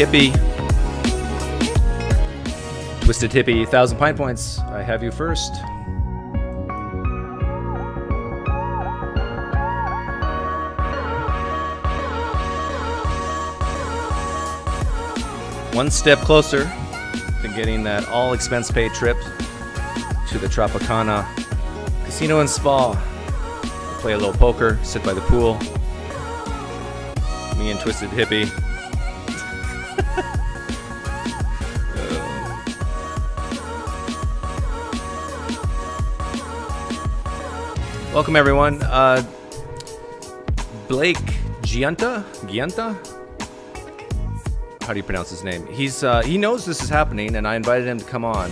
Hippie. Twisted Hippie, thousand pine points. I have you first. One step closer to getting that all expense paid trip to the Tropicana Casino and Spa. Play a little poker, sit by the pool. Me and Twisted Hippie. Welcome everyone. Uh, Blake Giunta, Giunta. How do you pronounce his name? He's uh, he knows this is happening, and I invited him to come on.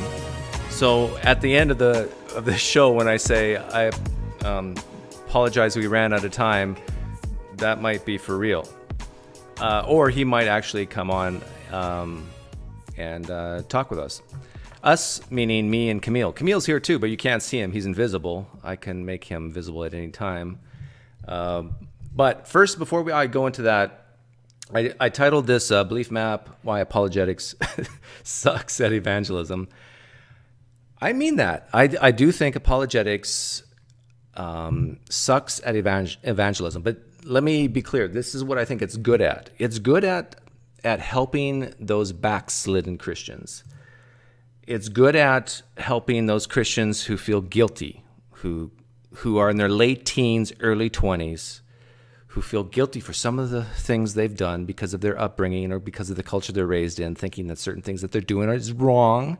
So at the end of the of the show, when I say I um, apologize, we ran out of time, that might be for real, uh, or he might actually come on um, and uh, talk with us. Us meaning me and Kamil. Kamil's here too, but you can't see him. He's invisible. I can make him visible at any time. Um, but first, before we, I go into that, I, I titled this uh, Belief Map Why Apologetics Sucks at Evangelism. I mean that. I, I do think apologetics um, sucks at evangel evangelism. But let me be clear this is what I think it's good at. It's good at, at helping those backslidden Christians it's good at helping those Christians who feel guilty, who who are in their late teens, early 20s, who feel guilty for some of the things they've done because of their upbringing or because of the culture they're raised in, thinking that certain things that they're doing is wrong,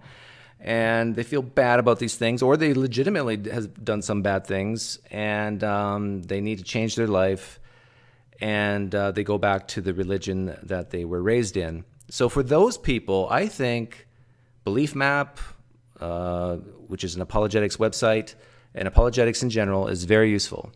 and they feel bad about these things, or they legitimately has done some bad things, and um, they need to change their life, and uh, they go back to the religion that they were raised in. So for those people, I think Belief Map, uh, which is an apologetics website, and apologetics in general is very useful.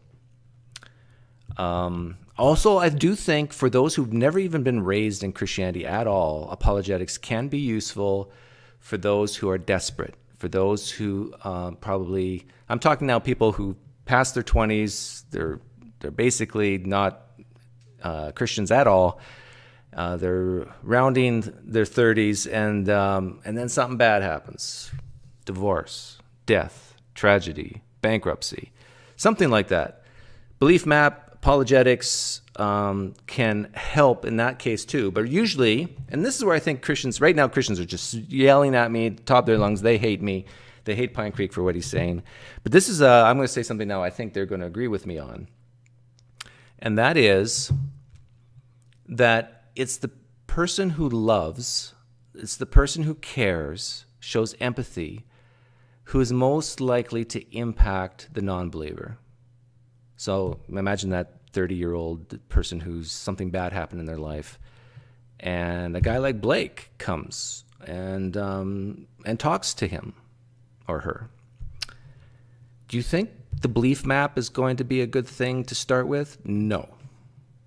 Um, also, I do think for those who've never even been raised in Christianity at all, apologetics can be useful for those who are desperate, for those who uh, probably, I'm talking now people who passed their 20s, they're, they're basically not uh, Christians at all, uh, they're rounding their 30s, and um, and then something bad happens: divorce, death, tragedy, bankruptcy, something like that. Belief map apologetics um, can help in that case too. But usually, and this is where I think Christians right now Christians are just yelling at me, top of their lungs. They hate me. They hate Pine Creek for what he's saying. But this is uh, I'm going to say something now. I think they're going to agree with me on, and that is that it's the person who loves, it's the person who cares, shows empathy, who is most likely to impact the non believer. So imagine that 30 year old person who's something bad happened in their life, and a guy like Blake comes and, um, and talks to him or her. Do you think the belief map is going to be a good thing to start with? No.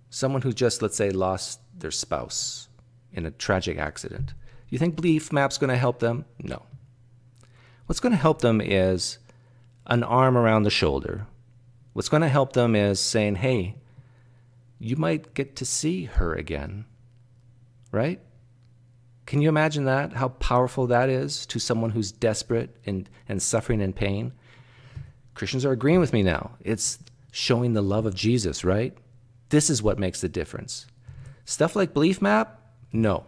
Someone who just, let's say, lost their spouse in a tragic accident. You think Belief Map's going to help them? No. What's going to help them is an arm around the shoulder. What's going to help them is saying, hey, you might get to see her again, right? Can you imagine that? How powerful that is to someone who's desperate and, and suffering in pain? Christians are agreeing with me now. It's showing the love of Jesus, right? This is what makes the difference. Stuff like Belief Map, no.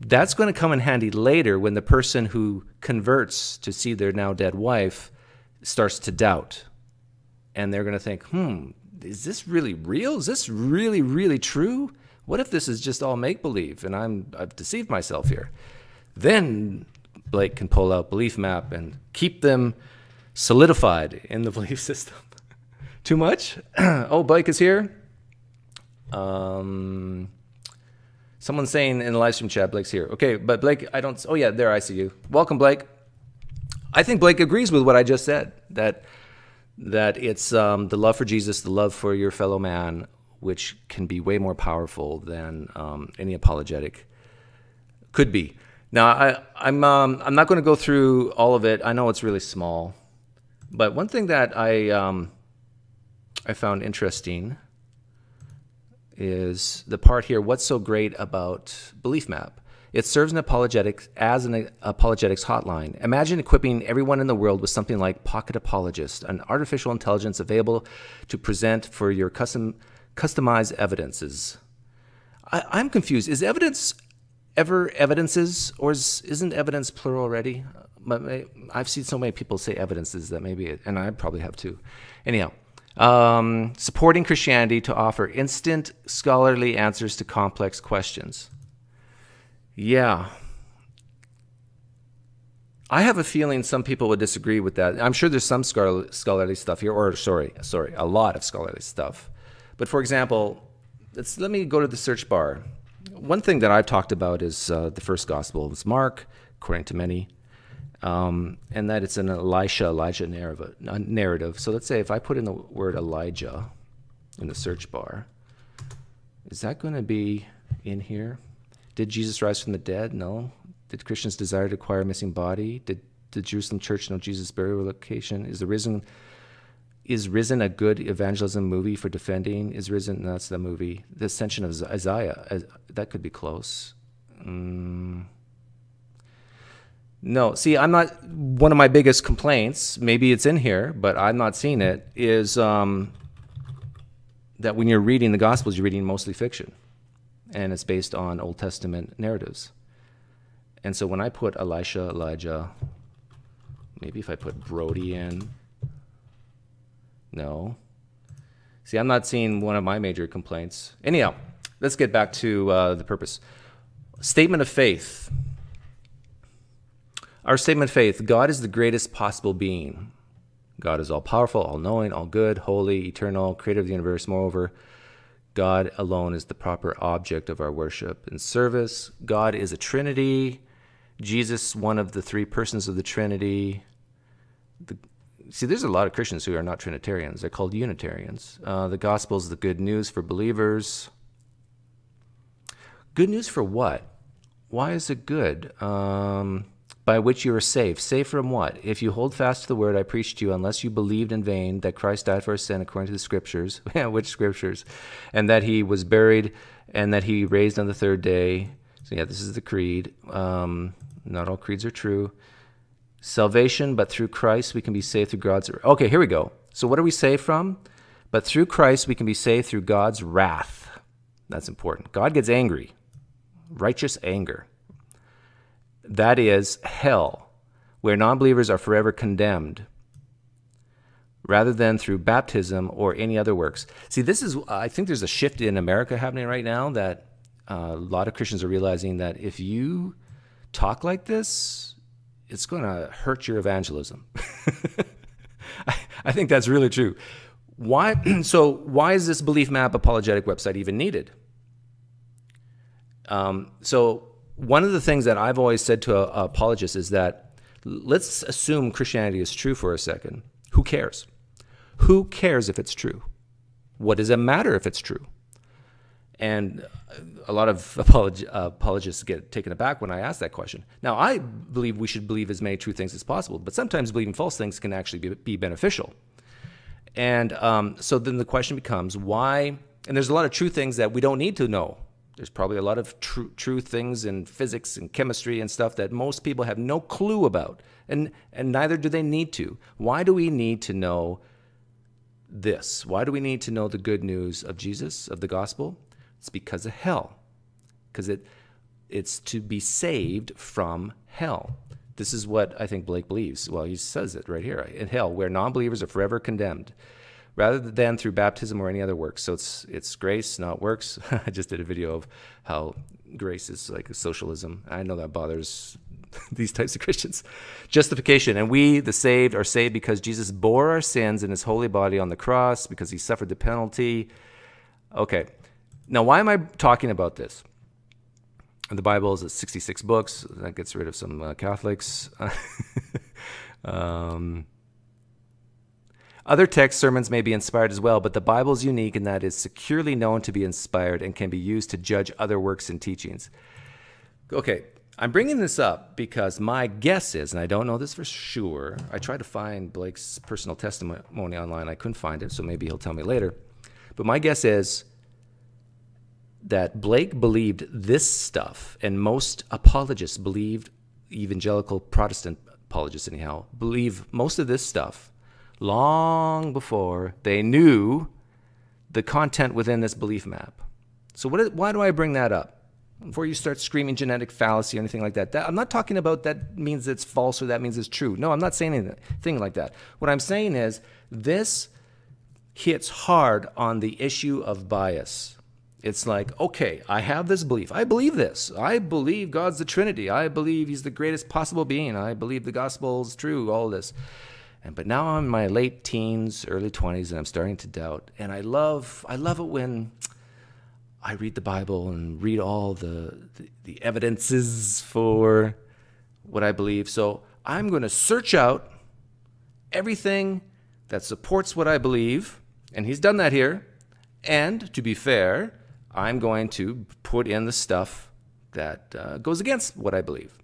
That's going to come in handy later when the person who converts to see their now dead wife starts to doubt. And they're going to think, hmm, is this really real? Is this really, really true? What if this is just all make believe and I'm, I've deceived myself here? Then Blake can pull out Belief Map and keep them solidified in the belief system. Too much? oh, Blake is here. Um, someone's saying in the live stream chat, Blake's here. Okay, but Blake, I don't. Oh yeah, there I see you. Welcome, Blake. I think Blake agrees with what I just said. That that it's um, the love for Jesus, the love for your fellow man, which can be way more powerful than um, any apologetic could be. Now, I, I'm um, I'm not going to go through all of it. I know it's really small, but one thing that I um, I found interesting is the part here. What's so great about Belief Map? It serves an apologetics as an apologetics hotline. Imagine equipping everyone in the world with something like Pocket Apologist, an artificial intelligence available to present for your custom customized evidences. I, am confused. Is evidence ever evidences, or is, isn't evidence plural already? I've seen so many people say evidences that maybe, and I probably have too. Anyhow, um, supporting Christianity to offer instant scholarly answers to complex questions. Yeah. I have a feeling some people would disagree with that. I'm sure there's some scholarly stuff here, or sorry, sorry, a lot of scholarly stuff. But for example, let's, let me go to the search bar. One thing that I've talked about is uh, the first gospel is Mark, according to many, um, and that it's an Elisha Elijah narrative. So let's say if I put in the word Elijah in the search bar, is that going to be in here? Did Jesus rise from the dead? No. Did Christians desire to acquire a missing body? Did the Jerusalem church know Jesus' burial location? Is the risen is risen a good evangelism movie for defending? Is risen that's the movie. The ascension of Isaiah that could be close. Mm. No, see, I'm not. One of my biggest complaints, maybe it's in here, but I'm not seeing it. Is um, that when you're reading the Gospels, you're reading mostly fiction and it's based on Old Testament narratives. And so when I put Elisha, Elijah, maybe if I put Brodie in, no. See, I'm not seeing one of my major complaints. Anyhow, let's get back to uh, the purpose. Statement of faith. Our statement of faith God is the greatest possible being. God is all powerful, all knowing, all good, holy, eternal, creator of the universe. Moreover, God alone is the proper object of our worship and service. God is a Trinity. Jesus, one of the three persons of the Trinity. The, see, there's a lot of Christians who are not Trinitarians. They're called Unitarians. Uh, the gospel is the good news for believers. Good news for what? Why is it good? Um, by which you are saved. Saved from what? If you hold fast to the word I preached to you, unless you believed in vain that Christ died for our sin according to the scriptures, which scriptures? And that he was buried and that he raised on the third day. So, yeah, this is the creed. Um, not all creeds are true. Salvation, but through Christ we can be saved through God's. Okay, here we go. So, what are we saved from? But through Christ we can be saved through God's wrath. That's important. God gets angry, righteous anger. That is hell, where non believers are forever condemned, rather than through baptism or any other works. See, this is, I think there's a shift in America happening right now that uh, a lot of Christians are realizing that if you talk like this, it's going to hurt your evangelism. I, I think that's really true. Why? So, why is this belief map apologetic website even needed? Um, so, one of the things that I've always said to apologists is that let's assume Christianity is true for a second. Who cares? Who cares if it's true? What does it matter if it's true? And a lot of apolog- apologists get taken aback when I ask that question. Now, I believe we should believe as many true things as possible, but sometimes believing false things can actually be, be beneficial. And um, so then the question becomes why? And there's a lot of true things that we don't need to know there's probably a lot of true, true things in physics and chemistry and stuff that most people have no clue about, and, and neither do they need to. Why do we need to know this? Why do we need to know the good news of Jesus, of the gospel? It's because of hell. Because it, it's to be saved from hell. This is what I think Blake believes. Well, he says it right here in hell, where non believers are forever condemned rather than through baptism or any other works. So it's it's grace, not works. I just did a video of how grace is like socialism. I know that bothers these types of Christians. Justification. And we, the saved, are saved because Jesus bore our sins in his holy body on the cross, because he suffered the penalty. Okay. Now, why am I talking about this? The Bible is 66 books. That gets rid of some uh, Catholics. um, other text sermons may be inspired as well, but the Bible is unique in that it is securely known to be inspired and can be used to judge other works and teachings. Okay, I'm bringing this up because my guess is, and I don't know this for sure, I tried to find Blake's personal testimony online. I couldn't find it, so maybe he'll tell me later. But my guess is that Blake believed this stuff, and most apologists believed, evangelical Protestant apologists anyhow, believe most of this stuff long before they knew the content within this belief map. So what, why do I bring that up? Before you start screaming genetic fallacy or anything like that, that I'm not talking about that means it's false or that means it's true. No, I'm not saying anything like that. What I'm saying is this hits hard on the issue of bias. It's like, okay, I have this belief. I believe this. I believe God's the Trinity. I believe He's the greatest possible being. I believe the gospel is true, all this. And but now I'm in my late teens, early 20s, and I'm starting to doubt. And I love, I love it when I read the Bible and read all the, the, the evidences for what I believe. So I'm going to search out everything that supports what I believe. And he's done that here. And to be fair, I'm going to put in the stuff that uh, goes against what I believe.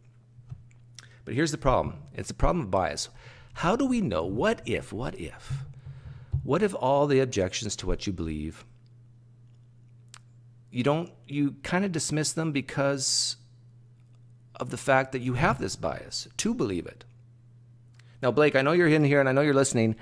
But here's the problem it's a problem of bias. How do we know? What if? What if? What if all the objections to what you believe, you don't, you kind of dismiss them because of the fact that you have this bias to believe it? Now, Blake, I know you're in here and I know you're listening,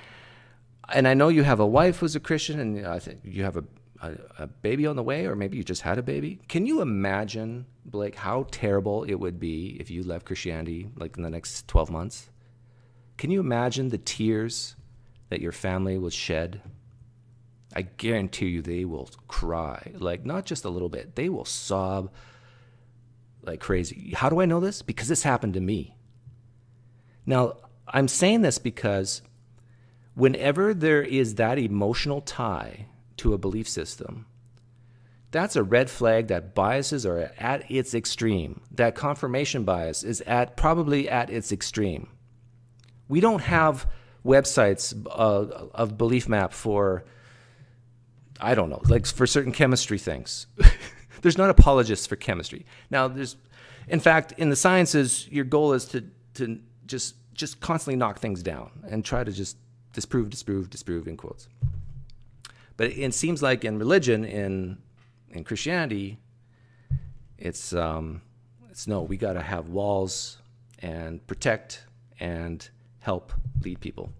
and I know you have a wife who's a Christian, and I think you have a, a, a baby on the way, or maybe you just had a baby. Can you imagine, Blake, how terrible it would be if you left Christianity like in the next 12 months? Can you imagine the tears that your family will shed? I guarantee you they will cry. Like, not just a little bit, they will sob like crazy. How do I know this? Because this happened to me. Now, I'm saying this because whenever there is that emotional tie to a belief system, that's a red flag that biases are at its extreme. That confirmation bias is at probably at its extreme we don't have websites uh, of belief map for I don't know, like for certain chemistry things. there's not apologists for chemistry. Now there's in fact in the sciences your goal is to to just just constantly knock things down and try to just disprove disprove disprove in quotes. But it seems like in religion in in Christianity it's um it's no, we got to have walls and protect and help lead people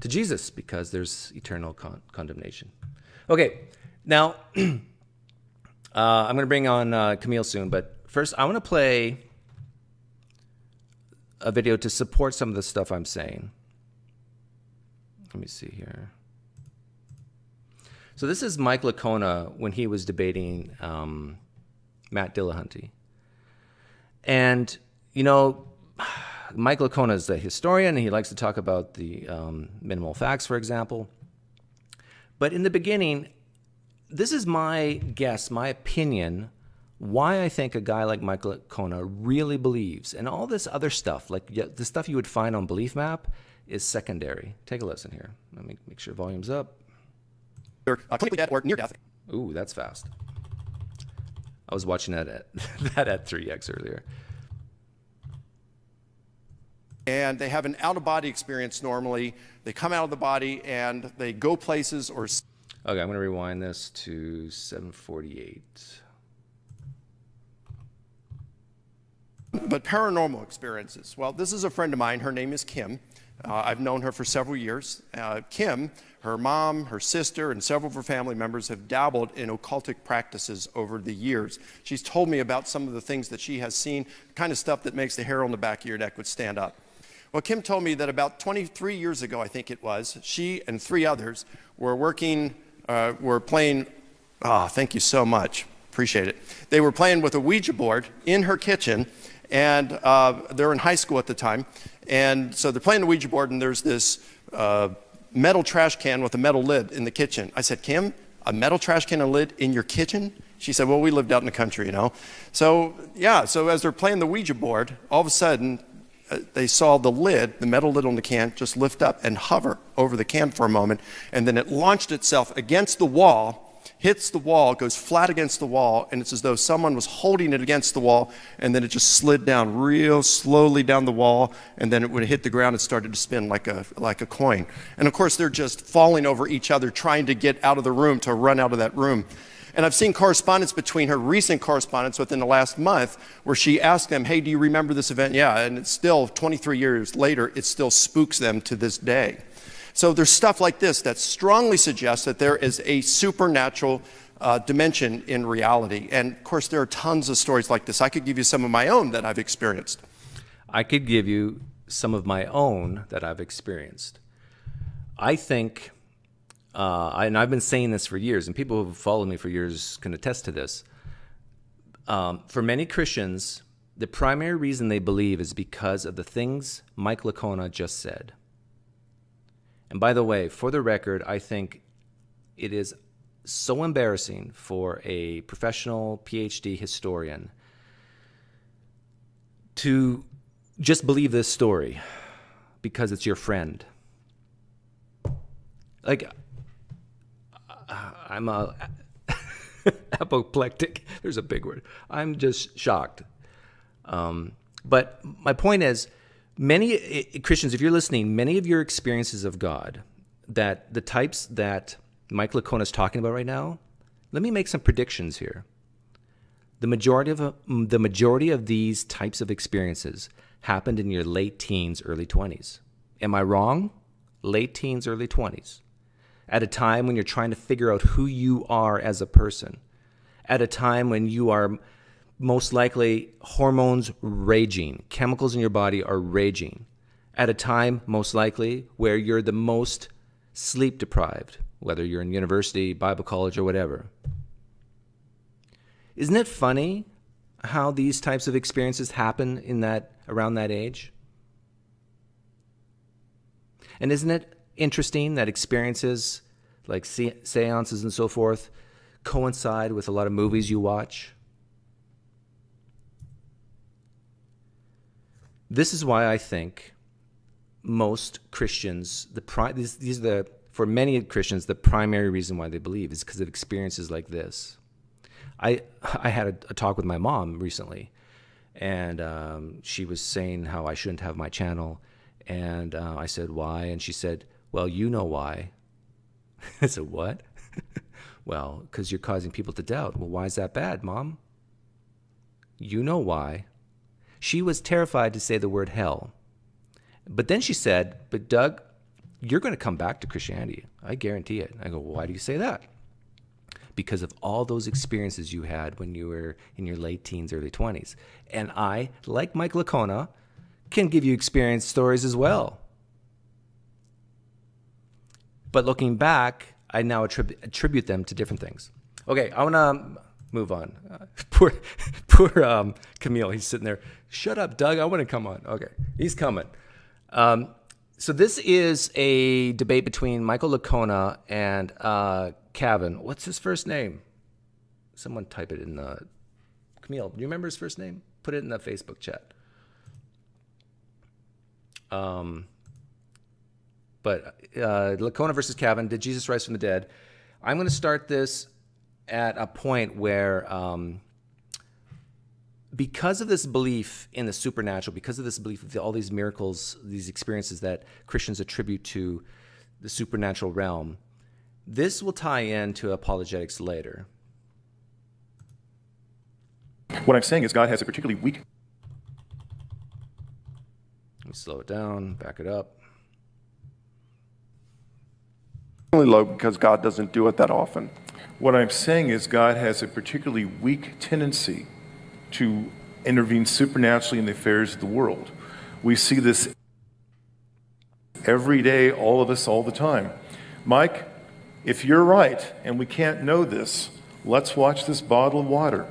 to Jesus because there's eternal con- condemnation. Okay, now uh, I'm going to bring on uh, Kamil soon, but first I want to play a video to support some of the stuff I'm saying. Let me see here. So this is Mike Licona when he was debating um, Matt Dillahunty. And, you know, Mike Licona is a historian, and he likes to talk about the um, minimal facts, for example. But in the beginning, this is my guess, my opinion, why I think a guy like Michael Licona really believes, and all this other stuff, like the stuff you would find on Belief Map, is secondary. Take a listen here. Let me make sure volume's up. Clinically dead or near death. Ooh, that's fast. I was watching that at that at 3x earlier and they have an out of body experience normally. They come out of the body and they go places or. Okay, I'm going to rewind this to 748. But paranormal experiences. Well, this is a friend of mine. Her name is Kim. Uh, I've known her for several years. Uh, Kim, her mom, her sister, and several of her family members have dabbled in occultic practices over the years. She's told me about some of the things that she has seen, kind of stuff that makes the hair on the back of your neck would stand up. Well, Kim told me that about 23 years ago, I think it was, she and three others were working, uh, were playing, ah, oh, thank you so much, appreciate it. They were playing with a Ouija board in her kitchen, and uh, they're in high school at the time. And so they're playing the Ouija board, and there's this uh, metal trash can with a metal lid in the kitchen. I said, Kim, a metal trash can and lid in your kitchen? She said, Well, we lived out in the country, you know. So, yeah, so as they're playing the Ouija board, all of a sudden, uh, they saw the lid, the metal lid on the can, just lift up and hover over the can for a moment, and then it launched itself against the wall, hits the wall, goes flat against the wall, and it's as though someone was holding it against the wall, and then it just slid down real slowly down the wall, and then it would hit the ground and started to spin like a, like a coin. And of course, they're just falling over each other, trying to get out of the room, to run out of that room. And I've seen correspondence between her, recent correspondence within the last month, where she asked them, Hey, do you remember this event? Yeah. And it's still 23 years later, it still spooks them to this day. So there's stuff like this that strongly suggests that there is a supernatural uh, dimension in reality. And of course, there are tons of stories like this. I could give you some of my own that I've experienced. I could give you some of my own that I've experienced. I think, uh, and I've been saying this for years, and people who have followed me for years can attest to this. Um, for many Christians, the primary reason they believe is because of the things Mike Licona just said. And by the way, for the record, I think it is so embarrassing for a professional PhD historian to just believe this story because it's your friend. Like, I'm uh, a apoplectic. There's a big word. I'm just shocked. Um, but my point is, many eh, eh, Christians, if you're listening, many of your experiences of God, that the types that Mike Licona is talking about right now, let me make some predictions here. The majority of um, the majority of these types of experiences happened in your late teens, early 20s. Am I wrong? Late teens, early 20s. At a time when you're trying to figure out who you are as a person. At a time when you are most likely hormones raging, chemicals in your body are raging. At a time, most likely, where you're the most sleep deprived, whether you're in university, Bible college, or whatever. Isn't it funny how these types of experiences happen in that around that age? And isn't it interesting that experiences like seances and so forth coincide with a lot of movies you watch? This is why I think most Christians, the pri- these, these are the for many Christians, the primary reason why they believe is because of experiences like this. I I had a, a talk with my mom recently, and um, she was saying how I shouldn't have my channel, and uh, I said why, and she said, "Well, you know why." I said, "What?" well, because you're causing people to doubt. Well, why is that bad, mom? You know why. She was terrified to say the word hell. But then she said, But Doug, you're going to come back to Christianity. I guarantee it. I go, well, Why do you say that? Because of all those experiences you had when you were in your late teens, early 20s. And I, like Mike Licona, can give you experience stories as well. But looking back, I now attribute, attribute them to different things. Okay, I want to move on. Uh, poor, poor um, Kamil. He's sitting there. Shut up, Doug. I want to come on. Okay, he's coming. Um, so this is a debate between Michael Licona and uh, Kevin. What's his first name? Someone type it in the. Kamil, do you remember his first name? Put it in the Facebook chat. Um, but uh, Licona versus Kevin. Did Jesus rise from the dead? I'm going to start this at a point where um, because of this belief in the supernatural, because of this belief of all these miracles, these experiences that Christians attribute to the supernatural realm, this will tie into apologetics later. What I'm saying is God has a particularly weak. Let me slow it down, back it up. Low because God doesn't do it that often. What I'm saying is God has a particularly weak tendency to intervene supernaturally in the affairs of the world. We see this every day, all of us, all the time. Mike, if you're right and we can't know this, let's watch this bottle of water.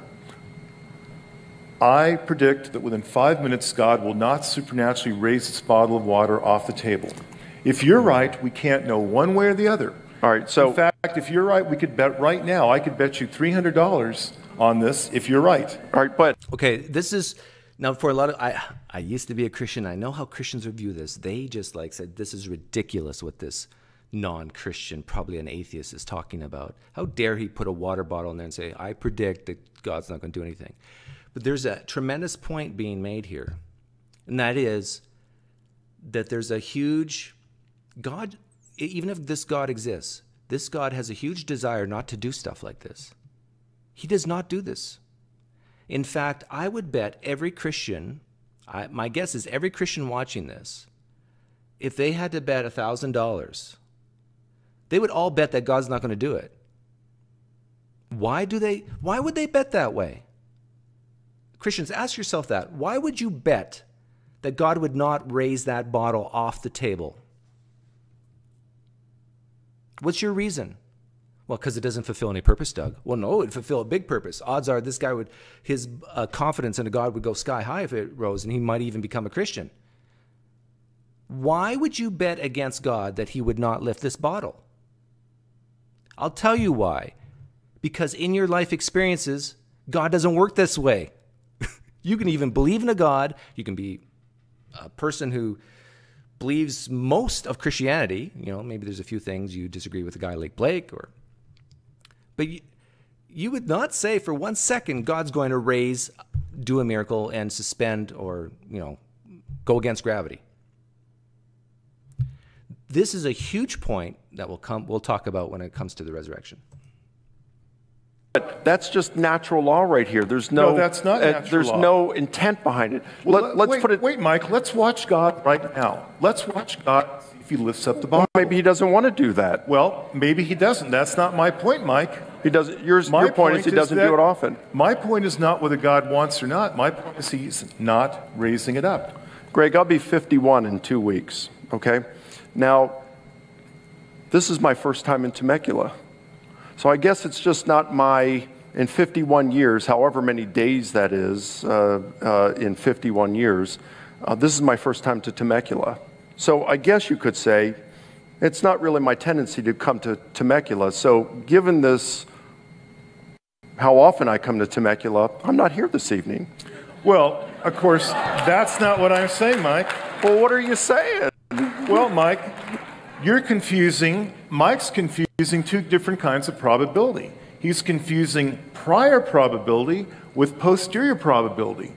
I predict that within five minutes, God will not supernaturally raise this bottle of water off the table. If you're right, we can't know one way or the other. All right, so. In fact, if you're right, we could bet right now, I could bet you $300 on this if you're right. All right, but. Okay, this is. Now, for a lot of, I, I used to be a Christian. I know how Christians would view this. They just like said, this is ridiculous what this non Christian, probably an atheist, is talking about. How dare he put a water bottle in there and say, I predict that God's not going to do anything. But there's a tremendous point being made here, and that is that there's a huge God, even if this God exists, this God has a huge desire not to do stuff like this. He does not do this. In fact, I would bet every Christian, I, my guess is every Christian watching this, if they had to bet $1,000, they would all bet that God's not going to do it. Why do they why would they bet that way? Christians, ask yourself that. Why would you bet that God would not raise that bottle off the table? What's your reason? Well, because it doesn't fulfill any purpose, Doug. Well, no, it would fulfill a big purpose. Odds are this guy would, his uh, confidence in a God would go sky high if it rose, and he might even become a Christian. Why would you bet against God that he would not lift this bottle? I'll tell you why. Because in your life experiences, God doesn't work this way. you can even believe in a God, you can be a person who believes most of Christianity. You know, maybe there's a few things you disagree with a guy like Blake, or, but you, you would not say for one second God's going to raise, do a miracle, and suspend or you know, go against gravity. This is a huge point that we'll come. We'll talk about when it comes to the resurrection. But that's just natural law right here. There's no, No, that's not uh, there's law. no intent behind it. Well, Let, us wait, put it. Wait, Mike, let's watch God right now. Let's watch God see if he lifts up the bottle. Maybe he doesn't want to do that. Well, maybe he doesn't. That's not my point, Mike. He doesn't. Yours, My your point, is he doesn't do it often. My point is not whether God wants or not. My point is he's not raising it up. Greg, I'll be 51 in two weeks. Okay. Now, this is my first time in Temecula, so I guess it's just not my. In 51 years, however many days that is, uh, uh, in 51 years, uh, this is my first time to Temecula. So I guess you could say it's not really my tendency to come to Temecula. So, given this, how often I come to Temecula, I'm not here this evening. Well, of course, that's not what I'm saying, Mike. Well, what are you saying? Well, Mike, you're confusing, Mike's confusing two different kinds of probability. He's confusing prior probability with posterior probability.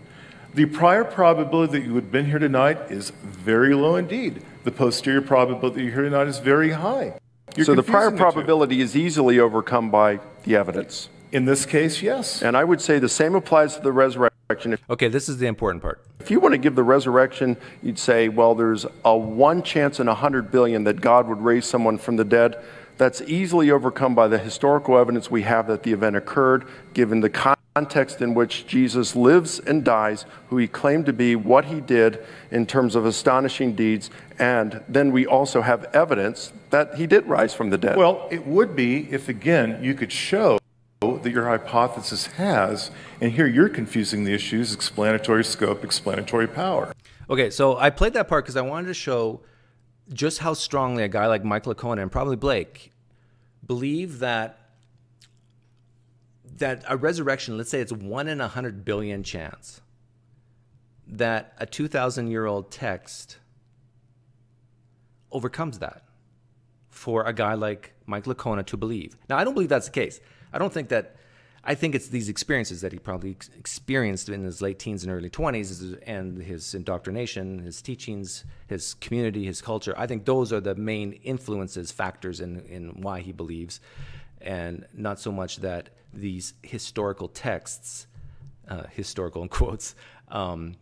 The prior probability that you would have been here tonight is very low indeed. The posterior probability that you're here tonight is very high. You're So the prior two. probability is easily overcome by the evidence. In this case, yes. And I would say the same applies to the resurrection. If, Okay, this is the important part. if you want to give the resurrection, you'd say, well, there's a one chance in a hundred billion that God would raise someone from the dead. That's easily overcome by the historical evidence we have that the event occurred, given the context in which Jesus lives and dies, who he claimed to be, what he did in terms of astonishing deeds, and then we also have evidence that he did rise from the dead. Well, it would be if, again, you could show that your hypothesis has, and here you're confusing the issues explanatory scope, explanatory power. Okay, so I played that part because I wanted to show just how strongly a guy like Mike Licona and probably Blake believe that that a resurrection, let's say it's one in a hundred billion chance, that a two thousand year old text overcomes that for a guy like Mike Licona to believe. Now, I don't believe that's the case. I don't think that. I think it's these experiences that he probably ex- experienced in his late teens and early 20s and his indoctrination, his teachings, his community, his culture. I think those are the main influences, factors in, in why he believes, and not so much that these historical texts, uh, historical in quotes, um,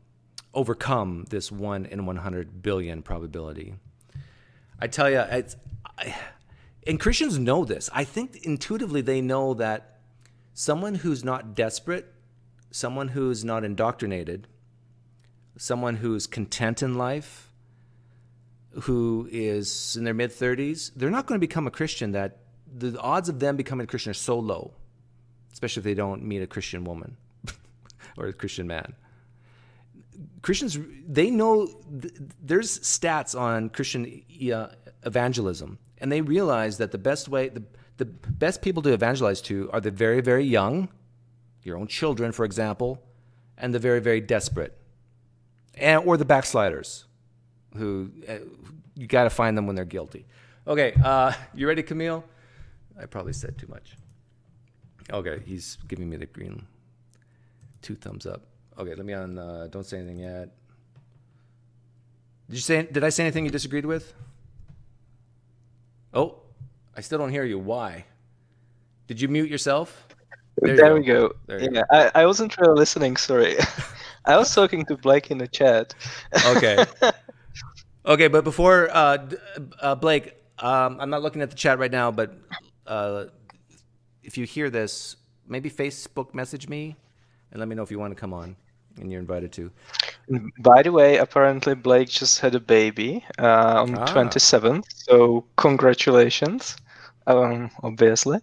overcome this one in 100 billion probability. I tell you, it's, I, and Christians know this. I think intuitively they know that someone who's not desperate, someone who's not indoctrinated, someone who's content in life, who is in their mid 30s, they're not going to become a Christian. That the odds of them becoming a Christian are so low, especially if they don't meet a Christian woman or a Christian man. Christians, they know th- there's stats on Christian evangelism, and they realize that the best way, the, the best people to evangelize to are the very, very young, your own children, for example, and the very, very desperate, and or the backsliders, who uh, you got to find them when they're guilty. Okay, uh, you ready, Kamil? I probably said too much. Okay, he's giving me the green two thumbs up. Okay, let me on. Uh, don't say anything yet. Did you say? Did I say anything you disagreed with? Oh, I still don't hear you. Why? Did you mute yourself? There, there we go. There yeah, I, I wasn't really listening. Sorry, I was talking to Blake in the chat. okay. Okay, but before uh, uh, Blake, um, I'm not looking at the chat right now, but uh, if you hear this, maybe Facebook message me and let me know if you want to come on, and you're invited to. By the way, apparently Blake just had a baby uh, on ah. 27th, so congratulations, um, obviously.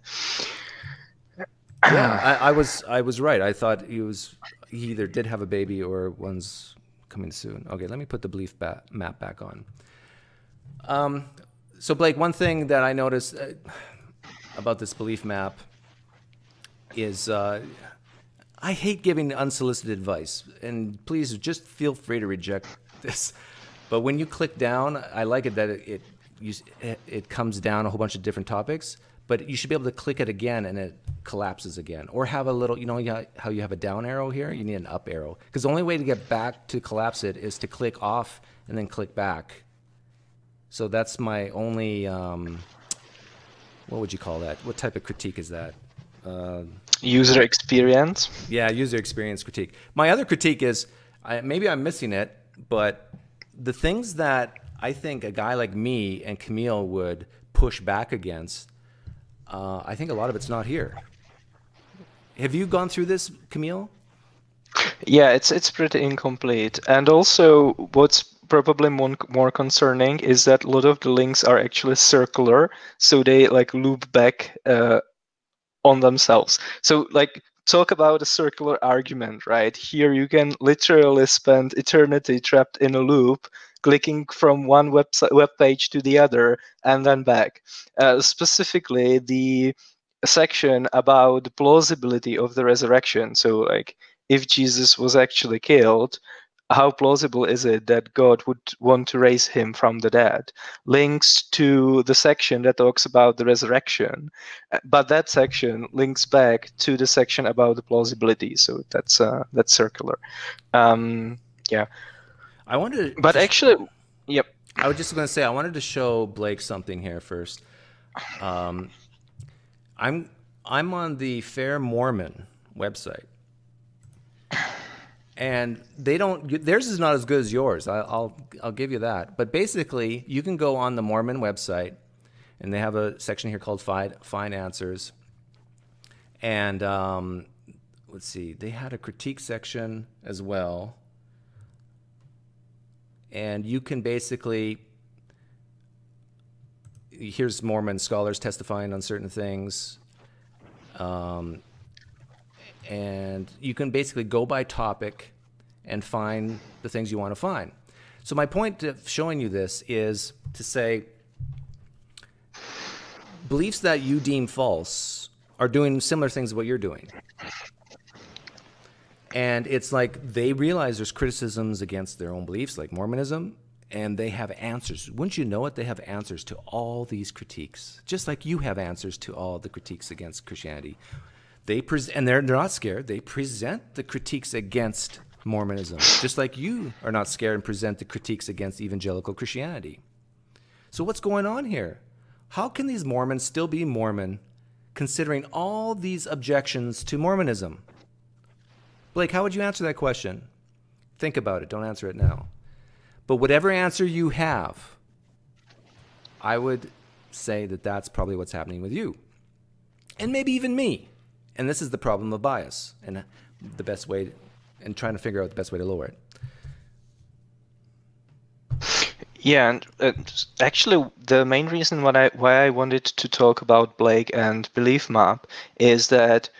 Yeah, I, I, was I was right. I thought he was he either did have a baby or one's coming soon. Okay, let me put the belief ba- map back on. Um, so Blake, one thing that I noticed uh, about this belief map is uh, I hate giving unsolicited advice, and please just feel free to reject this. But when you click down, I like it that it it, you, it comes down a whole bunch of different topics. But you should be able to click it again, and it collapses again. Or have a little, you know, how you have a down arrow here. You need an up arrow because the only way to get back to collapse it is to click off and then click back. So that's my only. Um, what would you call that? What type of critique is that? Uh, user experience. Yeah, user experience critique. My other critique is I, maybe I'm missing it, but the things that I think a guy like me and Kamil would push back against, uh, I think a lot of it's not here. Have you gone through this, Kamil? Yeah, it's it's pretty incomplete. And also, what's probably more, more concerning is that a lot of the links are actually circular, so they like loop back uh, on themselves. So like talk about a circular argument, right? Here you can literally spend eternity trapped in a loop, clicking from one website web page to the other and then back. Uh, specifically, the section about the plausibility of the resurrection. So like if Jesus was actually killed, how plausible is it that God would want to raise him from the dead? Links to the section that talks about the resurrection, uh, but that section links back to the section about the plausibility. So that's uh, that's circular. Um, yeah, I wanted, to but just, actually, yep. I was just going to say I wanted to show Blake something here first. Um, I'm I'm on the Fair Mormon website and they don't theirs is not as good as yours. I, will i'll give you that. But basically you can go on the mormon website and they have a section here called find, answers and um, let's see they had a critique section as well. And you can basically here's mormon scholars testifying on certain things. Um, and you can basically go by topic and find the things you want to find. So my point of showing you this is to say beliefs that you deem false are doing similar things to what you're doing. And it's like they realize there's criticisms against their own beliefs, like Mormonism, and they have answers. Wouldn't you know it? They have answers to all these critiques, just like you have answers to all the critiques against Christianity. They and they're, they're not scared. They present the critiques against Mormonism, just like you are not scared and present the critiques against evangelical Christianity. So, what's going on here? How can these Mormons still be Mormon considering all these objections to Mormonism? Blake, how would you answer that question? Think about it. Don't answer it now. But whatever answer you have, I would say that that's probably what's happening with you. And maybe even me. And this is the problem of bias and the best way, and trying to figure out the best way to lower it. Yeah, and actually, the main reason why I why I wanted to talk about Blake and Belief Map is that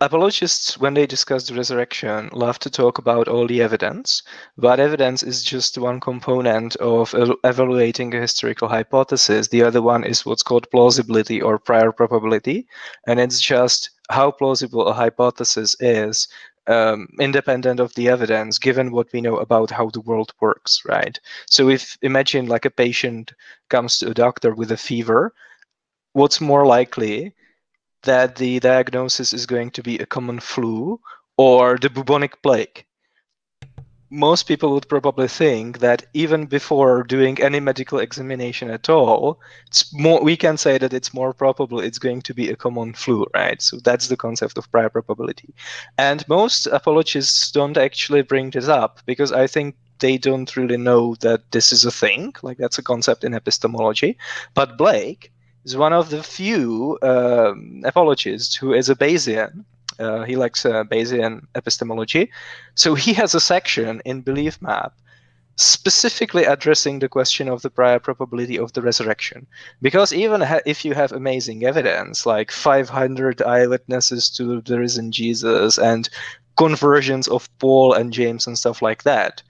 apologists, when they discuss the resurrection, love to talk about all the evidence, but evidence is just one component of evaluating a historical hypothesis. The other one is what's called plausibility or prior probability, and it's just how plausible a hypothesis is um, independent of the evidence, given what we know about how the world works, right? So if imagine like a patient comes to a doctor with a fever, what's more likely that the diagnosis is going to be a common flu or the bubonic plague. most people would probably think that even before doing any medical examination at all, it's more we can say that it's more probable it's going to be a common flu, right? So that's the concept of prior probability. And most apologists don't actually bring this up because I think they don't really know that this is a thing, like that's a concept in epistemology. But Blake is one of the few um, apologists who is a Bayesian uh, he likes uh, Bayesian epistemology. So he has a section in Belief Map specifically addressing the question of the prior probability of the resurrection. Because even ha- if you have amazing evidence, like 500 eyewitnesses to the risen Jesus and conversions of Paul and James and stuff like that,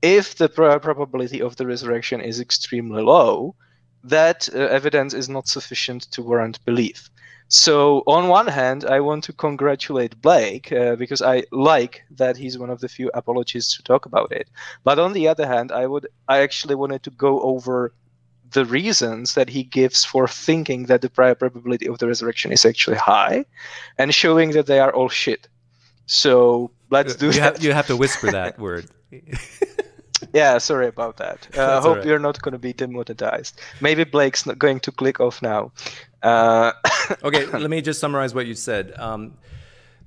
if the prior probability of the resurrection is extremely low, that uh, evidence is not sufficient to warrant belief. So on one hand, I want to congratulate Blake uh, because I like that he's one of the few apologists to talk about it. But on the other hand, I would I actually wanted to go over the reasons that he gives for thinking that the prior probability of the resurrection is actually high, and showing that they are all shit. So let's do you that. Have, you have to whisper that word. yeah, sorry about that. I uh, hope right. you're not going to be demonetized. Maybe Blake's not going to click off now. Uh, okay, let me just summarize what you said. Um,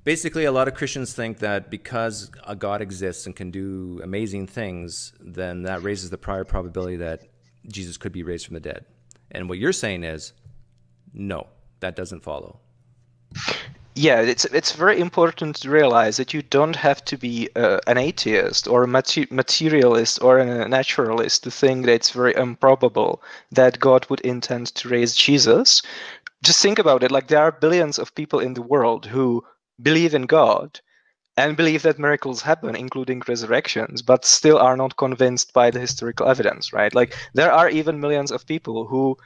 basically, a lot of Christians think that because a God exists and can do amazing things, then that raises the prior probability that Jesus could be raised from the dead. And what you're saying is, no, that doesn't follow. Yeah, it's it's very important to realize that you don't have to be uh, an atheist or a mater- materialist or a naturalist to think that it's very improbable that God would intend to raise Jesus. Just think about it like there are billions of people in the world who believe in god and believe that miracles happen including resurrections but still are not convinced by the historical evidence right? Like there are even millions of people who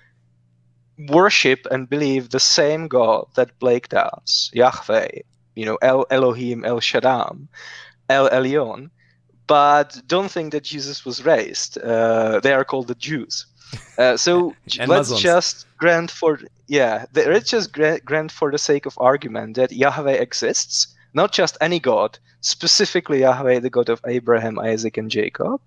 worship and believe the same god that blake does yahweh you know el elohim el shaddai el elyon but don't think that jesus was raised uh, they are called the jews uh, so let's Muslims. just grant for yeah, let's just grant for the sake of argument that Yahweh exists, not just any God, specifically Yahweh, the God of Abraham, Isaac, and Jacob.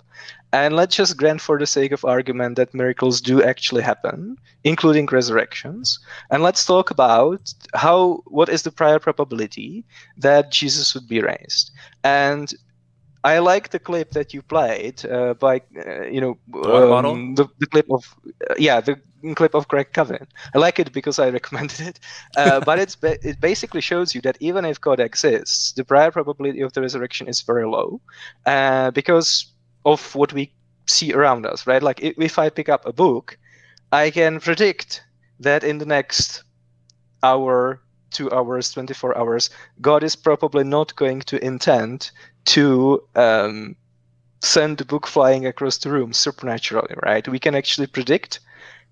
And let's just grant for the sake of argument that miracles do actually happen, including resurrections. And let's talk about how what is the prior probability that Jesus would be raised. And I like the clip that you played uh, by, uh, you know, um, the, the, clip of, uh, yeah, the clip of Greg Coven. I like it because I recommended it, uh, but it's ba- it basically shows you that even if God exists, the prior probability of the resurrection is very low, uh, because of what we see around us, right? Like if, I pick up a book, I can predict that in the next hour two hours, 24 hours, God is probably not going to intend to um, send the book flying across the room supernaturally, right? We can actually predict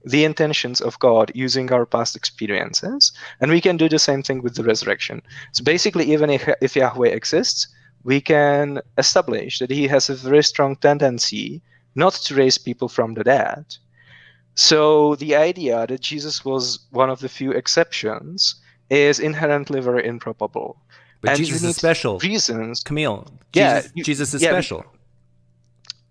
the intentions of God using our past experiences, and we can do the same thing with the resurrection. So basically, even if, if Yahweh exists, we can establish that he has a very strong tendency not to raise people from the dead. So the idea that Jesus was one of the few exceptions is inherently very improbable. But and Jesus is special. Reasons. Kamil. Yeah. Jesus, Jesus is yeah, special.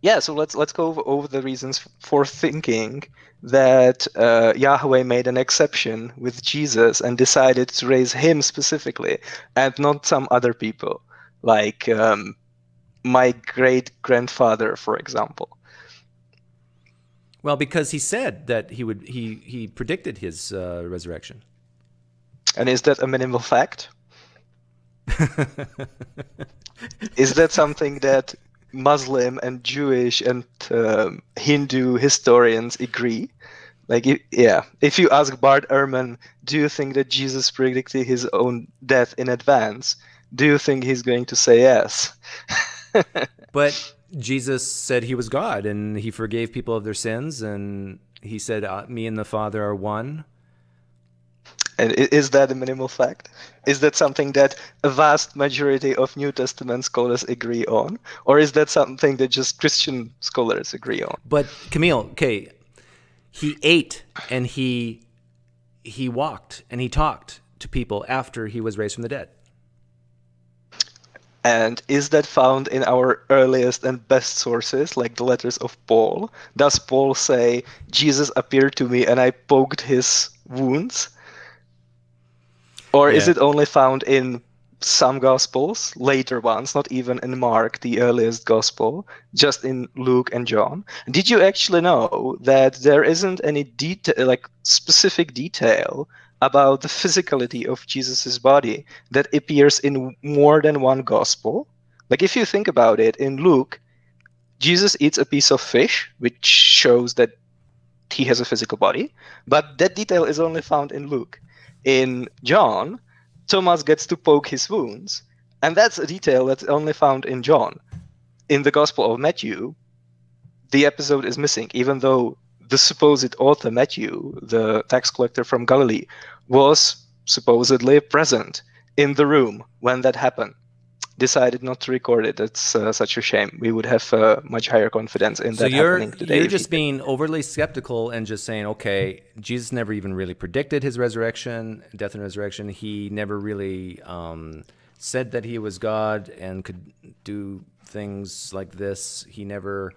Yeah. So let's let's go over, over the reasons for thinking that uh, Yahweh made an exception with Jesus and decided to raise him specifically, and not some other people, like um, my great grandfather, for example. Well, because he said that he would, he he predicted his uh, resurrection. And is that a minimal fact? is that something that Muslim and Jewish and um, Hindu historians agree? Like, yeah, if you ask Bart Ehrman, do you think that Jesus predicted his own death in advance? Do you think he's going to say yes? but Jesus said he was God and he forgave people of their sins, and he said, uh, Me and the Father are one. And is that a minimal fact? Is that something that a vast majority of New Testament scholars agree on? Or is that something that just Christian scholars agree on? But Kamil, okay, he ate and he he walked and he talked to people after he was raised from the dead. And is that found in our earliest and best sources, like the letters of Paul? Does Paul say, Jesus appeared to me and I poked his wounds? Or yeah. is it only found in some gospels, later ones, not even in Mark, the earliest gospel, just in Luke and John. Did you actually know that there isn't any detail, like specific detail about the physicality of Jesus's body that appears in more than one gospel? Like if you think about it, in Luke, Jesus eats a piece of fish, which shows that he has a physical body, but that detail is only found in Luke. In John, Thomas gets to poke his wounds. And that's a detail that's only found in John. In the Gospel of Matthew, the episode is missing, even though the supposed author, Matthew, the tax collector from Galilee, was supposedly present in the room when that happened decided not to record it. That's uh, such a shame. We would have uh, much higher confidence in so that you're, happening today. You're just being overly skeptical and just saying, okay, Jesus never even really predicted his resurrection, death and resurrection. He never really um, said that he was God and could do things like this. He never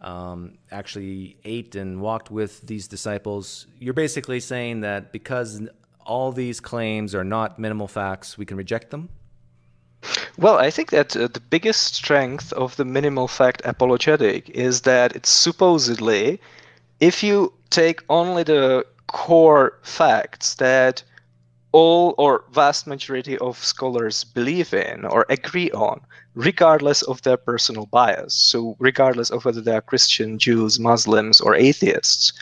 um, actually ate and walked with these disciples. You're basically saying that because all these claims are not minimal facts, we can reject them? Well, I think that uh, the biggest strength of the minimal fact apologetic is that it's supposedly, if you take only the core facts that all or vast majority of scholars believe in or agree on, regardless of their personal bias, so regardless of whether they are Christian, Jews, Muslims, or atheists,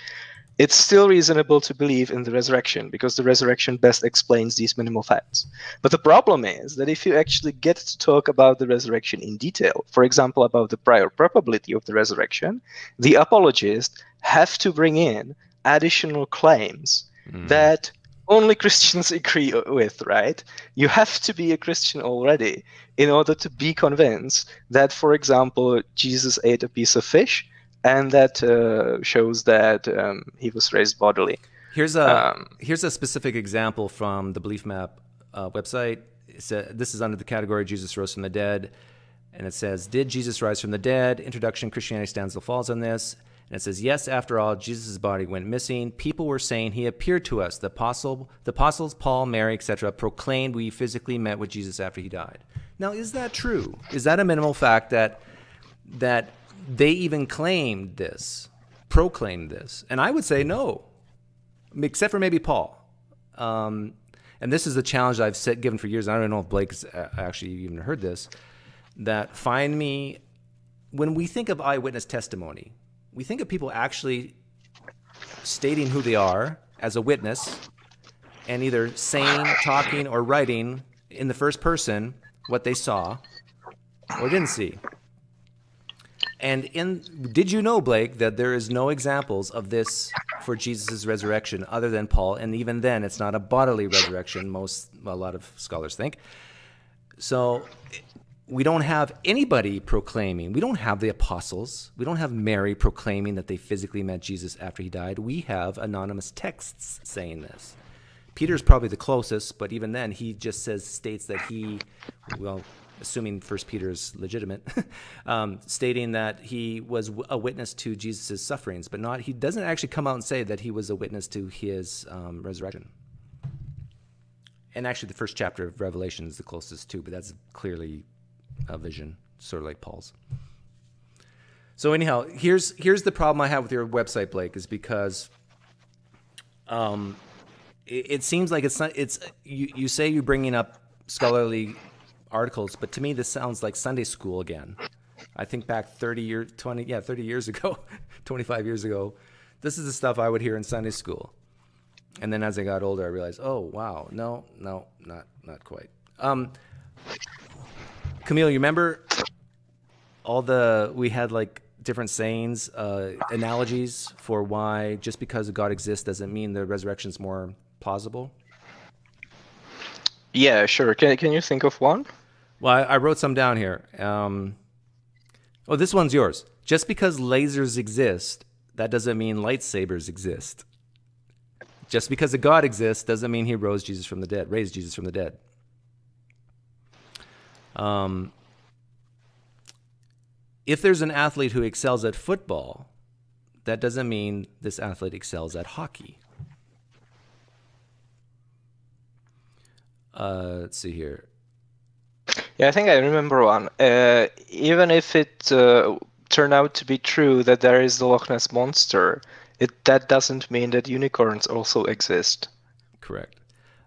it's still reasonable to believe in the resurrection because the resurrection best explains these minimal facts. But the problem is that if you actually get to talk about the resurrection in detail, for example, about the prior probability of the resurrection, the apologists have to bring in additional claims mm. that only Christians agree with, right? You have to be a Christian already in order to be convinced that, for example, Jesus ate a piece of fish and that uh, shows that um, he was raised bodily. Here's a um, here's a specific example from the Belief Map uh, website. A, this is under the category Jesus rose from the dead, and it says, "Did Jesus rise from the dead?" Introduction: Christianity stands or falls on this. And it says, Yes, after all, Jesus' body went missing. People were saying he appeared to us. The apostle, the apostles, Paul, Mary, etc., proclaimed we physically met with Jesus after he died. Now, is that true? Is that a minimal fact that that they even claimed this, proclaimed this. And I would say no, except for maybe Paul. Um, and this is the challenge I've set given for years. I don't know if Blake's actually even heard this. That find me when we think of eyewitness testimony, we think of people actually stating who they are as a witness and either saying, talking, or writing in the first person what they saw or didn't see. And in did you know, Blake, that there is no examples of this for Jesus' resurrection other than Paul, and even then, it's not a bodily resurrection. Most a lot of scholars think. So we don't have anybody proclaiming. We don't have the apostles. We don't have Mary proclaiming that they physically met Jesus after he died. We have anonymous texts saying this. Peter's probably the closest, but even then, he just says states that he, well, assuming First Peter is legitimate, um, stating that he was a witness to Jesus' sufferings, but not he doesn't actually come out and say that he was a witness to his um, resurrection. And actually, the first chapter of Revelation is the closest too, but that's clearly a vision, sort of like Paul's. So anyhow, here's here's the problem I have with your website, Blake, is because um, it, it seems like it's not. It's you. You say you're bringing up scholarly articles, but to me, this sounds like Sunday school again. I think back 30 years, 20, yeah, 30 years ago, 25 years ago. This is the stuff I would hear in Sunday school. And then as I got older, I realized, oh, wow, no, no, not, not quite. Um, Kamil, you remember all the, we had like different sayings, uh, analogies for why just because God exists doesn't mean the resurrection is more plausible? Yeah, sure. Can, can you think of one? Well, I, I wrote some down here. Um, oh, this one's yours. Just because lasers exist, that doesn't mean lightsabers exist. Just because a God exists doesn't mean he rose Jesus from the dead, raised Jesus from the dead. Um, if there's an athlete who excels at football, that doesn't mean this athlete excels at hockey. Uh, let's see here. Yeah, I think I remember one. Uh, even if it uh, turned out to be true that there is the Loch Ness monster, it that doesn't mean that unicorns also exist. Correct.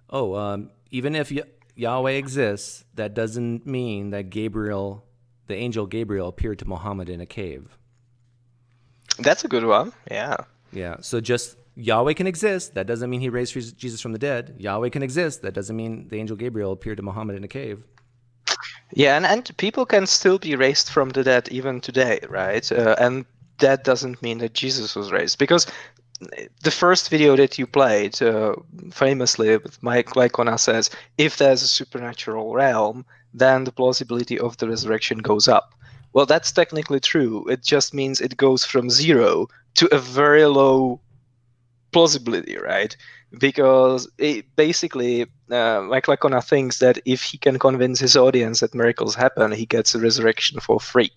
Oh, um, even if Yahweh exists, that doesn't mean that Gabriel, the angel Gabriel, appeared to Muhammad in a cave. That's a good one. Yeah. Yeah. So just Yahweh can exist. That doesn't mean he raised Jesus from the dead. Yahweh can exist. That doesn't mean the angel Gabriel appeared to Muhammad in a cave. Yeah, and, and people can still be raised from the dead even today, right? Uh, and that doesn't mean that Jesus was raised because the first video that you played, uh, famously, Mike Licona says, if there's a supernatural realm, then the plausibility of the resurrection goes up. Well, that's technically true. It just means it goes from zero to a very low plausibility, right? Because it basically, uh, Mike Licona thinks that if he can convince his audience that miracles happen, he gets a resurrection for free.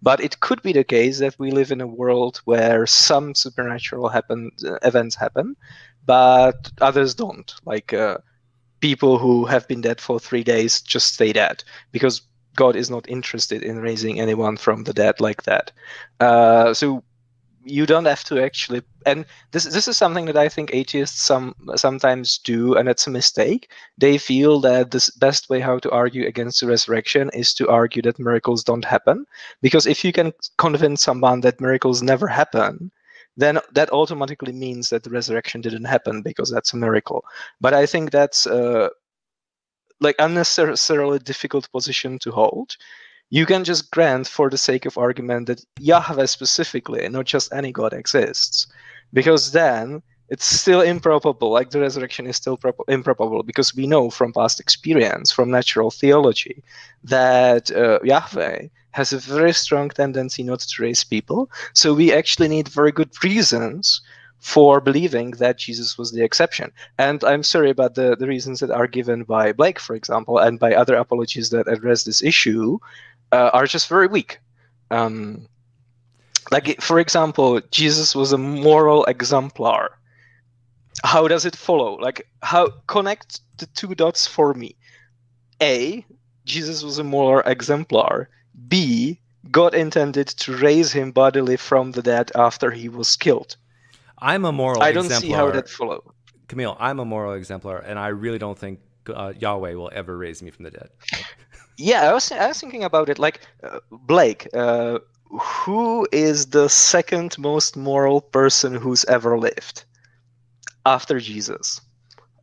But it could be the case that we live in a world where some supernatural happen uh, events happen, but others don't. Like uh, people who have been dead for three days just stay dead because God is not interested in raising anyone from the dead like that. Uh, so you don't have to actually and this this is something that I think atheists some sometimes do and it's a mistake. They feel that the best way how to argue against the resurrection is to argue that miracles don't happen because if you can convince someone that miracles never happen then that automatically means that the resurrection didn't happen because that's a miracle. But I think that's uh, like unnecessarily difficult position to hold you can just grant for the sake of argument that Yahweh specifically, not just any god, exists. Because then it's still improbable, like the resurrection is still improbable, because we know from past experience, from natural theology, that uh, Yahweh has a very strong tendency not to raise people. So we actually need very good reasons for believing that Jesus was the exception. And I'm sorry about the, the reasons that are given by Blake, for example, and by other apologies that address this issue uh, are just very weak. Um, like, for example, Jesus was a moral exemplar. How does it follow? Like, how connect the two dots for me? A, Jesus was a moral exemplar. B, God intended to raise him bodily from the dead after he was killed. I'm a moral. I don't exemplar. see how that follow. Kamil, I'm a moral exemplar, and I really don't think uh, Yahweh will ever raise me from the dead. Yeah, I was I was thinking about it. Like uh, Blake, uh, who is the second most moral person who's ever lived after Jesus?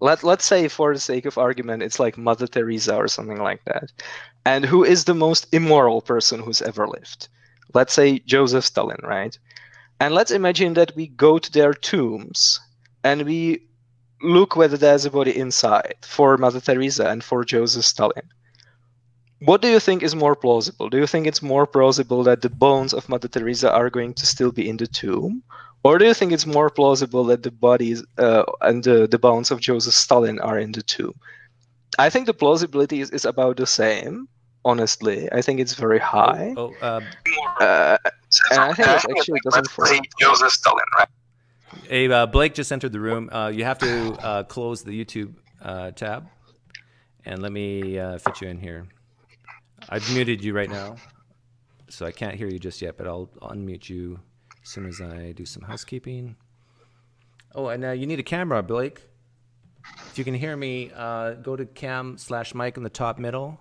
Let let's say, for the sake of argument, it's like Mother Teresa or something like that. And who is the most immoral person who's ever lived? Let's say Joseph Stalin, right? And let's imagine that we go to their tombs and we look whether there's a body inside for Mother Teresa and for Joseph Stalin. What do you think is more plausible? Do you think it's more plausible that the bones of Mother Teresa are going to still be in the tomb? Or do you think it's more plausible that the bodies uh, and the, the bones of Joseph Stalin are in the tomb? I think the plausibility is, is about the same, honestly. I think it's very high. Oh, oh um, uh, and I think it actually doesn't fall. Joseph Stalin, right? Hey, uh, Blake just entered the room. Uh, you have to uh, close the YouTube uh, tab, and let me uh, fit you in here. I've muted you right now, so I can't hear you just yet, but I'll unmute you as soon as I do some housekeeping. Oh, and uh, you need a camera, Blake. If you can hear me, uh, go to cam slash mic in the top middle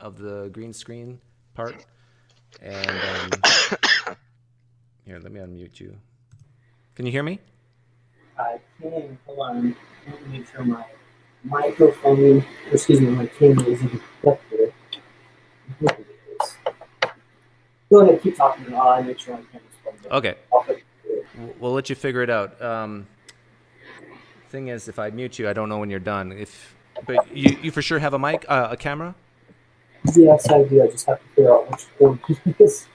of the green screen part. And um, here, let me unmute you. Can you hear me? I can. Hold on. Let me make sure my microphone, excuse me, my camera is in Go ahead, keep talking. And I'll make sure I can. Okay. We'll let you figure it out. Um, thing is, if I mute you, I don't know when you're done. If, but you, you for sure have a mic, uh, a camera. Yes, I do. I just have to figure out which one it is.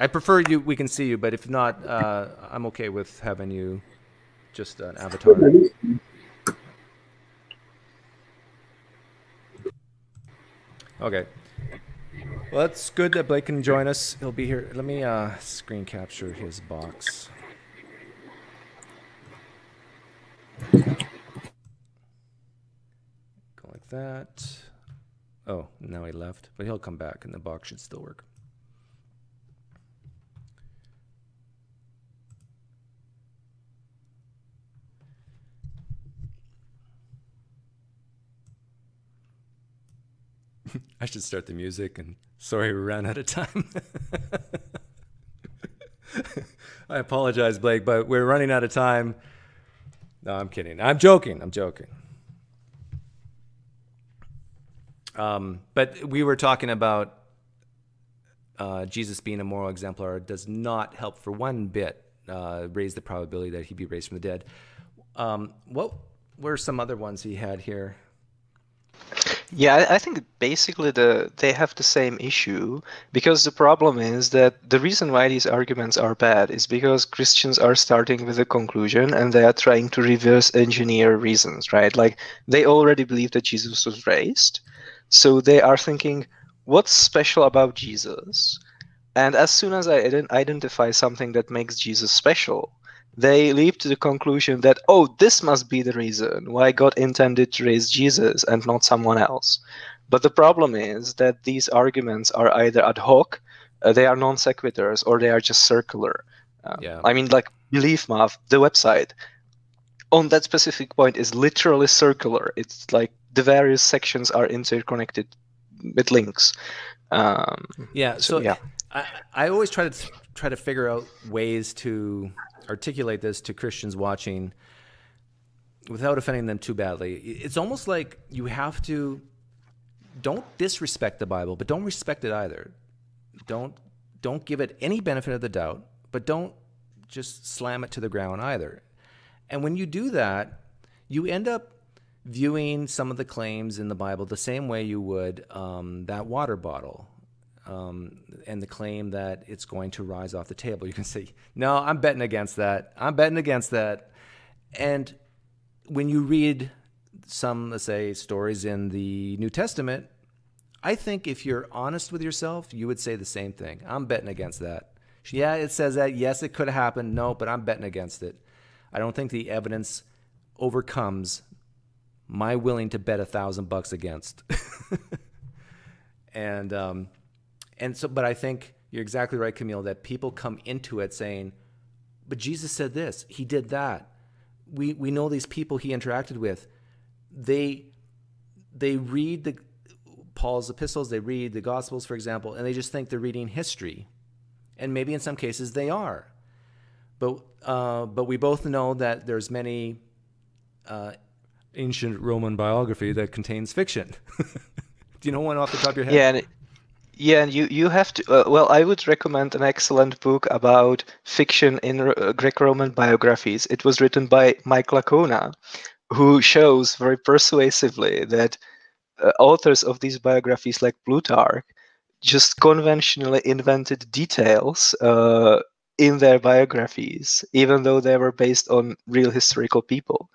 I prefer you. We can see you, but if not, uh, I'm okay with having you just an avatar. Okay. Well, it's good that Blake can join us. He'll be here. Let me uh, screen capture his box. Go like that. Oh, now he left, but he'll come back and the box should still work. I should start the music and sorry we ran out of time. I apologize, Blake, but we're running out of time. No, I'm kidding. I'm joking. I'm joking. Um, but we were talking about uh, Jesus being a moral exemplar does not help for one bit uh, raise the probability that he'd be raised from the dead. Um, what were some other ones he had here? Yeah, I think basically the they have the same issue because the problem is that the reason why these arguments are bad is because Christians are starting with a conclusion and they are trying to reverse engineer reasons, right? Like they already believe that Jesus was raised, so they are thinking, what's special about Jesus? And as soon as I identify something that makes Jesus special, they leap to the conclusion that, oh, this must be the reason why God intended to raise Jesus and not someone else. But the problem is that these arguments are either ad hoc, uh, they are non sequiturs, or they are just circular. Uh, yeah. I mean, like Belief Map, the website, on that specific point is literally circular. It's like the various sections are interconnected with links. Um, yeah. So, so yeah, I, I always try to try to figure out ways to articulate this to Christians watching without offending them too badly. It's almost like you have to don't disrespect the Bible, but don't respect it either. Don't don't give it any benefit of the doubt, but don't just slam it to the ground either. And when you do that, you end up viewing some of the claims in the Bible the same way you would um, that water bottle um, and the claim that it's going to rise off the table. You can say, no, I'm betting against that. I'm betting against that. And when you read some, let's say, stories in the New Testament, I think if you're honest with yourself, you would say the same thing. I'm betting against that. Yeah, it says that. Yes, it could have happened. No, but I'm betting against it. I don't think the evidence overcomes my willing to bet a thousand bucks against. and um, and so, but I think you're exactly right, Kamil, that people come into it saying, but Jesus said this, he did that. We, we know these people he interacted with. They, they read the, Paul's epistles, they read the Gospels, for example, and they just think they're reading history. And maybe in some cases they are. But, uh, but we both know that there's many uh, ancient Roman biography that contains fiction. Do you know one off the top of your head? Yeah, and yeah, and you you have to. Uh, well, I would recommend an excellent book about fiction in uh, Greco-Roman biographies. It was written by Mike Licona, who shows very persuasively that uh, authors of these biographies, like Plutarch, just conventionally invented details uh, in their biographies, even though they were based on real historical people.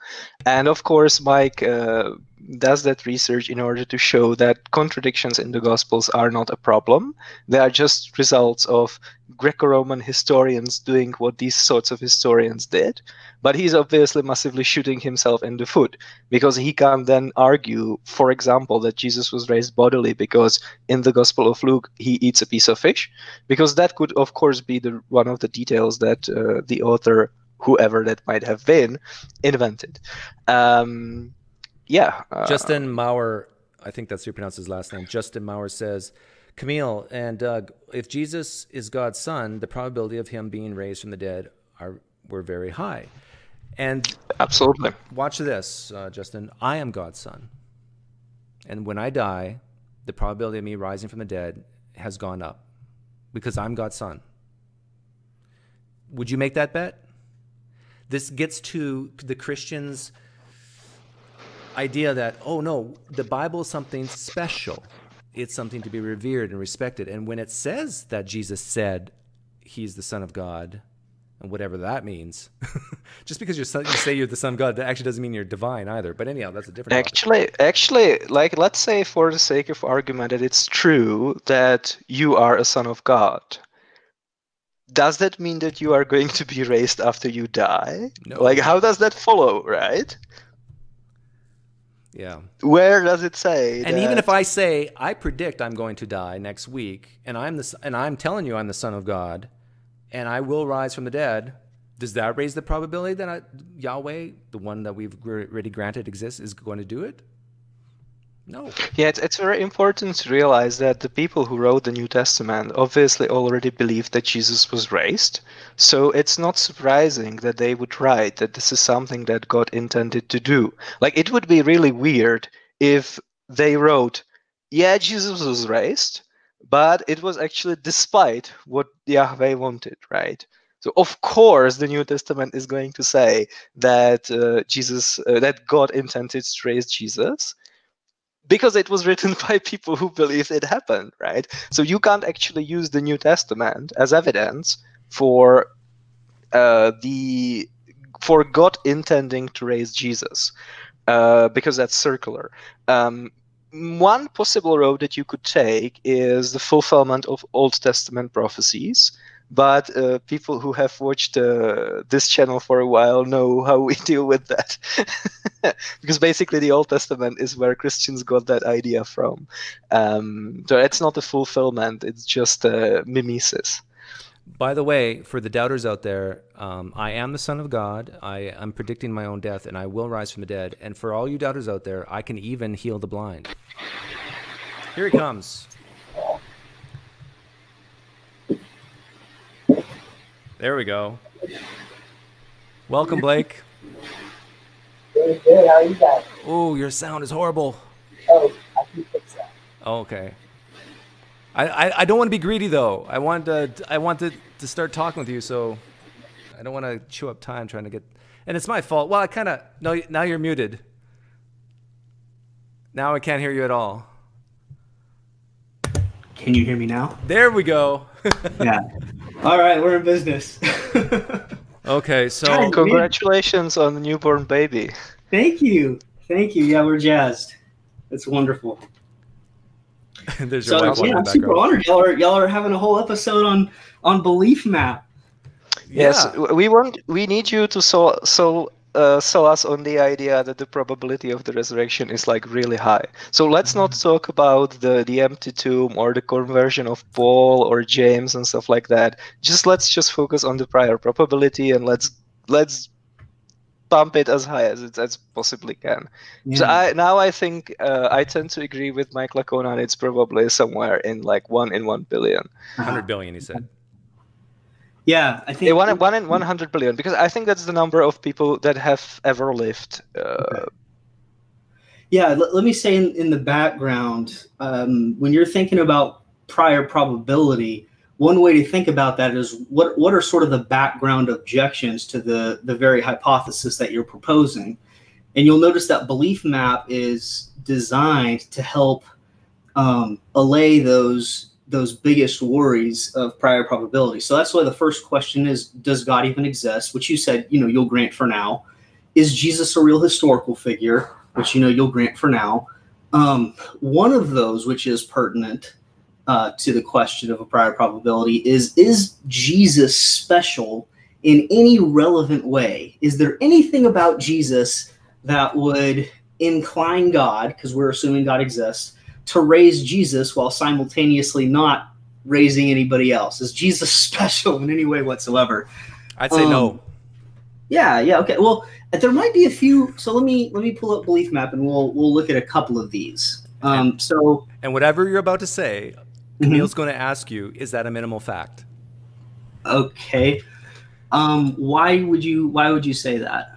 And of course, Mike uh, does that research in order to show that contradictions in the Gospels are not a problem. They are just results of Greco Roman historians doing what these sorts of historians did. But he's obviously massively shooting himself in the foot because he can then argue, for example, that Jesus was raised bodily because in the Gospel of Luke he eats a piece of fish, because that could, of course, be the one of the details that uh, the author whoever that might have been invented um, yeah. Uh, Justin Maurer, I think that's how you pronounce his last name. Justin Maurer says, Kamil and Doug, if Jesus is God's son, the probability of him being raised from the dead are were very high. And absolutely, watch this, uh, Justin. I am God's son, and when I die, the probability of me rising from the dead has gone up because I'm God's son. Would you make that bet? This gets to the Christians' idea that, oh no, the Bible is something special. It's something to be revered and respected. And when it says that Jesus said he's the Son of God, and whatever that means. Just because you're son, you say you're the son of God, that actually doesn't mean you're divine either. But anyhow, that's a different. Actually, topic. actually, like let's say for the sake of argument that it's true that you are a son of God. Does that mean that you are going to be raised after you die? No. Like, how does that follow, right? Yeah. Where does it say? And even if I say I predict I'm going to die next week, and I'm the and I'm telling you I'm the son of God, and I will rise from the dead, does that raise the probability that I, Yahweh, the one that we've already granted exists, is going to do it? No. Yeah, it's, it's very important to realize that the people who wrote the New Testament obviously already believed that Jesus was raised. So it's not surprising that they would write that this is something that God intended to do. Like, it would be really weird if they wrote, yeah, Jesus was raised, but it was actually despite what Yahweh wanted, right? So of course the New Testament is going to say that uh, Jesus, uh, that God intended to raise Jesus, because it was written by people who believe it happened, right? So you can't actually use the New Testament as evidence for uh, the for God intending to raise Jesus, uh, because that's circular. Um, one possible road that you could take is the fulfillment of Old Testament prophecies, but uh, people who have watched uh, this channel for a while know how we deal with that because basically the old testament is where christians got that idea from um, so it's not a fulfillment it's just a mimesis by the way, for the doubters out there, um, I am the Son of God. I am predicting my own death, and I will rise from the dead. And for all you doubters out there, I can even heal the blind. Here he comes. There we go. Welcome, Blake. Very good. How are you guys? Oh, your sound is horrible. Oh, I can fix that. Oh, okay. I, I, I don't want to be greedy though. I want to I want to, to start talking with you, so I don't want to chew up time trying to get. And it's my fault. Well, I kind of no. Now you're muted. Now I can't hear you at all. Can you hear me now? There we go. yeah. All right, we're in business. okay, so congratulations on the newborn baby. Thank you, thank you. Yeah, we're jazzed. It's wonderful. There's your so, yeah, I'm super honored. Y'all are y'all are having a whole episode on on belief map. Yes, yeah. we want we need you to so so uh, sell us on the idea that the probability of the resurrection is like really high. So let's not mm-hmm. talk about the the empty tomb or the conversion of Paul or James and stuff like that. Just let's just focus on the prior probability and let's let's pump it as high as it as possibly can. Yeah. So I now I think uh, I tend to agree with Mike Licona. And it's probably somewhere in like one in one billion. Hundred billion, he said. Yeah, I think one, one in 100 billion because I think that's the number of people that have ever lived. Uh, okay. Yeah, let, let, me say in, in the background, um, when you're thinking about prior probability, one way to think about that is what what are sort of the background objections to the the very hypothesis that you're proposing, and you'll notice that belief map is designed to help um, allay those those biggest worries of prior probability. So that's why the first question is Does God even exist? Which you said, you know, you'll grant for now. Is Jesus a real historical figure? Which, you know, you'll grant for now. Um, one of those, which is pertinent uh, to the question of a prior probability, is Is Jesus special in any relevant way? Is there anything about Jesus that would incline God, because we're assuming God exists, to raise Jesus while simultaneously not raising anybody else? Is Jesus special in any way whatsoever? I'd say um, no. Yeah, yeah, okay. Well, there might be a few. So let me let me pull up Belief Map and we'll we'll look at a couple of these. Um, and, so and whatever you're about to say, Kamil's mm-hmm. going to ask you: Is that a minimal fact? Okay. Um, why would you Why would you say that?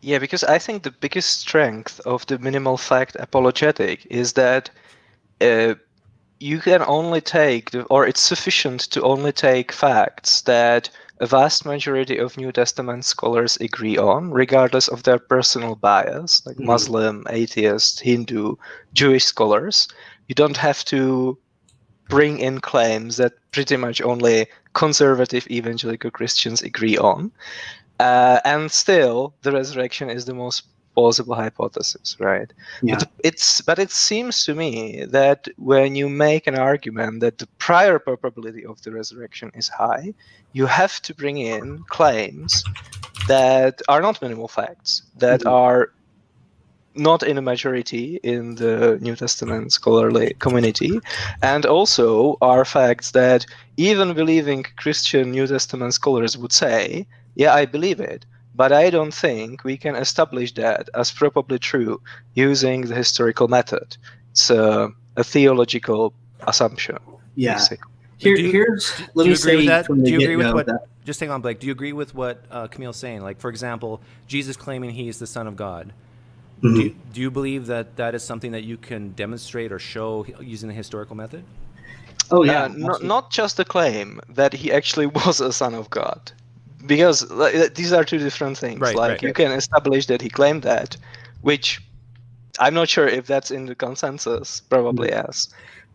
Yeah, because I think the biggest strength of the minimal fact apologetic is that uh, you can only take, or it's sufficient to only take facts that a vast majority of New Testament scholars agree on, regardless of their personal bias, like mm-hmm. Muslim, atheist, Hindu, Jewish scholars. You don't have to bring in claims that pretty much only conservative evangelical Christians agree on. Uh, and still, the resurrection is the most plausible hypothesis, right? Yeah. But it's but it seems to me that when you make an argument that the prior probability of the resurrection is high, you have to bring in claims that are not minimal facts, that Mhm. are not in a majority in the New Testament scholarly community, and also are facts that even believing Christian New Testament scholars would say, yeah, I believe it, but I don't think we can establish that as probably true using the historical method. It's a, a theological assumption. Yeah. basically. Here, you- here's let you me say with that? from Do you agree with what? that Just hang on, Blake. Do you agree with what uh, Kamil's saying? Like, for example, Jesus claiming he is the Son of God. Mhm. Do, you, do you believe that that is something that you can demonstrate or show using the historical method? oh yeah, Uh, not, not just the claim that he actually was a son of God, because like, these are two different things. Right, like right. you can establish that he claimed that, which I'm not sure if that's in the consensus. Probably yes.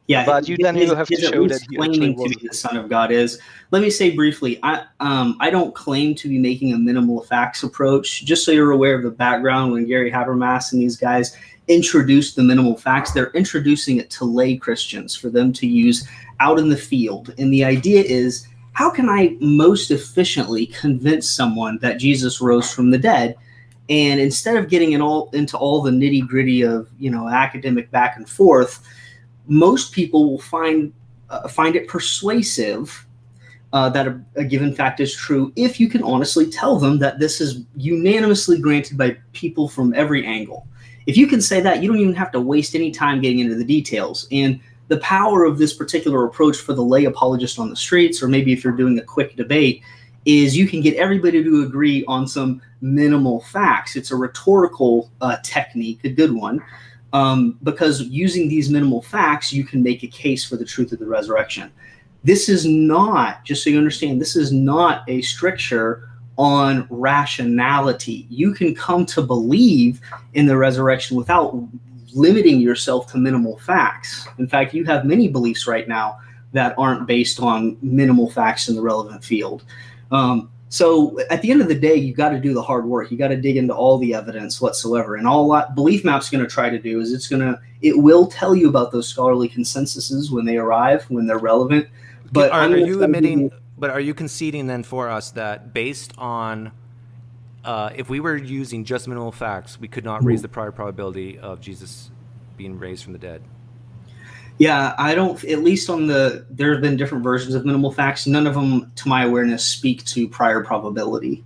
Yeah, But you then you have to his show that he claiming to wasn't. be the son of God is. Let me say briefly, I um I don't claim to be making a minimal facts approach. Just so you're aware of the background, when Gary Habermas and these guys introduced the minimal facts, they're introducing it to lay Christians for them to use out in the field. And the idea is, how can I most efficiently convince someone that Jesus rose from the dead? And instead of getting in all into all the nitty gritty of you know academic back and forth, most people will find uh, find it persuasive uh, that a, a given fact is true if you can honestly tell them that this is unanimously granted by people from every angle. If you can say that, you don't even have to waste any time getting into the details. And the power of this particular approach for the lay apologist on the streets, or maybe if you're doing a quick debate, is you can get everybody to agree on some minimal facts. It's a rhetorical uh, technique, a good one um, because using these minimal facts, you can make a case for the truth of the resurrection. This is not, just so you understand, this is not a stricture on rationality. You can come to believe in the resurrection without limiting yourself to minimal facts. In fact, you have many beliefs right now that aren't based on minimal facts in the relevant field. Um, so at the end of the day, you've got to do the hard work. You got to dig into all the evidence whatsoever. And all that Belief Map's going to try to do is it's going to it will tell you about those scholarly consensuses when they arrive, when they're relevant. But are, are you try to give admitting? But are you conceding then for us that based on uh, if we were using just minimal facts, we could not raise the prior probability of Jesus being raised from the dead? Yeah, I don't. At least on the there have been different versions of minimal facts. None of them, to my awareness, speak to prior probability.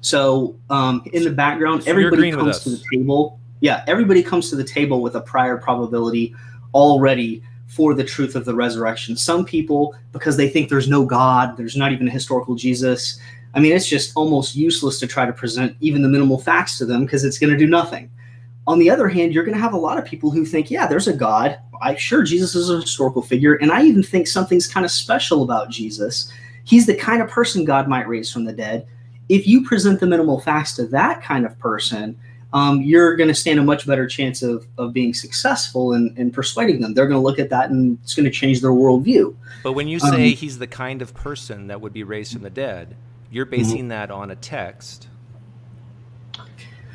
So um, in the background, So everybody comes to the table. Yeah, everybody comes to the table with a prior probability already for the truth of the resurrection. Some people, because they think there's no God, there's not even a historical Jesus. I mean, it's just almost useless to try to present even the minimal facts to them because it's going to do nothing. On the other hand, you're going to have a lot of people who think, yeah, there's a God. I sure Jesus is a historical figure, and I even think something's kind of special about Jesus. He's the kind of person God might raise from the dead. If you present the minimal facts to that kind of person, um, you're going to stand a much better chance of, of being successful in, in persuading them. They're going to look at that and it's going to change their worldview. But when you say Um, he's the kind of person that would be raised from the dead, you're Mm-hmm. basing that on a text.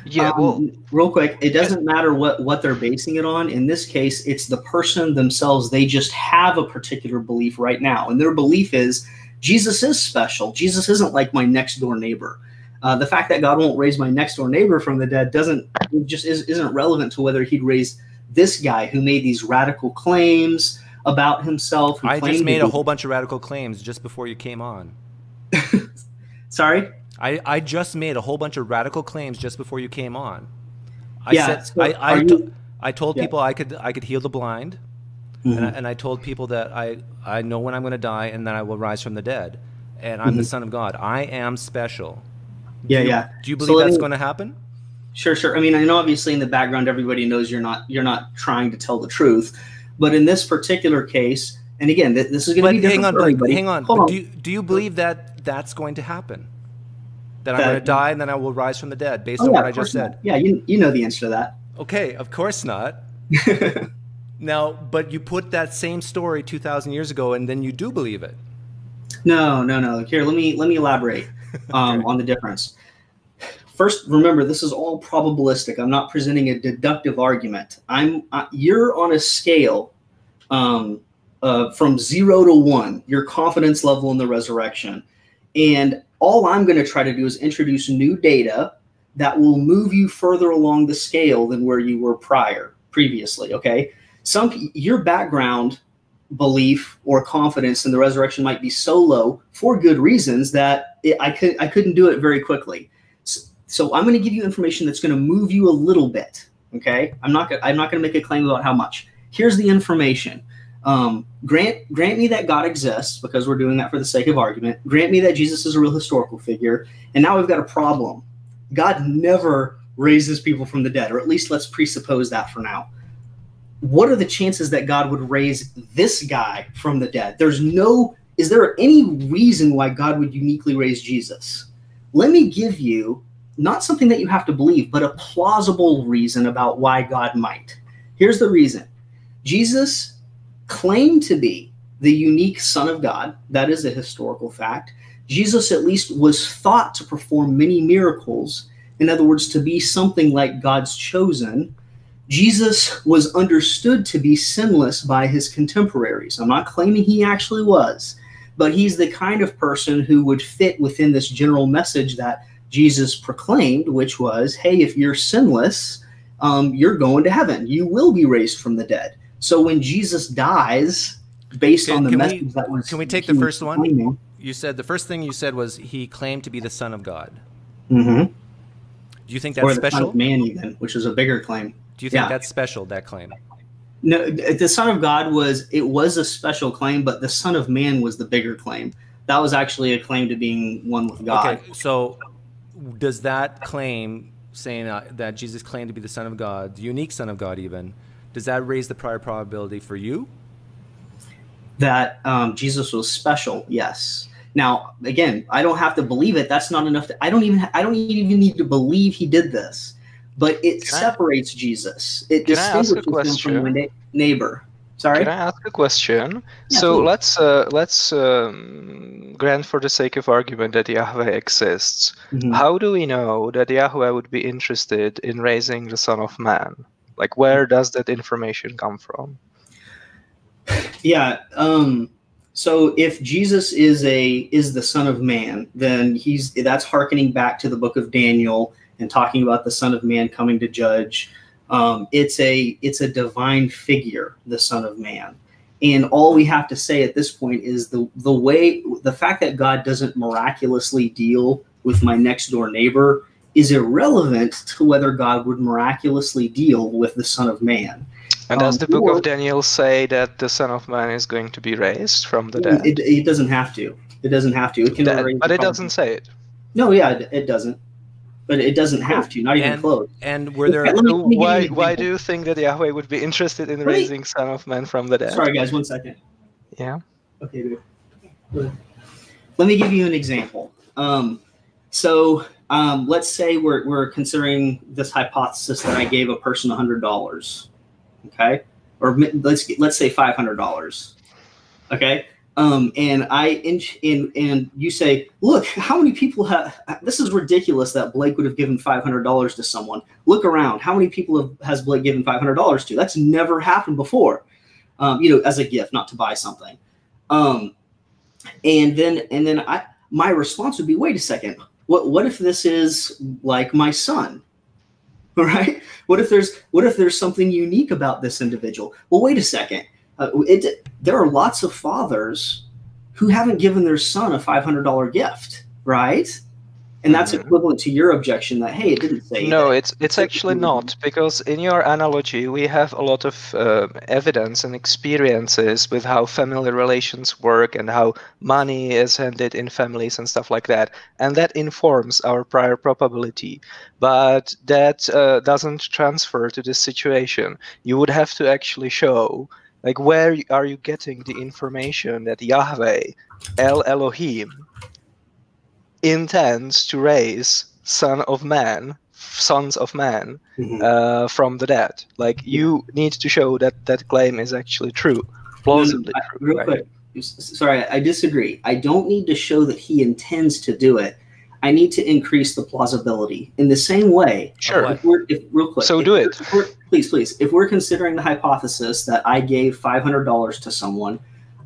Yeah, Um, well, real quick, it doesn't matter what what they're basing it on. In this case, it's the person themselves. They just have a particular belief right now, and their belief is Jesus is special. Jesus isn't like my next door neighbor. Uh, the fact that God won't raise my next door neighbor from the dead doesn't just is, isn't relevant to whether He'd raise this guy who made these radical claims about himself. who I just made a whole bunch of radical claims just before you came on. Sorry. I, I just made a whole bunch of radical claims just before you came on. I Yeah, said so I, I, you- I told Yeah. people I could I could heal the blind, and, I, mm-hmm. and I told people that I I know when I'm going to die and then I will rise from the dead, and I'm the mm-hmm. Son of God. I am special. Yeah, Do you- yeah. Do you believe let that's going to happen? Sure, sure. I mean, I know obviously in the background everybody knows you're not you're not trying to tell the truth, but in this particular case, and again, th- this is going to be different hang on, for everybody. hang on. Hold on. Do you, do you believe that that's going to happen? That I'm going to die and then I will rise from the dead based Oh, on yeah, what I just said? not. Yeah, you you know the answer to that. Okay, of course not. Now, but you put that same story 2,000 years ago, and then you do believe it. No, no, no. Here, let me let me elaborate um, on the difference. First, remember this is all probabilistic. I'm not presenting a deductive argument. I'm uh, you're on a scale um, uh, from zero to one. Your confidence level in the resurrection, and all I'm going to try to do is introduce new data that will move you further along the scale than where you were prior previously. Okay, some your background belief or confidence in the resurrection might be so low for good reasons that it, I could I couldn't do it very quickly. So, so I'm going to give you information that's going to move you a little bit. Okay, I'm not I'm not going to make a claim about how much. Here's the information. Um, grant grant me that God exists because we're doing that for the sake of argument. Grant me that Jesus is a real historical figure, and now we've got a problem. God never raises people from the dead, or at least let's presuppose that for now what are the chances that God would raise this guy from the dead? There's no, is there any reason why God would uniquely raise Jesus? Let me give you not something that you have to believe, but a plausible reason about why God might. Here's the reason Jesus claimed to be the unique Son of God. That is a historical fact. Jesus, at least, was thought to perform many miracles. In other words, to be something like God's chosen Jesus was understood to be sinless by his contemporaries. I'm not claiming he actually was, but he's the kind of person who would fit within this general message that Jesus proclaimed, which was, hey, if you're sinless, um, you're going to heaven. You will be raised from the dead. So when Jesus dies, based Can- on the can we- message that was, can we take the first one? You said the first thing you said was he claimed to be the Son of God. Mhm. Do you think or that's the Son special? of Man, even, which is a bigger claim. Do you think Yeah. that's special, that claim? No, the Son of God was it was a special claim, but the Son of Man was the bigger claim. That was actually a claim to being one with God. Okay, so does that claim, saying uh, that Jesus claimed to be the Son of God, the unique Son of God even, does that raise the prior probability for you? That um, Jesus was special, yes. Now, again, I don't have to believe it. That's not enough. To, I don't even. I don't even need to believe he did this. But it Can I- separates Jesus. It Can I ask distinguishes him from my na- neighbor. Sorry. Can I ask a question? Yeah, so please. let's uh, let's um, grant for the sake of argument that Yahweh exists. Mhm. How do we know that Yahweh would be interested in raising the Son of Man? Like, where does that information come from? Yeah. Um, so if Jesus is a is the Son of Man, then he's that's hearkening back to the book of Daniel and talking about the Son of Man coming to judge. Um, it's a it's a divine figure, the Son of Man. And all we have to say at this point is the the way the fact that God doesn't miraculously deal with my next door neighbor is irrelevant to whether God would miraculously deal with the Son of Man. And does Um, the book or- of Daniel say that the Son of Man is going to be raised from the dead? It, it doesn't have to. It doesn't have to. It can That- but it doesn't say it. No, yeah, it, it doesn't. But it doesn't have to. Not even And- close. And were there Okay, let me- let me why why do you think that Yahweh would be interested in Let me- raising Son of Man from the dead? Sorry, guys. One second. Yeah. Okay, dude. Let me give you an example. Um, so um, let's say we're, we're considering this hypothesis that I gave a person hundred dollars, okay, or let's let's say five hundred dollars, okay. Um, and I in, in and you say, look, how many people have? This is ridiculous that Blake would have given five hundred dollars to someone. Look around. How many people have, has Blake given five hundred dollars to? That's never happened before. Um, you know, as a gift, not to buy something. Um, and then and then I my response would be, wait a second, what what if this is like my son? Right. What if there's what if there's something unique about this individual? Well, wait a second. Uh, it, there are lots of fathers who haven't given their son a five hundred dollar gift, right? And that's Mhm. equivalent to your objection that hey, it didn't say No, that. it's it's actually not because in your analogy we have a lot of uh, evidence and experiences with how family relations work and how money is handed in families and stuff like that, and that informs our prior probability. But that uh, doesn't transfer to this situation. You would have to actually show like where are you getting the information that Yahweh, El Elohim, intends to raise Son of Man sons of man mm-hmm. uh, from the dead. Like you need to show that that claim is actually true, plausibly no, true. Real right? quick, sorry, I disagree. I don't need to show that he intends to do it. I need to increase the plausibility. In the same way, sure. If we're, if, real quick. So do it. please, please. If we're considering the hypothesis that I gave five hundred dollars to someone,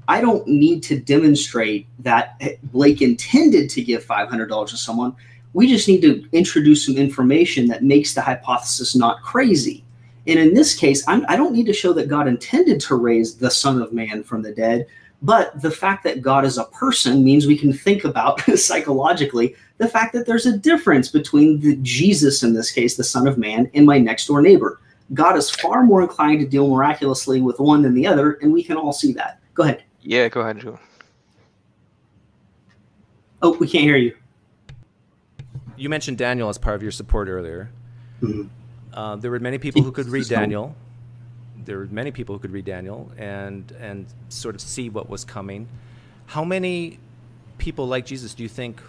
I don't need to demonstrate that Blake intended to give five hundred dollars to someone. We just need to introduce some information that makes the hypothesis not crazy. And in this case, I'm, I do not need to show that God intended to raise the Son of Man from the dead. But the fact that God is a person means we can think about psychologically the fact that there's a difference between the Jesus, in this case, the Son of Man, and my next door neighbor. God is far more inclined to deal miraculously with one than the other, and we can all see that. Go ahead. Yeah, go ahead, Joe. Oh, we can't hear you. You mentioned Daniel as part of your support earlier. Mm-hmm. Uh, there were many people who could read Daniel there were many people who could read Daniel and and sort of see what was coming. How many people like Jesus do you think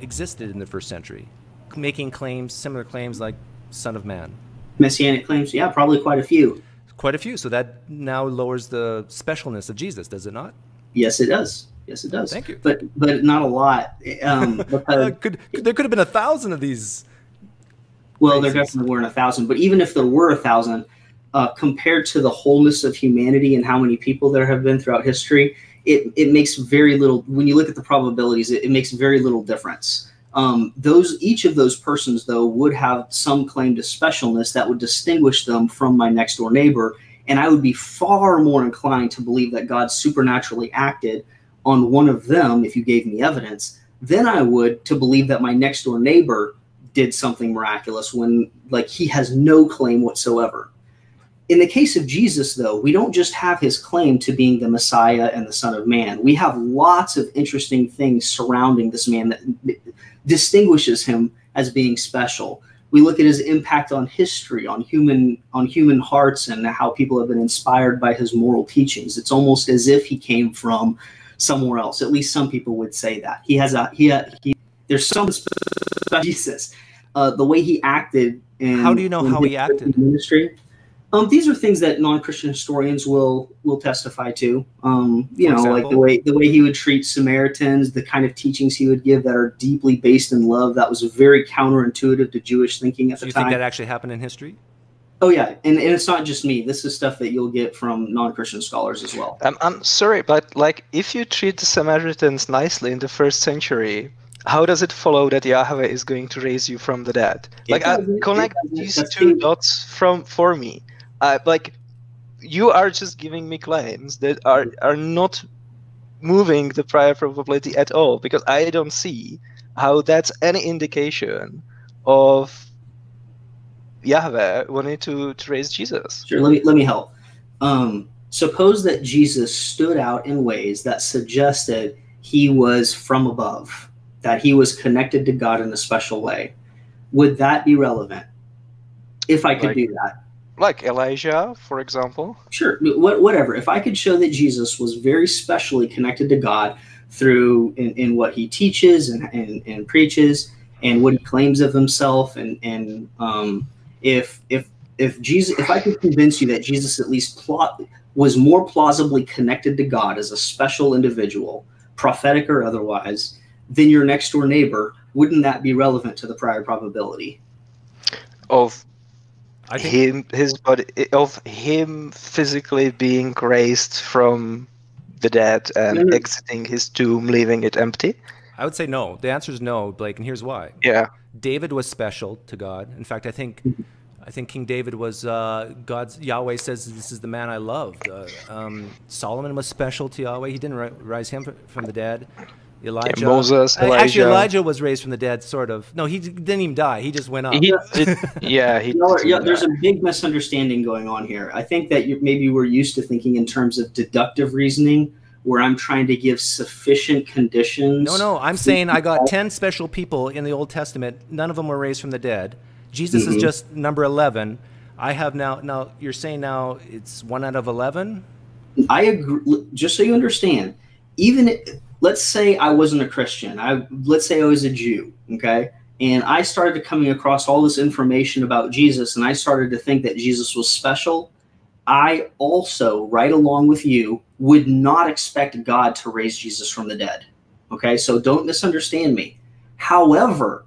existed in the first century, making claims, similar claims like Son of Man? Messianic claims, yeah, probably quite a few. Quite a few. So that now lowers the specialness of Jesus, does it not? Yes, it does. Yes, it does. Thank you. But but not a lot. Um, uh, could, could, there could have been a thousand of these. Well, there definitely weren't a thousand. But even if there were a thousand, uh, compared to the wholeness of humanity and how many people there have been throughout history, it, it makes very little. When you look at the probabilities, it, it makes very little difference. Um, those each of those persons though would have some claim to specialness that would distinguish them from my next door neighbor, and I would be far more inclined to believe that God supernaturally acted on one of them if you gave me evidence than I would to believe that my next door neighbor did something miraculous when like he has no claim whatsoever. In the case of Jesus, though, we don't just have his claim to being the Messiah and the Son of Man. We have lots of interesting things surrounding this man that distinguishes him as being special. We look at his impact on history, on human on human hearts, and how people have been inspired by his moral teachings. It's almost as if he came from somewhere else. At least some people would say that he has a he. he there's some Jesus. Uh, the way he acted. In, how do you know how he acted? Ministry. Um, these are things that non-Christian historians will will testify to. Um, you For know, example? like the way the way he would treat Samaritans, the kind of teachings he would give that are deeply based in love. That was very counterintuitive to Jewish thinking at so the you time. think that actually happened in history? Oh yeah, and, and it's not just me. This is stuff that you'll get from non-Christian scholars as well. I'm I'm sorry, but like if you treat the Samaritans nicely in the first century, how does it follow that Yahweh is going to raise you from the dead? Like I connect these two dots from for me uh, like you are just giving me claims that are are not moving the prior probability at all because I don't see how that's any indication of Yahweh wanting to, to raise Jesus. Sure, let me let me help. Um, suppose that Jesus stood out in ways that suggested he was from above, that he was connected to God in a special way. Would that be relevant? If I could like, do that like Elijah, for example. Sure, whatever. If I could show that Jesus was very specially connected to God through in, in what he teaches and, and, and preaches and what he claims of himself, and and um, if if if Jesus, if I could convince you that Jesus at least plot was more plausibly connected to God as a special individual, prophetic or otherwise, than your next door neighbor, wouldn't that be relevant to the prior probability? Of I think him his body of him physically being raised from the dead and mm-hmm. exiting his tomb, leaving it empty. I would say no. The answer is no, Blake, and here's why. Yeah. David was special to God. In fact, I think I think King David was uh, God's Yahweh says this is the man I loved. Uh, um, Solomon was special to Yahweh. He didn't rise him from the dead. Elijah. Yeah, Moses, Elijah. Actually, Elijah was raised from the dead, sort of. No, he didn't even die. He just went up. He did, yeah, he. yeah, there's a big misunderstanding going on here. I think that you, maybe we're used to thinking in terms of deductive reasoning, where I'm trying to give sufficient conditions. No, no, I'm saying I got ten special people in the Old Testament. None of them were raised from the dead. Jesus mm-hmm. is just number eleven. I have now. Now you're saying now it's one out of eleven. I agree. Just so you understand, even let's say I wasn't a Christian. I let's say I was a Jew, okay? and I started coming across all this information about Jesus, and I started to think that Jesus was special. I also, right along with you, would not expect God to raise Jesus from the dead. Okay, so don't misunderstand me. However,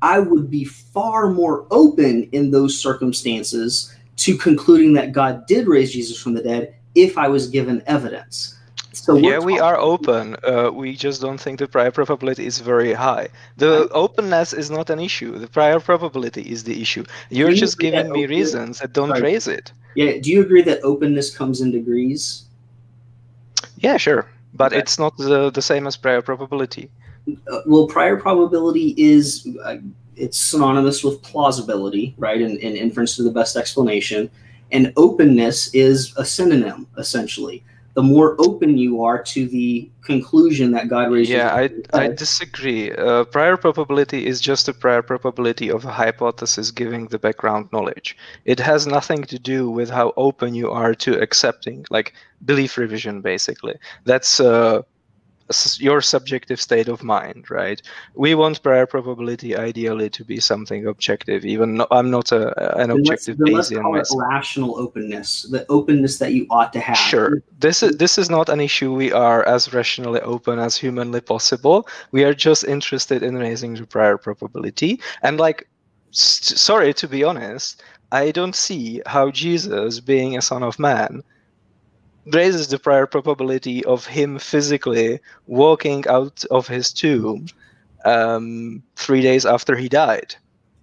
I would be far more open in those circumstances to concluding that God did raise Jesus from the dead if I was given evidence. So yeah, we are open. Uh, we just don't think the prior probability is very high. The right. openness is not an issue. The prior probability is the issue. You're you just giving me reasons that don't raise it. Yeah. Do you agree that openness comes in degrees? Yeah, sure, but okay. it's not the, the same as prior probability. Uh, well, prior probability is uh, it's synonymous with plausibility, right? And, and inference to the best explanation. And openness is a synonym, essentially the more open you are to the conclusion that God raised. Yeah, I, I disagree. Uh, prior probability is just a prior probability of a hypothesis giving the background knowledge. It has nothing to do with how open you are to accepting, like belief revision, basically. That's uh, your subjective state of mind, right? We want prior probability ideally to be something objective. Even I'm not a, an objective Bayesian myself. Rational openness, the openness that you ought to have. Sure, this is this is not an issue. We are as rationally open as humanly possible. We are just interested in raising the prior probability. And like, sorry to be honest, I don't see how Jesus, being a son of man, raises the prior probability of him physically walking out of his tomb um, three days after he died.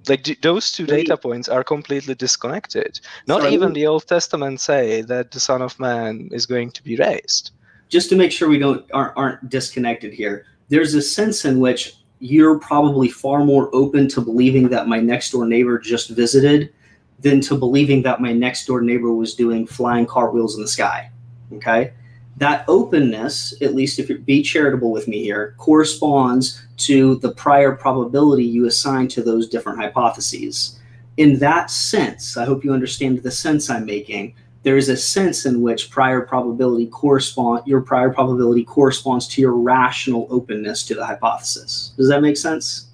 Like those two data points are completely disconnected. Not Sorry. even the Old Testament say that the Son of Man is going to be raised. Just to make sure we don't aren't, aren't disconnected here, there's a sense in which you're probably far more open to believing that my next door neighbor just visited than to believing that my next door neighbor was doing flying cartwheels in the sky. Okay. That openness, at least if you be charitable with me here, corresponds to the prior probability you assign to those different hypotheses. In that sense, I hope you understand the sense I'm making. There is a sense in which prior probability correspond your prior probability corresponds to your rational openness to the hypothesis. Does that make sense?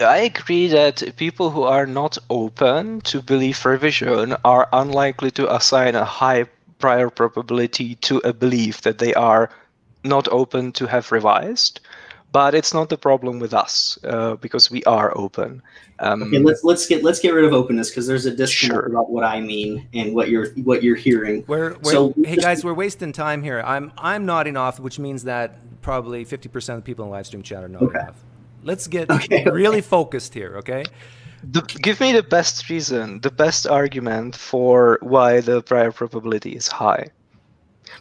I agree that people who are not open to belief revision are unlikely to assign a high prior probability to a belief that they are not open to have revised but it's not the problem with us uh, because we are open. Um, okay, let's let's get let's get rid of openness because there's a disconnect sure. about what I mean and what you're what you're hearing. We're, we're so hey guys, we're wasting time here. I'm I'm nodding off, which means that probably 50% of the people in live stream chat are nodding okay. off. Let's get okay, really focused here, okay? The, give me the best reason, the best argument for why the prior probability is high.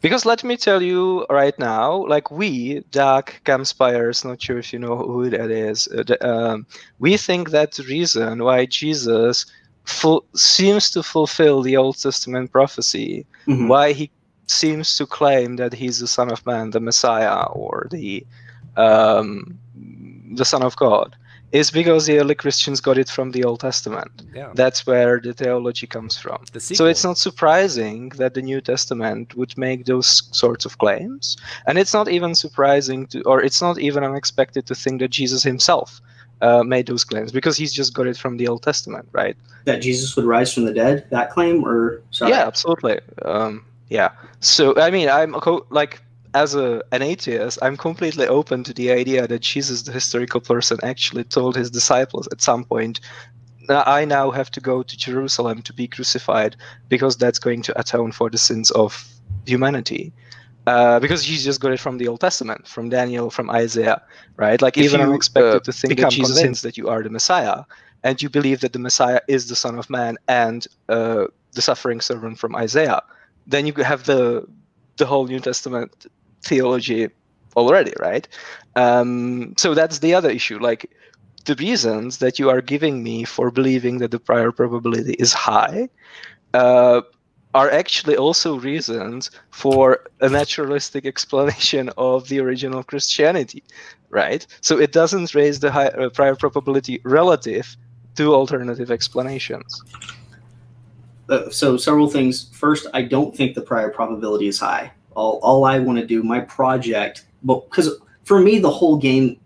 Because let me tell you right now, like we, Doug Campspires, not sure if you know who that is, uh, um, we think that the reason why Jesus full, seems to fulfill the Old Testament prophecy, mm-hmm. why he seems to claim that he's the Son of Man, the Messiah, or the um, the Son of God, is because the early Christians got it from the Old Testament. Yeah. That's where the theology comes from. So it's not surprising that the New Testament would make those sorts of claims. And it's not even surprising to, or it's not even unexpected to think that Jesus himself uh, made those claims because he's just got it from the Old Testament, right? That Jesus would rise from the dead, that claim, or sorry? Yeah, absolutely. Um, yeah. So I mean, I'm like as a, an atheist, I'm completely open to the idea that Jesus, the historical person, actually told his disciples at some point, I now have to go to Jerusalem to be crucified because that's going to atone for the sins of humanity. Uh, because he just got it from the Old Testament, from Daniel, from Isaiah, right? Like if even I'm expected uh, to think that Jesus hints that you are the Messiah, and you believe that the Messiah is the Son of Man and uh, the suffering servant from Isaiah, then you have the the whole New Testament theology already, right? Um, so that's the other issue. Like the reasons that you are giving me for believing that the prior probability is high uh, are actually also reasons for a naturalistic explanation of the original Christianity, right? So it doesn't raise the high, uh, prior probability relative to alternative explanations. Uh, so several things. First, I don't think the prior probability is high all, all I want to do, my project, because for me, the whole game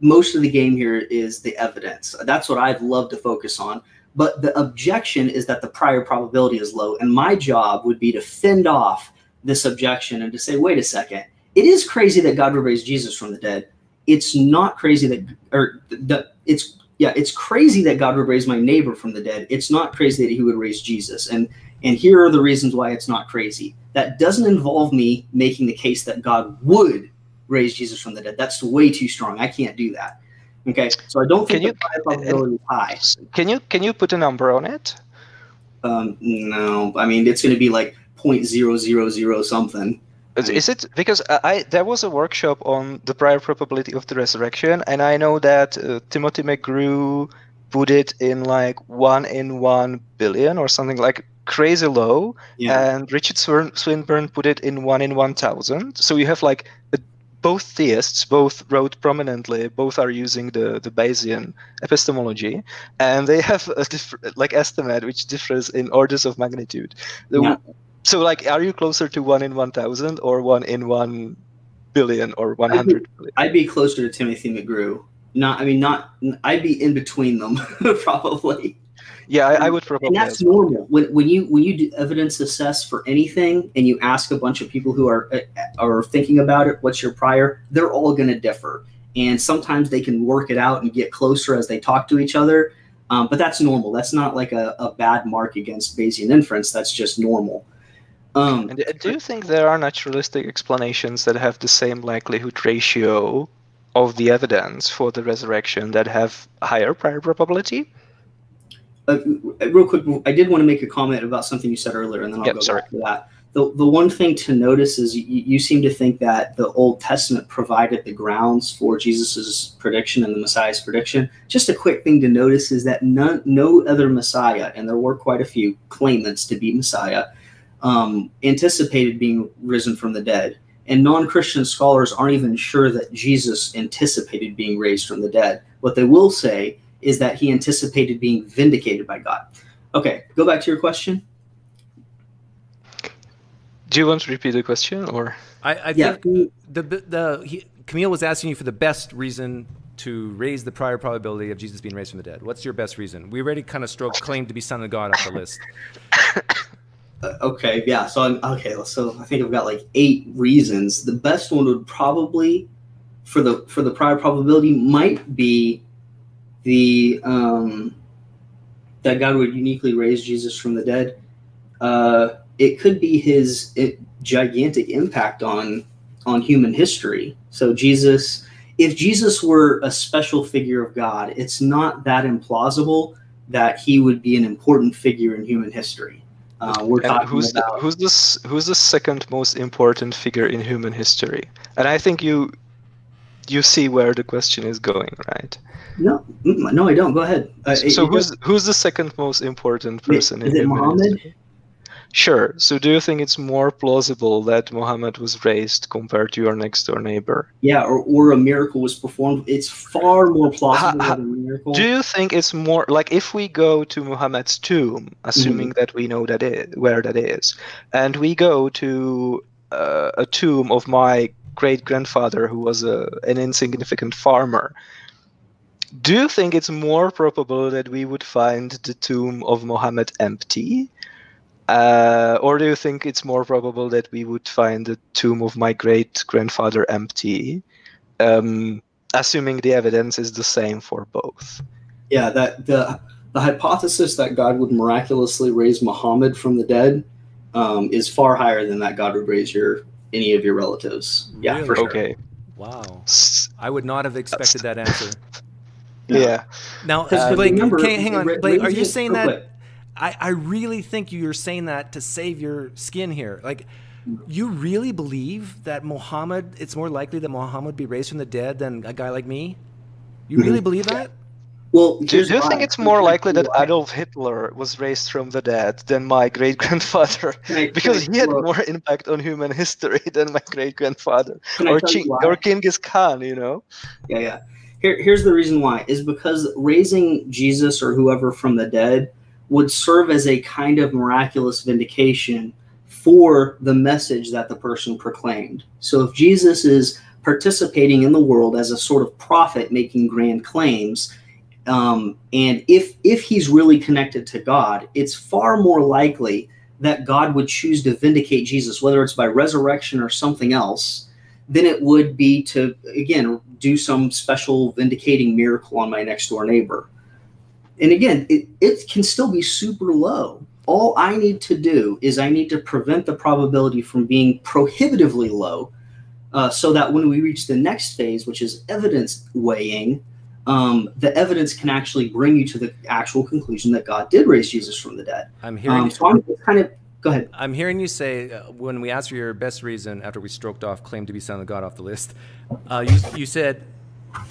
most of the game here is the evidence. That's what I'd love to focus on. But the objection is that the prior probability is low. And my job would be to fend off this objection and to say, wait a second, it is crazy that God would raise Jesus from the dead. It's not crazy that, or the, it's, yeah, it's crazy that God would raise my neighbor from the dead. It's not crazy that he would raise Jesus. And, and here are the reasons why it's not crazy. That doesn't involve me making the case that God would raise Jesus from the dead. That's way too strong. I can't do that. Okay, so I don't think Can you- probability high. Can you can you put a number on it? Um, no, I mean it's going to be like point zero zero zero something. Is- it because I, I there was a workshop on the prior probability of the resurrection, and I know that uh, Timothy McGrew put it in like one in one billion or something like crazy low, Yeah, and Richard Swin- Swinburne put it in one in one thousand. So you have like a, both theists, both wrote prominently, both are using the the Bayesian epistemology, and they have a diff- like estimate which differs in orders of magnitude. Yeah. So like, are you closer to one in one thousand or one in one billion or one hundred billion? I'd be closer to Timothy McGrew. Not, I mean, not. I'd be in between them probably. Yeah, I, I would probably. and that's well. normal when, when you when you do evidence assess for anything and you ask a bunch of people who are uh, are thinking about it what's your prior they're all going to differ and sometimes they can work it out and get closer as they talk to each other um, but that's normal that's not like a, a bad mark against bayesian inference that's just normal um, And do you think there are naturalistic explanations that have the same likelihood ratio of the evidence for the resurrection that have higher prior probability? Uh, real quick, I did want to make a comment about something you said earlier, and then I'll Yep, go sorry. back to that. The, the one thing to notice is you, you seem to think that the Old Testament provided the grounds for Jesus's prediction and the Messiah's prediction. Just a quick thing to notice is that none, no other Messiah, and there were quite a few claimants to be Messiah, um, anticipated being risen from the dead. And non Christian scholars aren't even sure that Jesus anticipated being raised from the dead. What they will say is that he anticipated being vindicated by God. Okay, go back to your question. Do you want to repeat the question or? I, I Yeah. think the the he, Kamil was asking you for the best reason to raise the prior probability of Jesus being raised from the dead. What's your best reason? We already kind of stroke claim to be son of God off the list. Uh, okay, yeah. So I'm okay. So I think I've got like eight reasons. The best one would probably, for the for the prior probability, might be the um, that God would uniquely raise Jesus from the dead. Uh, it could be his it, gigantic impact on on human history. So Jesus, if Jesus were a special figure of God, it's not that implausible that he would be an important figure in human history. Uh, we're And talking who's the, about who's the who's the second most important figure in human history? And I think you you see where the question is going, right? no, mm, no, I don't. Go ahead. Uh, it- so it who's who's the second most important Is- person is in it Muhammad? Sure. So do you think it's more plausible that Muhammad was raised compared to your next door neighbor? Yeah, or, or a miracle was performed. It's far more plausible Ha- ha- than a miracle. Do you think it's more like if we go to Muhammad's tomb, assuming Mm-hmm. that we know that is where that is, and we go to uh, a tomb of my great grandfather who was a, an insignificant farmer, do you think it's more probable that we would find the tomb of Muhammad empty? Uh, or do you think it's more probable that we would find the tomb of my great grandfather empty? Um, assuming the evidence is the same for both. yeah, that the the hypothesis that God would miraculously raise Muhammad from the dead um, is far higher than that God would raise your any of your relatives. Yeah, for sure. Okay. Wow. I would not have expected that answer. Yeah. Now, Because uh, Blake, remember, okay, hang on. ra- Blake, are you saying that? I, I really think you're saying that to save your skin here. Like, you really believe that Muhammad, it's more likely that Muhammad be raised from the dead than a guy like me? You really Mm-hmm. believe that? Well, Do, you think it's more likely that Why. Adolf Hitler was raised from the dead than my great grandfather? Can I- can Because he had well, more impact on human history than my great grandfather. Or, you or Genghis Khan, you know? Yeah, yeah. Here, here's the reason why is because raising Jesus or whoever from the dead would serve as a kind of miraculous vindication for the message that the person proclaimed. So if Jesus is participating in the world as a sort of prophet making grand claims. Um, and if if he's really connected to God, it's far more likely that God would choose to vindicate Jesus, whether it's by resurrection or something else, than it would be to again do some special vindicating miracle on my next door neighbor. And again, it, it can still be super low. All I need to do is I need to prevent the probability from being prohibitively low uh, so that when we reach the next phase, which is evidence weighing, um, the evidence can actually bring you to the actual conclusion that God did raise Jesus from the dead. I'm hearing. Um, so I'm kind of go ahead. I'm hearing you say uh, when we asked for your best reason after we stroked off claim to be son of God off the list, uh, you you said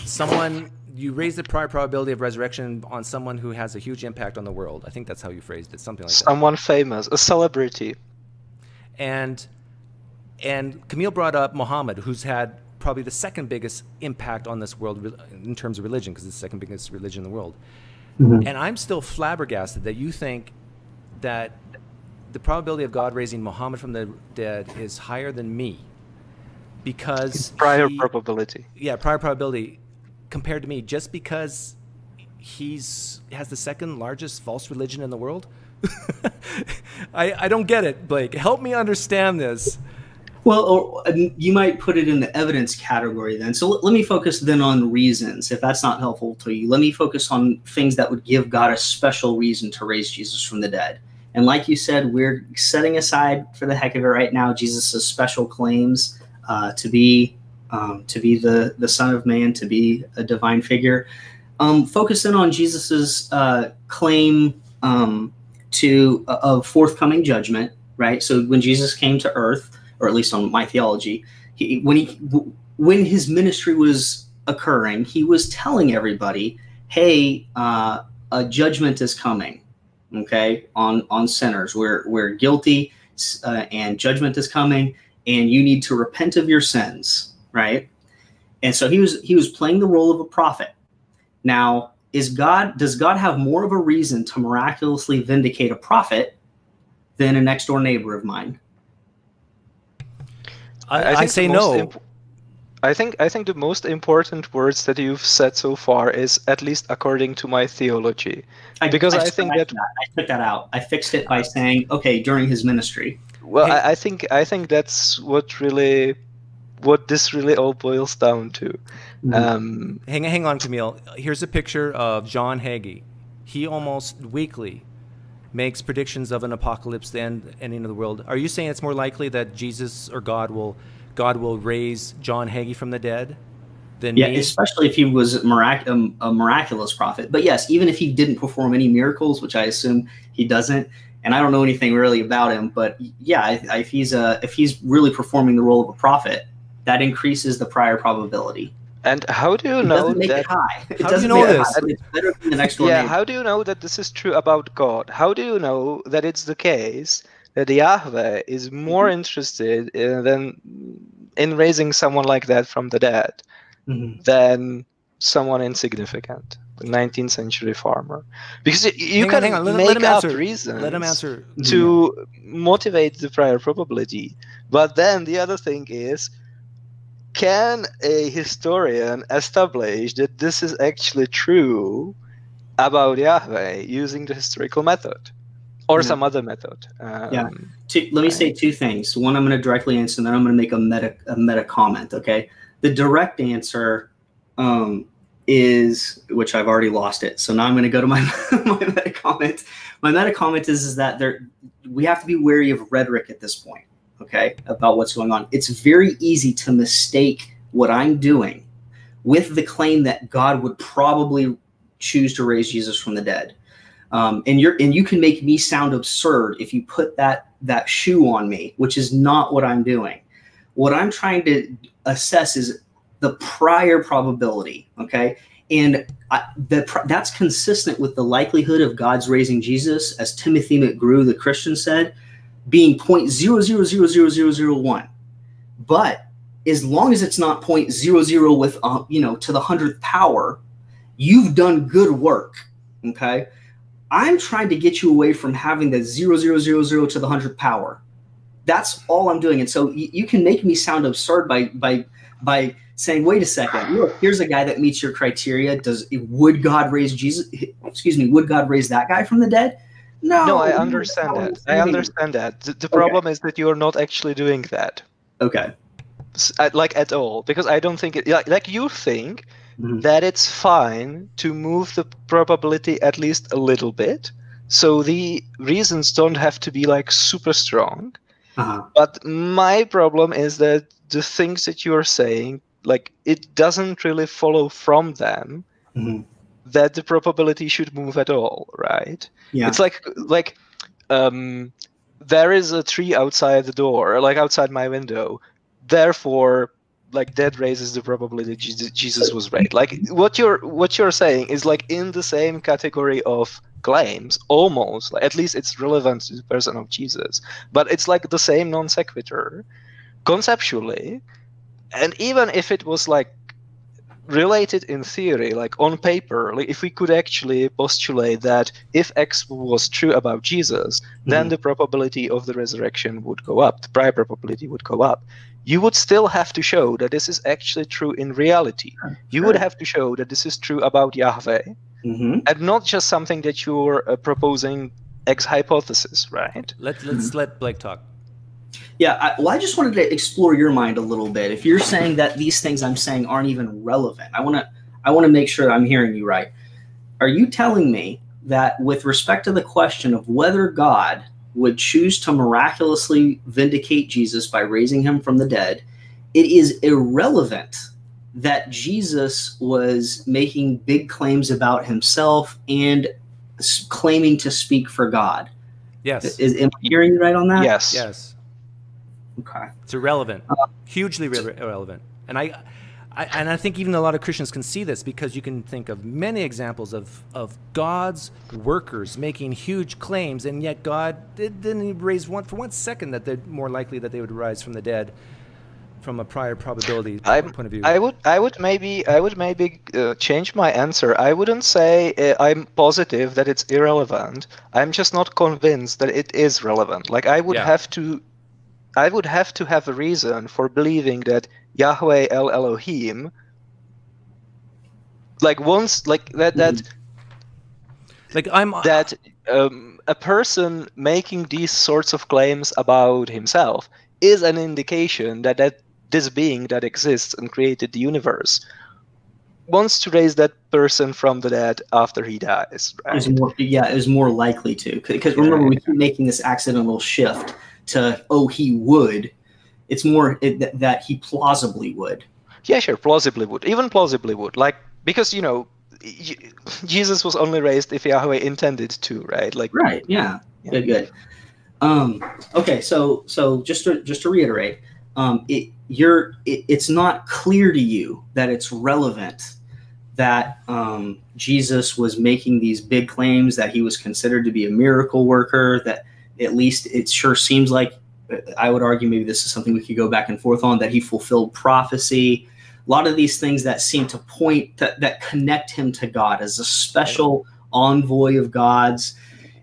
someone you raised the prior probability of resurrection on someone who has a huge impact on the world. I think that's how you phrased it, something like someone that. Someone famous, a celebrity. And and Kamil brought up Muhammad, who's had probably the second biggest impact on this world in terms of religion, because it's the second biggest religion in the world. Mm-hmm. And I'm still flabbergasted that you think that the probability of God raising Muhammad from the dead is higher than me because it's prior he, probability. Yeah, prior probability compared to me just because he's has the second largest false religion in the world. I I don't get it, Blake. Help me understand this. Well, or you might put it in the evidence category then. So let, let me focus then on reasons. If that's not helpful to you, let me focus on things that would give God a special reason to raise Jesus from the dead. And like you said, we're setting aside for the heck of it right now Jesus' special claims uh, to be um, to be the the Son of Man, to be a divine figure. Um, focus in on Jesus's uh, claim um, to uh, of forthcoming judgment. Right. So when Jesus came to Earth, or at least on my theology, he, when he when his ministry was occurring, he was telling everybody, "Hey, uh, a judgment is coming." Okay, on on sinners, we're we're guilty, uh, and judgment is coming, and you need to repent of your sins. Right, and so he was he was playing the role of a prophet. Now, is God does God have more of a reason to miraculously vindicate a prophet than a next door neighbor of mine? I, I say no. Imp- I think I think the most important words that you've said so far is at least according to my theology, I, because I, I think that, that, I took that out. I fixed it by saying, okay, during his ministry. Well, hey. I, I, think I think that's what really, what this really all boils down to. Mm-hmm. Um, hang hang on, Kamil. Here's a picture of John Hagee. He almost weekly makes predictions of an apocalypse, the end, ending of the world. Are you saying it's more likely that Jesus or God will God will raise John Hagee from the dead than yeah, me? especially if he was mirac- um, a miraculous prophet. But yes, even if he didn't perform any miracles, which I assume he doesn't, and I don't know anything really about him, but yeah, if he's a if he's really performing the role of a prophet, that increases the prior probability. And how do you it know that? It. It how do you know this? It's better than the next yeah, name. how do you know that this is true about God? How do you know that it's the case that Yahweh is more mm-hmm. interested in, than in raising someone like that from the dead mm-hmm. than someone insignificant, the 19th century farmer? Because you hang can on, on. Let, make let up answer. reasons let him answer. to mm-hmm. motivate the prior probability. But then the other thing is can a historian establish that this is actually true about Yahweh using the historical method or yeah. some other method? Um, yeah. Two, let me say two things. One, I'm going to directly answer, and then I'm going to make a meta a meta comment. Okay. The direct answer um, is, which I've already lost it. So now I'm going to go to my my meta comment. My meta comment is is that there we have to be wary of rhetoric at this point okay, about what's going on. It's very easy to mistake what I'm doing with the claim that God would probably choose to raise Jesus from the dead. Um, and you're and you can make me sound absurd if you put that that shoe on me, which is not what I'm doing. What I'm trying to assess is the prior probability, okay? And that that's consistent with the likelihood of God's raising Jesus, as Timothy McGrew, the Christian, said being 0.000001. But as long as it's not 0.00 with, uh, you know, to the hundredth power, you've done good work. Okay. I'm trying to get you away from having the 0000 to the hundredth power. That's all I'm doing. And so you can make me sound absurd by, by, by saying, "Wait a second, look, here's a guy that meets your criteria. Does would God raise Jesus? Excuse me, would God raise that guy from the dead?" No, No, I understand that. I understand that. The, the problem is that you're not actually doing that, Okay. Uh, like at all, because I don't think it. Like, like you think Mhm. that it's fine to move the probability at least a little bit, so the reasons don't have to be like super strong. Uh-huh. But my problem is that the things that you're saying, like it doesn't really follow from them Mhm. That the probability should move at all, right? Yeah. It's like like um, there is a tree outside the door, like outside my window. Therefore, like that raises the probability Jesus, Jesus was right. Like what you're what you're saying is like in the same category of claims, almost. Like, at least it's relevant to the person of Jesus, but it's like the same non sequitur, conceptually. And even if it was like related in theory, like on paper, like if we could actually postulate that if X was true about Jesus, then Mhm. the probability of the resurrection would go up, the prior probability would go up. You would still have to show that this is actually true in reality. You would have to show that this is true about Yahweh, hmm and not just something that you're uh, proposing ex hypothesis, right? Let, let's let Blake talk. Yeah. I, well, I just wanted to explore your mind a little bit. If you're saying that these things I'm saying aren't even relevant, I want to I want to make sure that I'm hearing you right. Are you telling me that with respect to the question of whether God would choose to miraculously vindicate Jesus by raising him from the dead, it is irrelevant that Jesus was making big claims about himself and claiming to speak for God? Yes. Is, am I hearing you right on that? Yes. Yes. Okay. It's irrelevant, Uh, hugely re- irrelevant. And I, I, and I think even a lot of Christians can see this because you can think of many examples of, of God's workers making huge claims, and yet God did, didn't raise one for one second that they're more likely that they would rise from the dead, from a prior probability I'm- point of view. I would, I would maybe, I would maybe uh, change my answer. I wouldn't say uh, I'm positive that it's irrelevant. I'm just not convinced that it is relevant. Like I would Yeah. have to, I would have to have a reason for believing that Yahweh El Elohim, like once, like that, that, like I'm that um, a person making these sorts of claims about himself is an indication that that this being that exists and created the universe wants to raise that person from the dead after he dies right? is more yeah is more likely to. Because remember we keep making this accidental shift to oh he would. It's more it, that, that he plausibly would. Yeah sure plausibly would even plausibly would. Like because you know jesus was only raised if yahweh intended to right? Like right yeah, Yeah. good good. Um okay so so just to just to reiterate um it you're it, it's not clear to you that it's relevant that um jesus was making these big claims that he was considered to be a miracle worker that at least it sure seems like I would argue maybe this is something we could go back and forth on that he fulfilled prophecy. A lot of these things that seem to point that, that connect him to God as a special envoy of God's.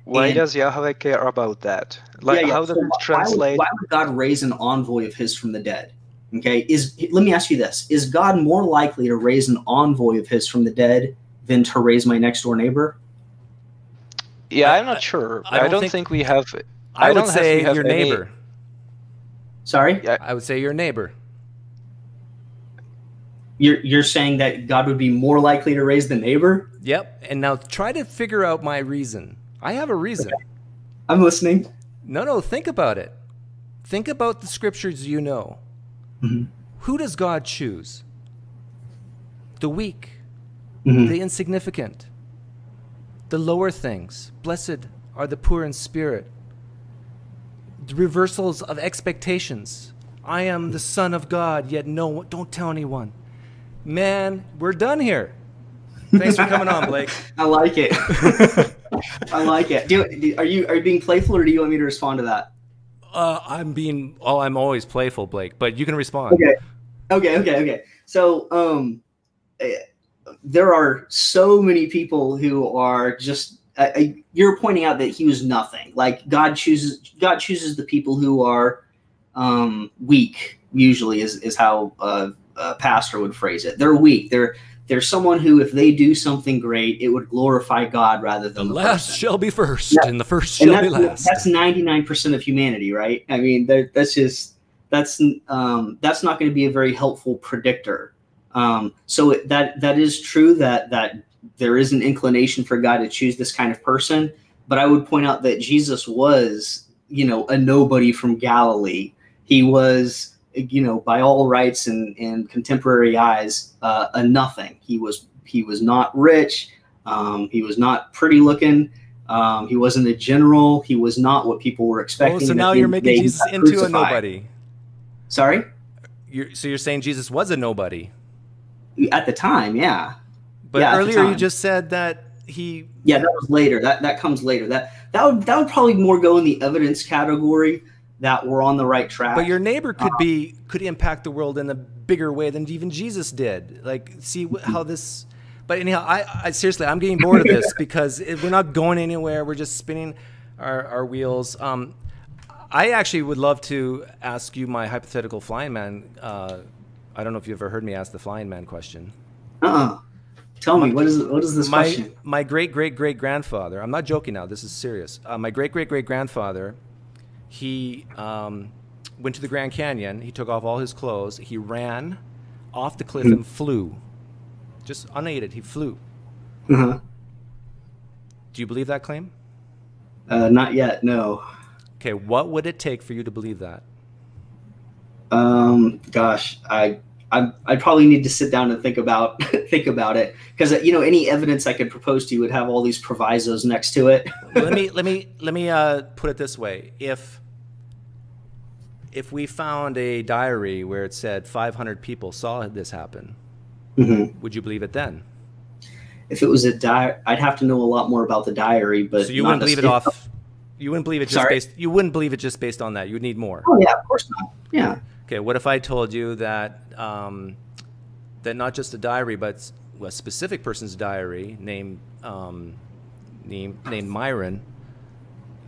why And- does yahweh care about that like Yeah, yeah. how does So it why would- translate Why would, God raise an envoy of his from the dead? Okay, is let me ask you this: Is God more likely to raise an envoy of his from the dead than to raise my next door neighbor? Yeah I- i'm not sure I i don't don't, think- think, we have I, I would don't have- say we have your any- neighbor. Sorry, Yeah. I would say your neighbor. you're you're saying that God would be more likely to raise the neighbor? Yep. And now try to figure out my reason. I have a reason. I'm listening. No, no, think about it. Think about the scriptures you know. Mhm. Who does God choose? The weak, Mhm. the insignificant, the lower things. Blessed are the poor in spirit. The reversals of expectations. I am the Son of God, yet no one, don't tell anyone. Man, we're done here. Thanks for coming on, Blake. I like it. I like it. Do, do- are you are you being playful, or do you want me to respond to that? Uh, I'm being, oh, I'm always playful, Blake, but you can respond. Okay. Okay. Okay. Okay. So, um, eh, there are so many people who are just. You're pointing out that he was nothing. Like God chooses. God chooses the people who are um, weak. Usually, is is how uh, uh, pastor would phrase it. They're weak. They're they're someone who, if they do something great, it would glorify God rather than the, the last person. shall be first, Yeah. and the first shall be that's, last. that's 99% of humanity, right? I mean, that's just that's um, that's not going to be a very helpful predictor. Um, so it, that that is true that that there is an inclination for God to choose this kind of person, but I would point out that Jesus was, you know, a nobody from Galilee. He was, you know, by all rights and, and contemporary eyes, uh, a nothing. He was he was not rich. Um, he was not pretty looking. Um, he wasn't a general. He was not what people were oh, expecting. so now you're making Jesus into a nobody. Sorry, You're, so you're saying Jesus was a nobody, at the time, yeah, but Yeah, earlier you just said that he. yeah. That was later. That that comes later. That that would that would probably more go in the evidence category that we're on the right track. But your neighbor could be could impact the world in a bigger way than even Jesus did. Like, see how this. But anyhow, I, I seriously, I'm getting bored of this because it, we're not going anywhere. We're just spinning our, our wheels. Um, I actually would love to ask you my hypothetical flying man. Uh, I don't know if you ever heard me ask the flying man question. uh-uh. Tell me what is what is this my question? my great great great grandfather. I'm not joking now. This is serious. Uh, my great great great grandfather, he um, went to the Grand Canyon. He took off all his clothes. He ran off the cliff and flew, just unaided. He flew. Uh-huh. Do you believe that claim? Uh, not yet. No. Okay, what would it take for you to believe that? Um, gosh, I, I, I probably need to sit down and think about think about it because you know any evidence I could propose to you would have all these provisos next to it. let me let me let me uh, put it this way: if if we found a diary where it said 500 people saw this happen, Mhm. would you believe it then? If it was a diary, I'd have to know a lot more about the diary. But so you wouldn't believe it off. You wouldn't believe it just Sorry? based. You wouldn't believe it just based on that. You would need more. Oh yeah, of course not. Yeah. Okay. What if I told you that um, that not just a diary, but a specific person's diary named um, named named Myron.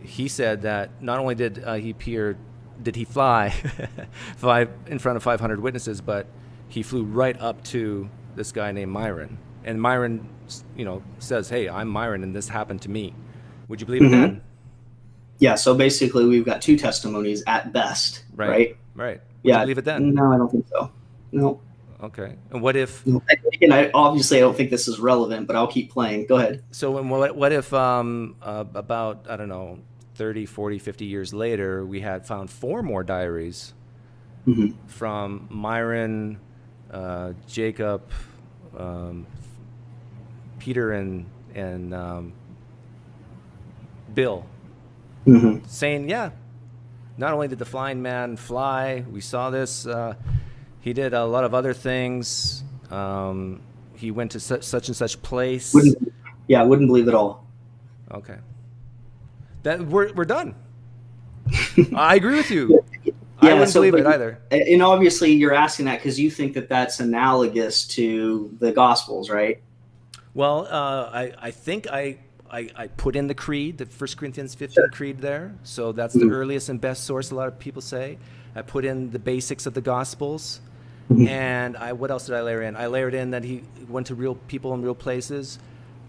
He said that not only did uh, he appear, did he fly, fly in front of 500 witnesses, but he flew right up to this guy named Myron. And Myron, you know, says, "Hey, I'm Myron, and this happened to me." Would you believe Mhm. it then? Yeah. So basically, we've got two testimonies at best. Right. Right. Right. Would yeah. you believe it then? No, I don't think so. No. Okay. And what if? Again, I obviously I don't think this is relevant, but I'll keep playing. Go ahead. So when, what, what if um, uh, about, I don't know, 30, 40, 50 years later, we had found four more diaries Mhm. from Myron, uh, Jacob, um, Peter, and, and um, Bill Mhm. saying, yeah, not only did the flying man fly, we saw this, uh, he did a lot of other things. Um, he went to such, such and such place. Wouldn't, yeah, I wouldn't believe it all. Okay. That we're we're done. I agree with you. I Yeah, wouldn't so, believe it either. And obviously, you're asking that because you think that that's analogous to the Gospels, right? Well, uh, I I think I, I I put in the creed, the First Corinthians 15 creed there. So that's the Mhm. earliest and best source. A lot of people say. I put in the basics of the Gospels, Mhm. and I what else did I layer in? I layered in that he went to real people in real places.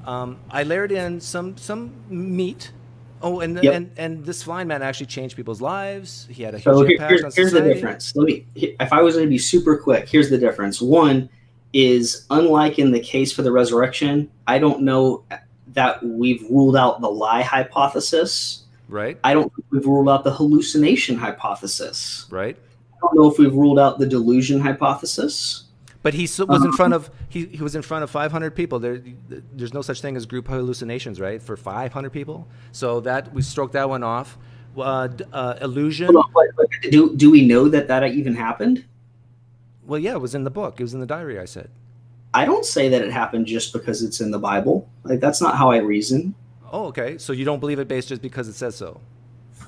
Um, I layered in some some meat. Oh, and Yep. and and this flying man actually changed people's lives. He had a huge So here- on here's the difference. Let me, if I was going to be super quick, here's the difference. One is unlike in the case for the resurrection, I don't know that we've ruled out the lie hypothesis. Right. I don't think we've ruled out the hallucination hypothesis. Right. I don't know if we've ruled out the delusion hypothesis. But he was in Uh-huh. front of he, he was in front of 500 people. There, there's no such thing as group hallucinations, right? For 500 people, so that we stroked that one off. Uh, uh, illusion. On, but- but Do, do we know that that even happened? Well, yeah, it was in the book. It was in the diary. I said. I don't say that it happened just because it's in the Bible. Like that's not how I reason. Oh, okay. So you don't believe it based just because it says so.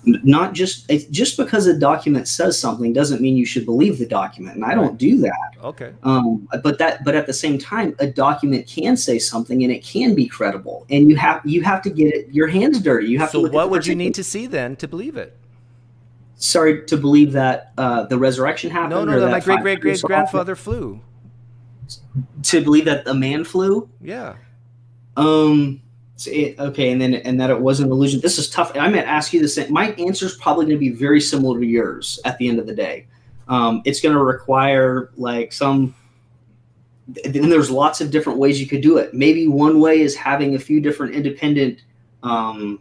Not just it's just because a document says something doesn't mean you should believe the document, and I don't do that. Okay. Um, but that but at the same time, a document can say something and it can be credible, and you have you have to get it your hands dirty. You have to. So what would you need to see then to believe it? sorry to believe that uh, the resurrection happened. No, no, that my great great great grandfather flew. To believe that a man flew. Yeah. Um. It, okay, and then and that it was an illusion. This is tough. Going to ask you the same. My answer is probably going to be very similar to yours. At the end of the day, um, it's going to require like some. And there's lots of different ways you could do it. Maybe one way is having a few different independent um,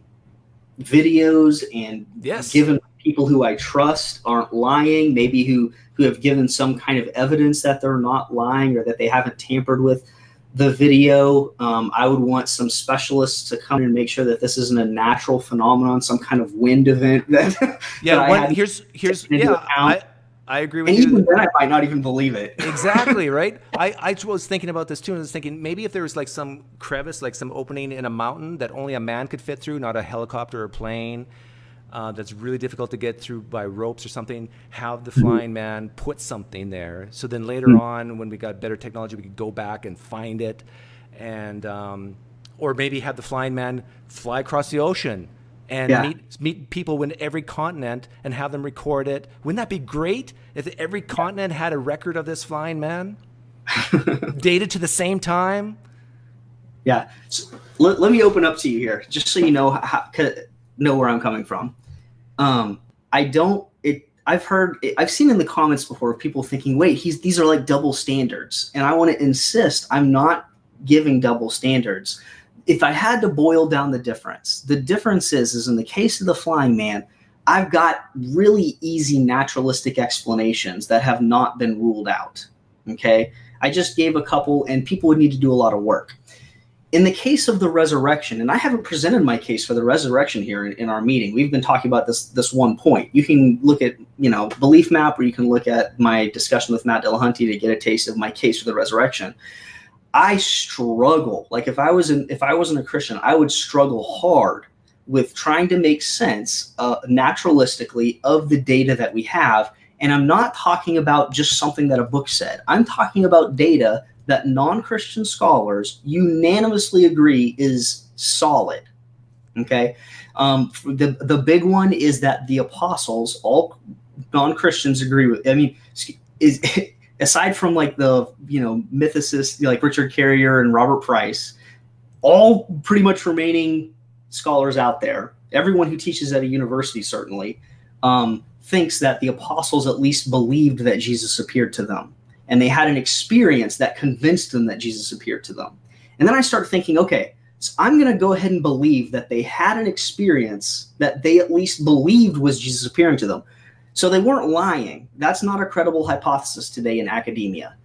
videos and yes. given people who I trust aren't lying, maybe who who have given some kind of evidence that they're not lying or that they haven't tampered with the video. Um, I would want some specialists to come and make sure that this isn't a natural phenomenon, some kind of wind event. That yeah, that one, here's here's yeah. I, I agree with and you. even then, I might not even believe it. exactly right. I, I was thinking about this too, and I was thinking maybe if there was like some crevice, like some opening in a mountain that only a man could fit through, not a helicopter or plane, uh, that's really difficult to get through by ropes or something. Have the flying man put something there, so then later Mm-hmm. on, when we got better technology, we could go back and find it, and um, or maybe have the flying man fly across the ocean and Yeah. meet meet people in every continent and have them record it. Wouldn't that be great if every continent had a record of this flying man, dated to the same time? Yeah. So, let, let me open up to you here, just so you know how, know where I'm coming from. Um, I don't. It. I've heard. I've seen in the comments before people thinking, "Wait, he's these are like double standards," and I want to insist I'm not giving double standards. If I had to boil down the difference, the difference is, is in the case of the flying man, I've got really easy naturalistic explanations that have not been ruled out. Okay. I just gave a couple, and people would need to do a lot of work. In the case of the resurrection, and I haven't presented my case for the resurrection here in, in our meeting. We've been talking about this this one point. You can look at you know belief map, or you can look at my discussion with Matt Dillahunty to get a taste of my case for the resurrection. I struggle. Like if I was in, if I wasn't a Christian, I would struggle hard with trying to make sense uh, naturalistically of the data that we have. And I'm not talking about just something that a book said. I'm talking about data that non-Christian scholars unanimously agree is solid. Okay, um, the the big one is that the apostles, all non-Christians agree with. I mean, is aside from like the you know mythicists like Richard Carrier and Robert Price, all pretty much remaining scholars out there, everyone who teaches at a university certainly um, thinks that the apostles at least believed that Jesus appeared to them, and they had an experience that convinced them that Jesus appeared to them. And then I start thinking, okay, so I'm going to go ahead and believe that they had an experience that they at least believed was Jesus appearing to them. So they weren't lying. That's not a credible hypothesis today in academia.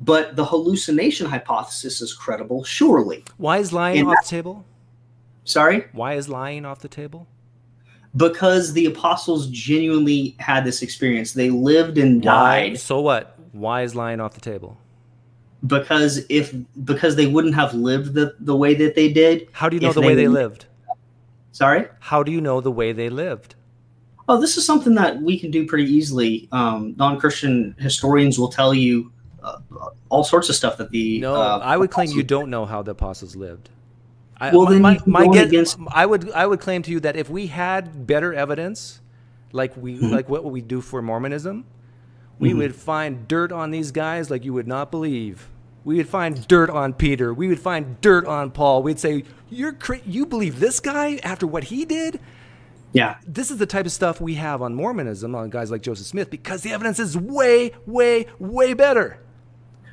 But the hallucination hypothesis is credible, surely. Why is lying And off the table? Sorry? Why is lying off the table? Because the apostles genuinely had this experience. They lived and Why? died So what? Why is lying off the table? because if because they wouldn't have lived the, the way that they did. How do you know the way they lived? Sorry? How do you know the way they lived? Oh, this is something that we can do pretty easily. Um, non-Christian historians will tell you uh, all sorts of stuff that the No, uh, I would claim you don't know how the apostles lived. I, Well, my, then my, my guess- against- I would I would claim to you that if we had better evidence, like we Mm-hmm. like what would we do for Mormonism, we mm-hmm. would find dirt on these guys like you would not believe. We would find dirt on Peter. We would find dirt on Paul. We'd say, "You're cra- you believe this guy after what he did?" Yeah, This is the type of stuff we have on Mormonism on guys like Joseph Smith because the evidence is way, way, way better.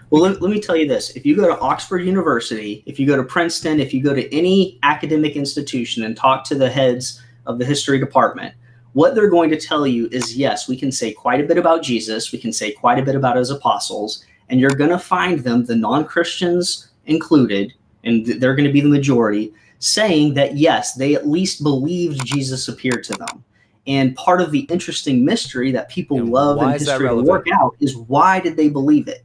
Well, let, let me tell you this. If you go to Oxford University, if you go to Princeton, if you go to any academic institution and talk to the heads of the history department, what they're going to tell you is yes, we can say quite a bit about Jesus, we can say quite a bit about his apostles, and you're going to find them, the non Christians included, and they're going to be the majority, saying that yes, they at least believed Jesus appeared to them. And part of the interesting mystery that people And love in history to work out is why did they believe it?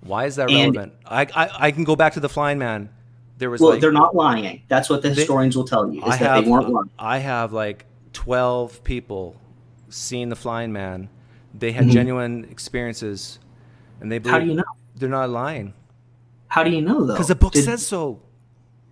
Why is that And- relevant? I, I I can go back to the flying man. There was Well, like they're not lying. That's what the They- historians will tell you is I that have they weren't lying. I have like twelve people seeing the flying man. They had Mhm. genuine experiences, and they believe How do you know? they're not lying How do you know though? because the book Did- says so.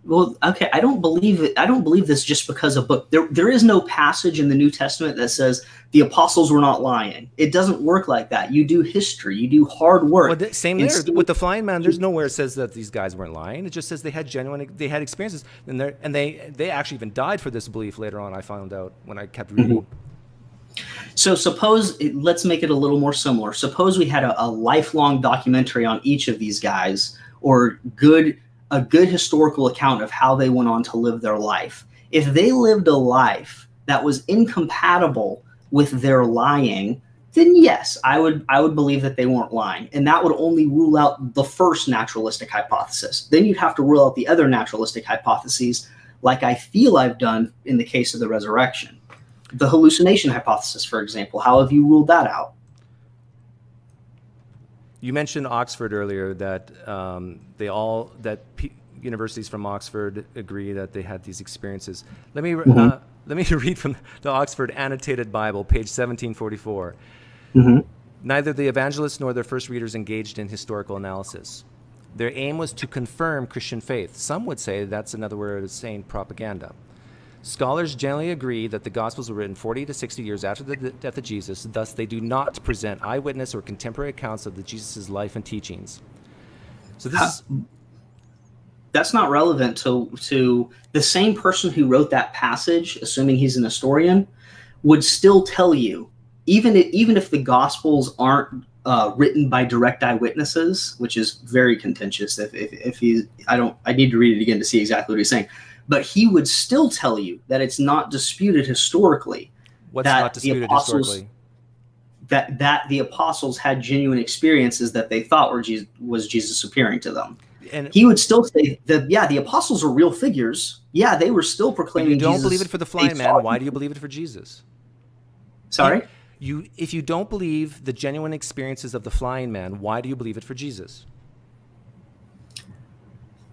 Well, okay, I don't believe it. I don't believe this just because of book. There, there is no passage in the New Testament that says the apostles were not lying. It doesn't work like that. You do history. You do hard work. Well, same there with the flying man. There's nowhere it says that these guys weren't lying. It just says they had genuine, they had experiences, and they and they they actually even died for this belief later on. I found out when I kept reading. Mm-hmm. So suppose let's make it a little more similar. Suppose we had a, a lifelong documentary on each of these guys, or good a good historical account of how they went on to live their life. If they lived a life that was incompatible with their lying, then yes, I would I would believe that they weren't lying. And that would only rule out the first naturalistic hypothesis. Then you'd have to rule out the other naturalistic hypotheses, like I feel I've done in the case of the resurrection. The hallucination hypothesis, for example, how have you ruled that out? You mentioned Oxford earlier that um, they all that P- universities from Oxford agree that they had these experiences. Let me mm-hmm. uh, let me read from the Oxford Annotated Bible, page 1744. Mm-hmm. Neither the evangelists nor their first readers engaged in historical analysis. Their aim was to confirm Christian faith. Some would say that's another word of saying propaganda. Scholars generally agree that the Gospels were written 40 to 60 years after the death of Jesus, thus, they do not present eyewitness or contemporary accounts of the Jesus' life and teachings. So, this is. That's not relevant to, to the same person who wrote that passage, assuming he's an historian, would still tell you, even if, even if the Gospels aren't uh, written by direct eyewitnesses, which is very contentious. If, if, if he, I don't, I need to read it again to see exactly what he's saying but he would still tell you that it's not disputed historically. What's that not disputed the apostles, historically? That that the apostles had genuine experiences that they thought were Jesus, was Jesus appearing to them. And he would still say that yeah, the apostles are real figures. Yeah, they were still proclaiming. You don't Jesus. believe it for the flying man. Why do you believe it for Jesus? Sorry. You, if you don't believe the genuine experiences of the flying man, why do you believe it for Jesus?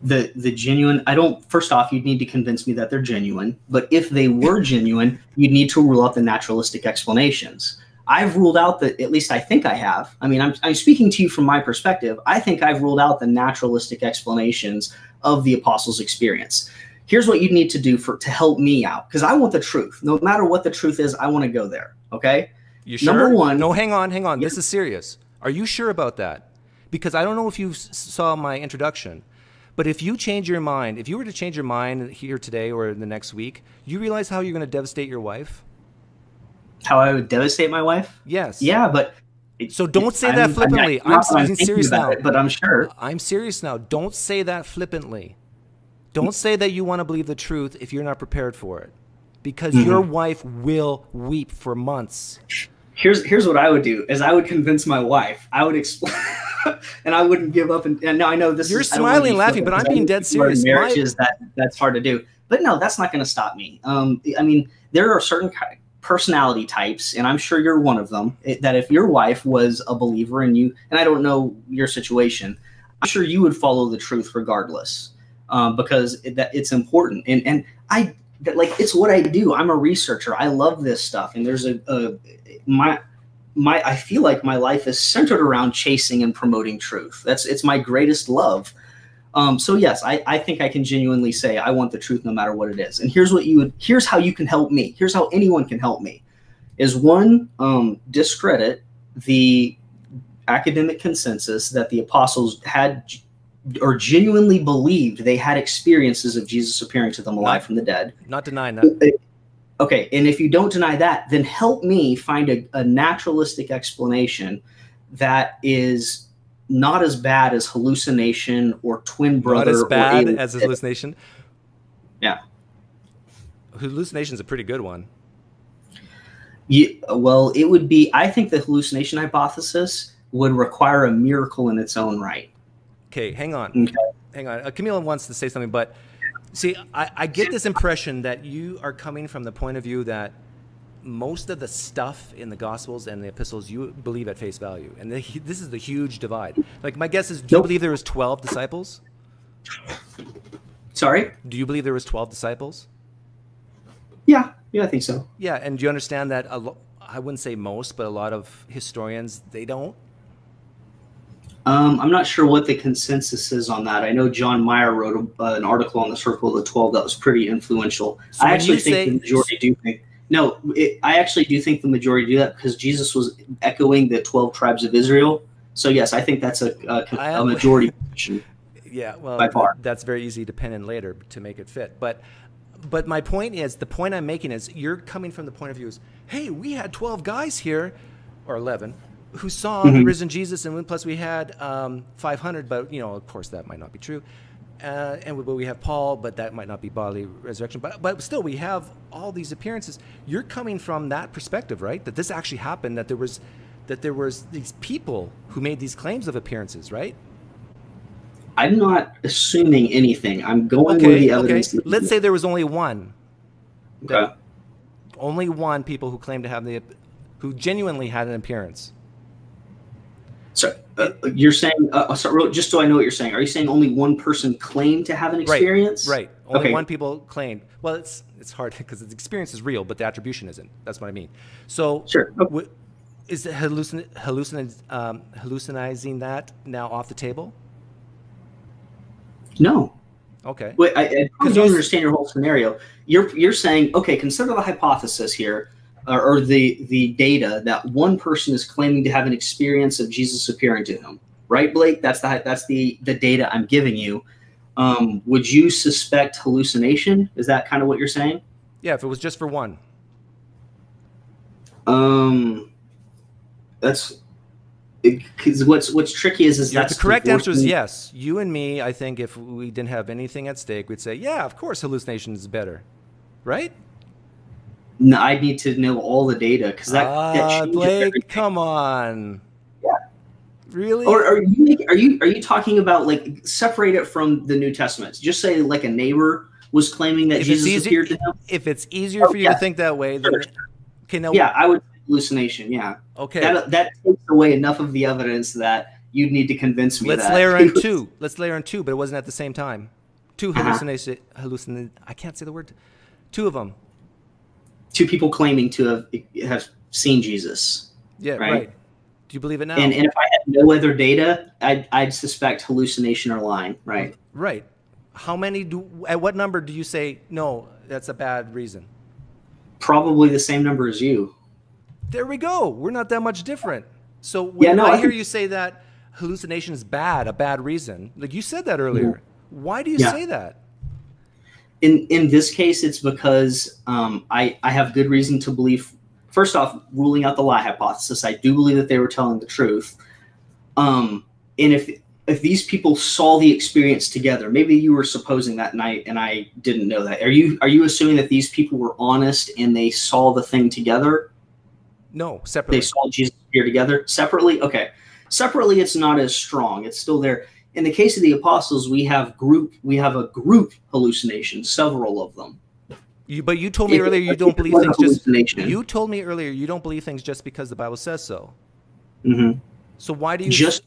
The the genuine i don't first off you'd need to convince me that they're genuine but if they were genuine you'd need to rule out the naturalistic explanations. I've ruled out that at least i think i have i mean I'm, I'm speaking to you from my perspective i think i've ruled out the naturalistic explanations of the apostles experience. Here's what you need to do for to help me out because i want the truth. No matter what the truth is i want to go there okay? You sure? number one no hang on hang on. Yeah. this is serious. Are you sure about that? Because i don't know if you saw my introduction but if you change your mind, if you were to change your mind here today or in the next week, you realize how you're going to devastate your wife? How I would devastate my wife? Yes. Yeah, but so don't say that flippantly. I'm, I'm, I'm serious now. It, but I'm sure. I'm serious now. Don't say that flippantly. Don't say that you want to believe the truth if you're not prepared for it. Because mm-hmm. your wife will weep for months. Here's here's what I would do is I would convince my wife. I would explain and I wouldn't give up. And, and now I know this. You're is, smiling and laughing, but I'm being dead serious. Marriages that that's hard to do, but no, that's not going to stop me. Um, I mean, there are certain personality types, and I'm sure you're one of them. That if your wife was a believer and you, and I don't know your situation, I'm sure you would follow the truth regardless, um, because it, that it's important. And and I like it's what I do. I'm a researcher. I love this stuff, and there's a, a my my I feel like my life is centered around chasing and promoting truth. That's it's my greatest love. Um, so yes, I, I think I can genuinely say I want the truth no matter what it is. And here's what you would here's how you can help me. Here's how anyone can help me. Is one um, discredit the academic consensus that the apostles had or genuinely believed they had experiences of Jesus appearing to them alive not, from the dead. Not denying that. Okay, and if you don't deny that, then help me find a, a naturalistic explanation that is not as bad as hallucination or twin brother. Not as bad as hallucination. Yeah. Hallucination is a pretty good one. Yeah, well, it would be. I think the hallucination hypothesis would require a miracle in its own right. Okay, hang on. Okay. Hang on. Uh, Kamil wants to say something, but See, I, I get this impression that you are coming from the point of view that most of the stuff in the Gospels and the epistles you believe at face value, and the, this is the huge divide. Like my guess is, do nope. you believe there was twelve disciples? Sorry. Do you believe there was twelve disciples? Yeah, yeah, I think so. Yeah, and do you understand that? A lo- I wouldn't say most, but a lot of historians they don't. Um, I'm not sure what the consensus is on that. I know John Meier wrote a, uh, an article on the Circle of the Twelve that was pretty influential. So I actually think say- the majority do think. No, it, I actually do think the majority do that because Jesus was echoing the twelve tribes of Israel. So yes, I think that's a majority position. Yeah, well, By far. that's very easy to pin in later to make it fit. But, but my point is, the point I'm making is, you're coming from the point of view is, hey, we had 12 guys here, or 11, who saw the Mhm. risen Jesus, and plus we had um, 500, but you know, of course, that might not be true. Uh, and we, but we have Paul, but that might not be bodily resurrection. But but still, we have all these appearances. You're coming from that perspective, right? That this actually happened. That there was, that there was these people who made these claims of appearances, right? I'm not assuming anything. I'm going Okay, the okay. Let's say there was only one. Okay. Only one people who claimed to have the, who genuinely had an appearance. So uh, you're saying, uh, sorry, just so I know what you're saying, are you saying only one person claimed to have an experience? Right. right. Only Okay. one people claimed. Well, it's it's hard because the experience is real, but the attribution isn't. That's what I mean. So Sure. Okay. is hallucin hallucin um, hallucinizing that now off the table? No. Okay. Wait, I, I don't understand your whole scenario. You're you're saying, okay, consider the hypothesis here, or, or the the data that one person is claiming to have an experience of Jesus appearing to him, right, Blake? That's the that's the the data I'm giving you. Um, would you suspect hallucination? Is that kind of what you're saying? Yeah, if it was just for one. Um, that's because what's what's tricky is is Yeah, that's the correct answer is yes. You and me, I think, if we didn't have anything at stake, we'd say, yeah, of course, hallucination is better, right? No, I need to know all the data because that, that Ah, Blake, everything. come on. Yeah. Really? Or are you are you are you talking about like separate it from the New Testament? Just say like a neighbor was claiming that If Jesus easy- appeared to him. if it's easier Oh, for you yeah. to think that way, then Sure. okay, now Yeah, I would hallucination. Yeah, okay. that that takes away enough of the evidence that you'd need to convince me. Let's layer in two. Let's layer in two, but it wasn't at the same time. Two Uh-huh. hallucin. I can't say the word. Two of them. Two people claiming to have have seen Jesus. Yeah, Right. right. Do you believe it now? And, and if I had no other data, I'd, I'd suspect hallucination or lying, right? right. How many do? At what number do you say no? That's a bad reason. Probably the same number as you. There we go. We're not that much different. So when Yeah, no, I hear you say that hallucination is bad, a bad reason, like you said that earlier. Why do you Yeah. say that? In in this case, it's because um, I I have good reason to believe. First off, ruling out the lie hypothesis, I do believe that they were telling the truth. Um, and if if these people saw the experience together, maybe you were supposing that night, and I didn't know that. Are you are you assuming that these people were honest and they saw the thing together? No, separately. they saw Jesus appear together separately. Okay, separately it's not as strong. It's still there. In the case of the apostles, we have group. We have a group hallucination, several of them. You, but you told me earlier you don't believe things just. You told me earlier you don't believe things just because the Bible says so. Mhm. So why do you Just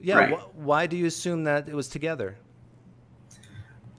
yeah? right. wh- why do you assume that it was together?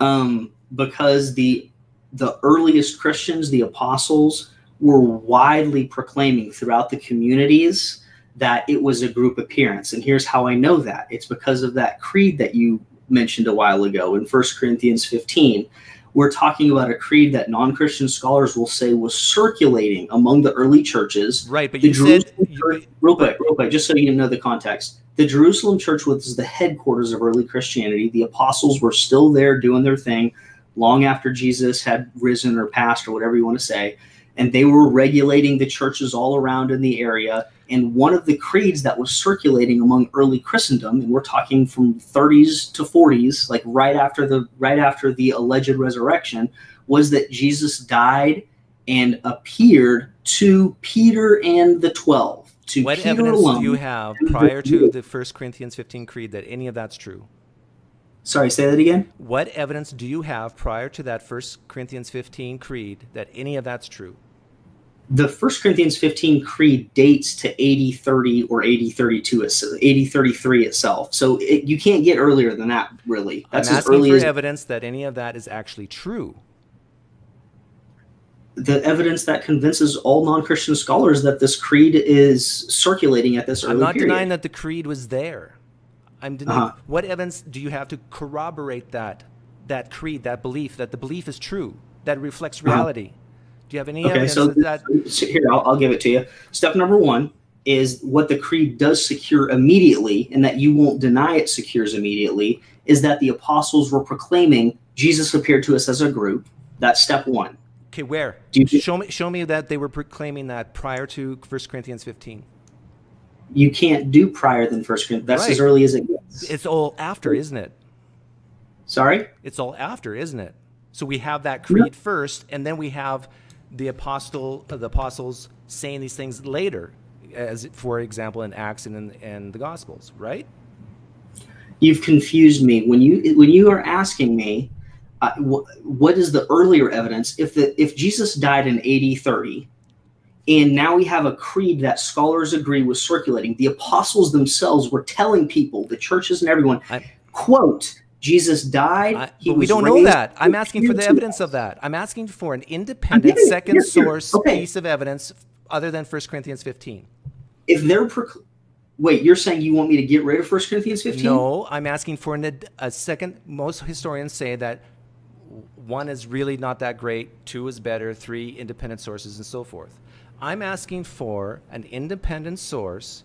um, because the the earliest Christians, the apostles, were widely proclaiming throughout the communities that it was a group appearance. And here's how I know that it's because of that creed that you mentioned a while ago in 1 Corinthians 15. We're talking about a creed that non Christian scholars will say was circulating among the early churches Right, but the you said Jerusalem you, church, real quick, real quick, just so you know the context. The Jerusalem church was the headquarters of early Christianity. The apostles were still there doing their thing long after Jesus had risen or passed or whatever you want to say. And they were regulating the churches all around in the area. And one of the creeds that was circulating among early Christendom, and we're talking from 30s to 40s, like right after the right after the alleged resurrection, was that Jesus died and appeared to Peter and the twelve. To what Peter evidence alone. do you have prior to the First Corinthians 15 creed that any of that's true? Sorry, say that again. What evidence do you have prior to that First Corinthians 15 creed that any of that's true? The First Corinthians 15 creed dates to 8030 or 8032, 8033 itself. So it, you can't get earlier than that, really. That's I'm as early as evidence that any of that is actually true. the evidence that convinces all non-Christian scholars that this creed is circulating at this early I'm not period. denying that the creed was there. I'm denying. Uh-huh. What evidence do you have to corroborate that that creed, that belief, that the belief is true, that reflects uh-huh. reality? Uh-huh. Do you have any okay, so that? So here, I'll, I'll give it to you. Step number one is what the creed does secure immediately, and that you won't deny it secures immediately, is that the apostles were proclaiming Jesus appeared to us as a group. That's step one. Okay, where? Do you show me show me that they were proclaiming that prior to 1 Corinthians 15. You can't do prior than 1 Corinthians. That's right. as early as it gets. It's all after, isn't it? Sorry? It's all after, isn't it? So we have that creed first, and then we have the apostle, the apostles saying these things later, as for example in Acts and in, the Gospels, right? You've confused me when you when you are asking me uh, what is the earlier evidence if the if Jesus died in AD 30 and now we have a creed that scholars agree was circulating the apostles themselves were telling people the churches and everyone I, quote Jesus died. I, we don't know that. I'm asking for the evidence of that. I'm asking for an independent second here, here. source okay. piece of evidence other than 1 Corinthians 15. If they're Wait, you're saying you want me to get rid of 1 Corinthians 15? No, I'm asking for an, a second. Most historians say that one is really not that great, two is better, three independent sources, and so forth. I'm asking for an independent source.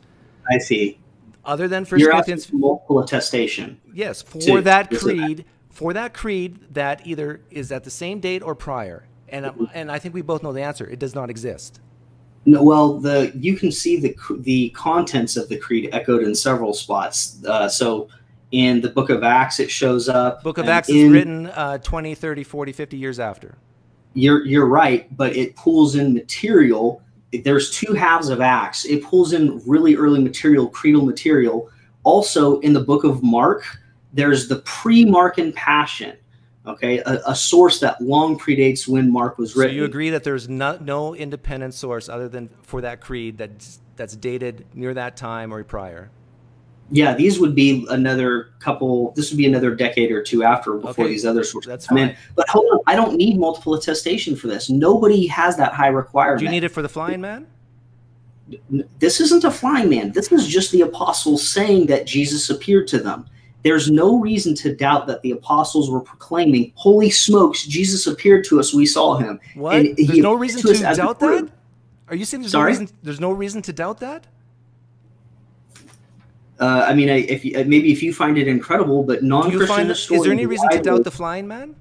I see. Other than First Corinthians, multiple attestation. Yes, for that creed, for that creed that either is at the same date or prior, and and I think we both know the answer. It does not exist. No, well, the you can see the the contents of the creed echoed in several spots. Uh, so in the book of Acts, it shows up. Book of Acts in, is written uh, 20, 30, 40, 50 years after. You're, you're right, but it pulls in material. There's two halves of Acts. It pulls in really early material, creedal material. Also, in the book of Mark, there's the pre-Markan Passion, okay, a, a, source that long predates when Mark was written. So you agree that there's no, no independent source other than for that creed that's, that's dated near that time or prior? Yeah, these would be another couple. This would be another decade or two after before okay. these other sources That's come fine. in. But hold on, I don't need multiple attestation for this. Nobody has that high requirement. Do you need it for the flying man? This isn't a flying man. This is just the apostles saying that Jesus appeared to them. There's no reason to doubt that the apostles were proclaiming, "Holy smokes, Jesus appeared to us. We saw him." What? And there's no reason to, to doubt that. Are you saying there's Sorry? no reason? There's no reason to doubt that. Uh, I mean, if you, maybe if you find it incredible, but non-Christian Is there any reason to doubt the flying man?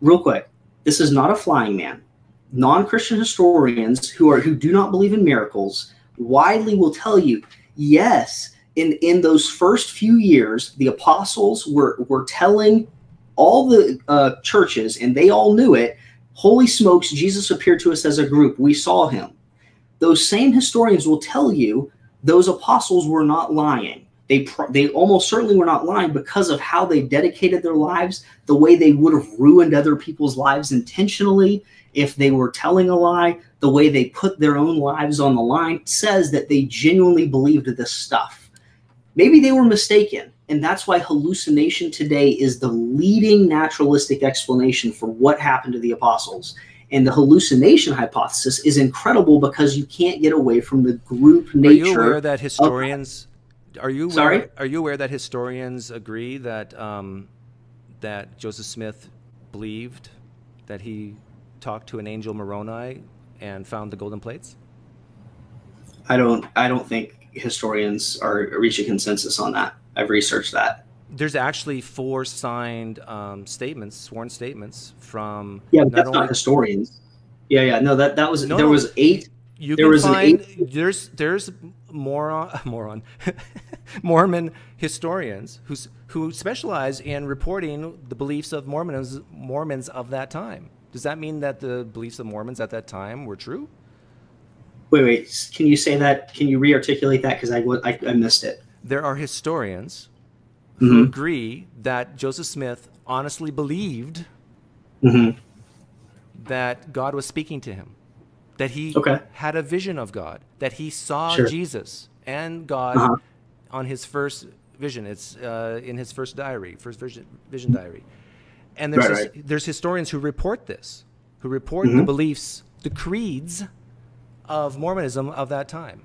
Real quick, this is not a flying man. Non-Christian historians who are who do not believe in miracles widely will tell you, yes, in in those first few years, the apostles were were telling all the uh, churches, and they all knew it. Holy smokes, Jesus appeared to us as a group. We saw him. Those same historians will tell you those apostles were not lying. They, they almost certainly were not lying because of how they dedicated their lives, the way they would have ruined other people's lives intentionally if they were telling a lie, the way they put their own lives on the line says that they genuinely believed this stuff. Maybe they were mistaken. And that's why hallucination today is the leading naturalistic explanation for what happened to the apostles. And the hallucination hypothesis is incredible because you can't get away from the group nature. Are you aware that historians? Of, are you aware, sorry? Are you aware that historians agree that um, that Joseph Smith believed that he talked to an angel Moroni and found the golden plates? I don't. I don't think historians are reach a consensus on that. I've researched that there's actually four signed um, statements, sworn statements from. Yeah, but that's only, not historians. Yeah, yeah, no, that that was no, there was eight. You there was find, eight. There's there's moron moron Mormon historians who who specialize in reporting the beliefs of Mormons Mormons of that time. Does that mean that the beliefs of Mormons at that time were true? Wait, wait. Can you say that? Can you rearticulate that? Because I, I I missed it. There are historians who mm-hmm. agree that Joseph Smith honestly believed mm-hmm. that God was speaking to him, that he okay. had a vision of God, that he saw sure. Jesus and God uh-huh. on his first vision. It's uh, in his first diary, first vision, vision diary. And there's, right, right. there's historians who report this, who report mm-hmm. the beliefs, the creeds of Mormonism of that time.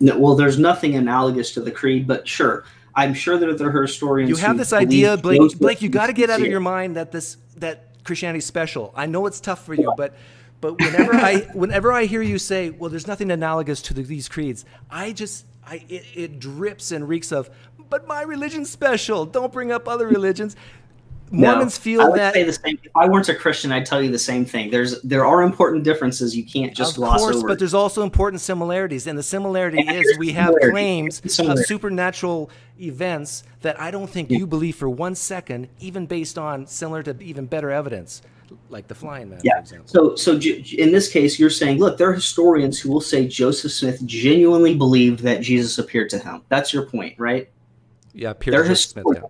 No, well, there's nothing analogous to the creed, but sure. I'm sure that there are historians. You have this idea, Blake. Blake, you got to get out of your mind that this that Christianity's special. I know it's tough for you, but but whenever I whenever I hear you say, "Well, there's nothing analogous to the, these creeds," I just I it, it drips and reeks of. But my religion's special. Don't bring up other religions. Mormons no, feel I would that say the same. If I weren't a Christian, I'd tell you the same thing. There's there are important differences you can't just of gloss course, over. but there's also important similarities, and the similarity And is we have claims of supernatural events that I don't think you believe for one second, even based on similar to even better evidence, like the flying man, for Yeah. example. So, so in this case, you're saying, look, there are historians who will say Joseph Smith genuinely believed that Jesus appeared to him. That's your point, right? Yeah, Peter Smith. Yeah.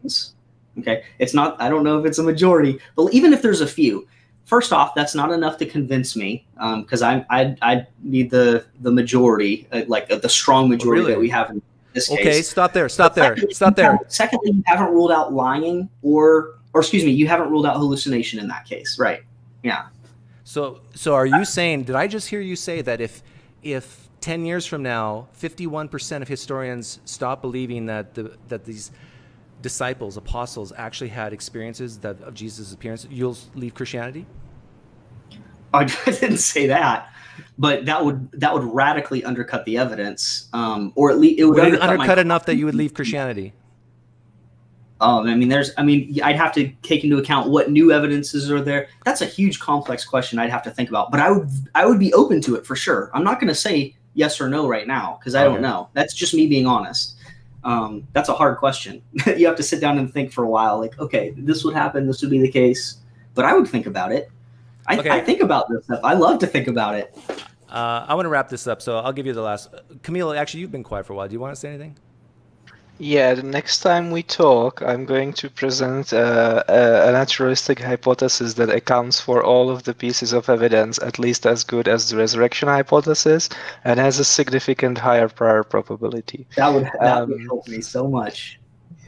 Okay, it's not. I don't know if it's a majority, but even if there's a few, first off, that's not enough to convince me because I I I need the the majority, uh, like uh, the strong majority really? that we have in this Okay, case. Okay, stop there. Stop there. Stop there. Secondly, you haven't ruled out lying or or excuse me, you haven't ruled out hallucination in that case, right? Yeah. So, so are you saying? Did I just hear you say that if, if ten years from now, fifty-one percent of historians stop believing that the that these disciples, apostles, actually had experiences that of Jesus' appearance, you'll leave Christianity? I didn't say that, but that would that would radically undercut the evidence, um, or at least it would, Would it undercut, my- undercut enough that you would leave Christianity? Um, I mean, there's, I mean, I'd have to take into account what new evidences are there. That's a huge, complex question. I'd have to think about, but I would, I would be open to it for sure. I'm not going to say yes or no right now because I Okay. don't know. That's just me being honest. Um, that's a hard question. you have to sit down and think for a while. Like, okay, this would happen. This would be the case. But I would think about it. I, Okay. I think about this stuff. I love to think about it. Uh, I want to wrap this up, so I'll give you the last. Kamil, actually, you've been quiet for a while. Do you want to say anything? Yeah, the next time we talk, I'm going to present uh, a, a naturalistic hypothesis that accounts for all of the pieces of evidence, at least as good as the resurrection hypothesis, and has a significant higher prior probability. That would, that would Um, help me so much.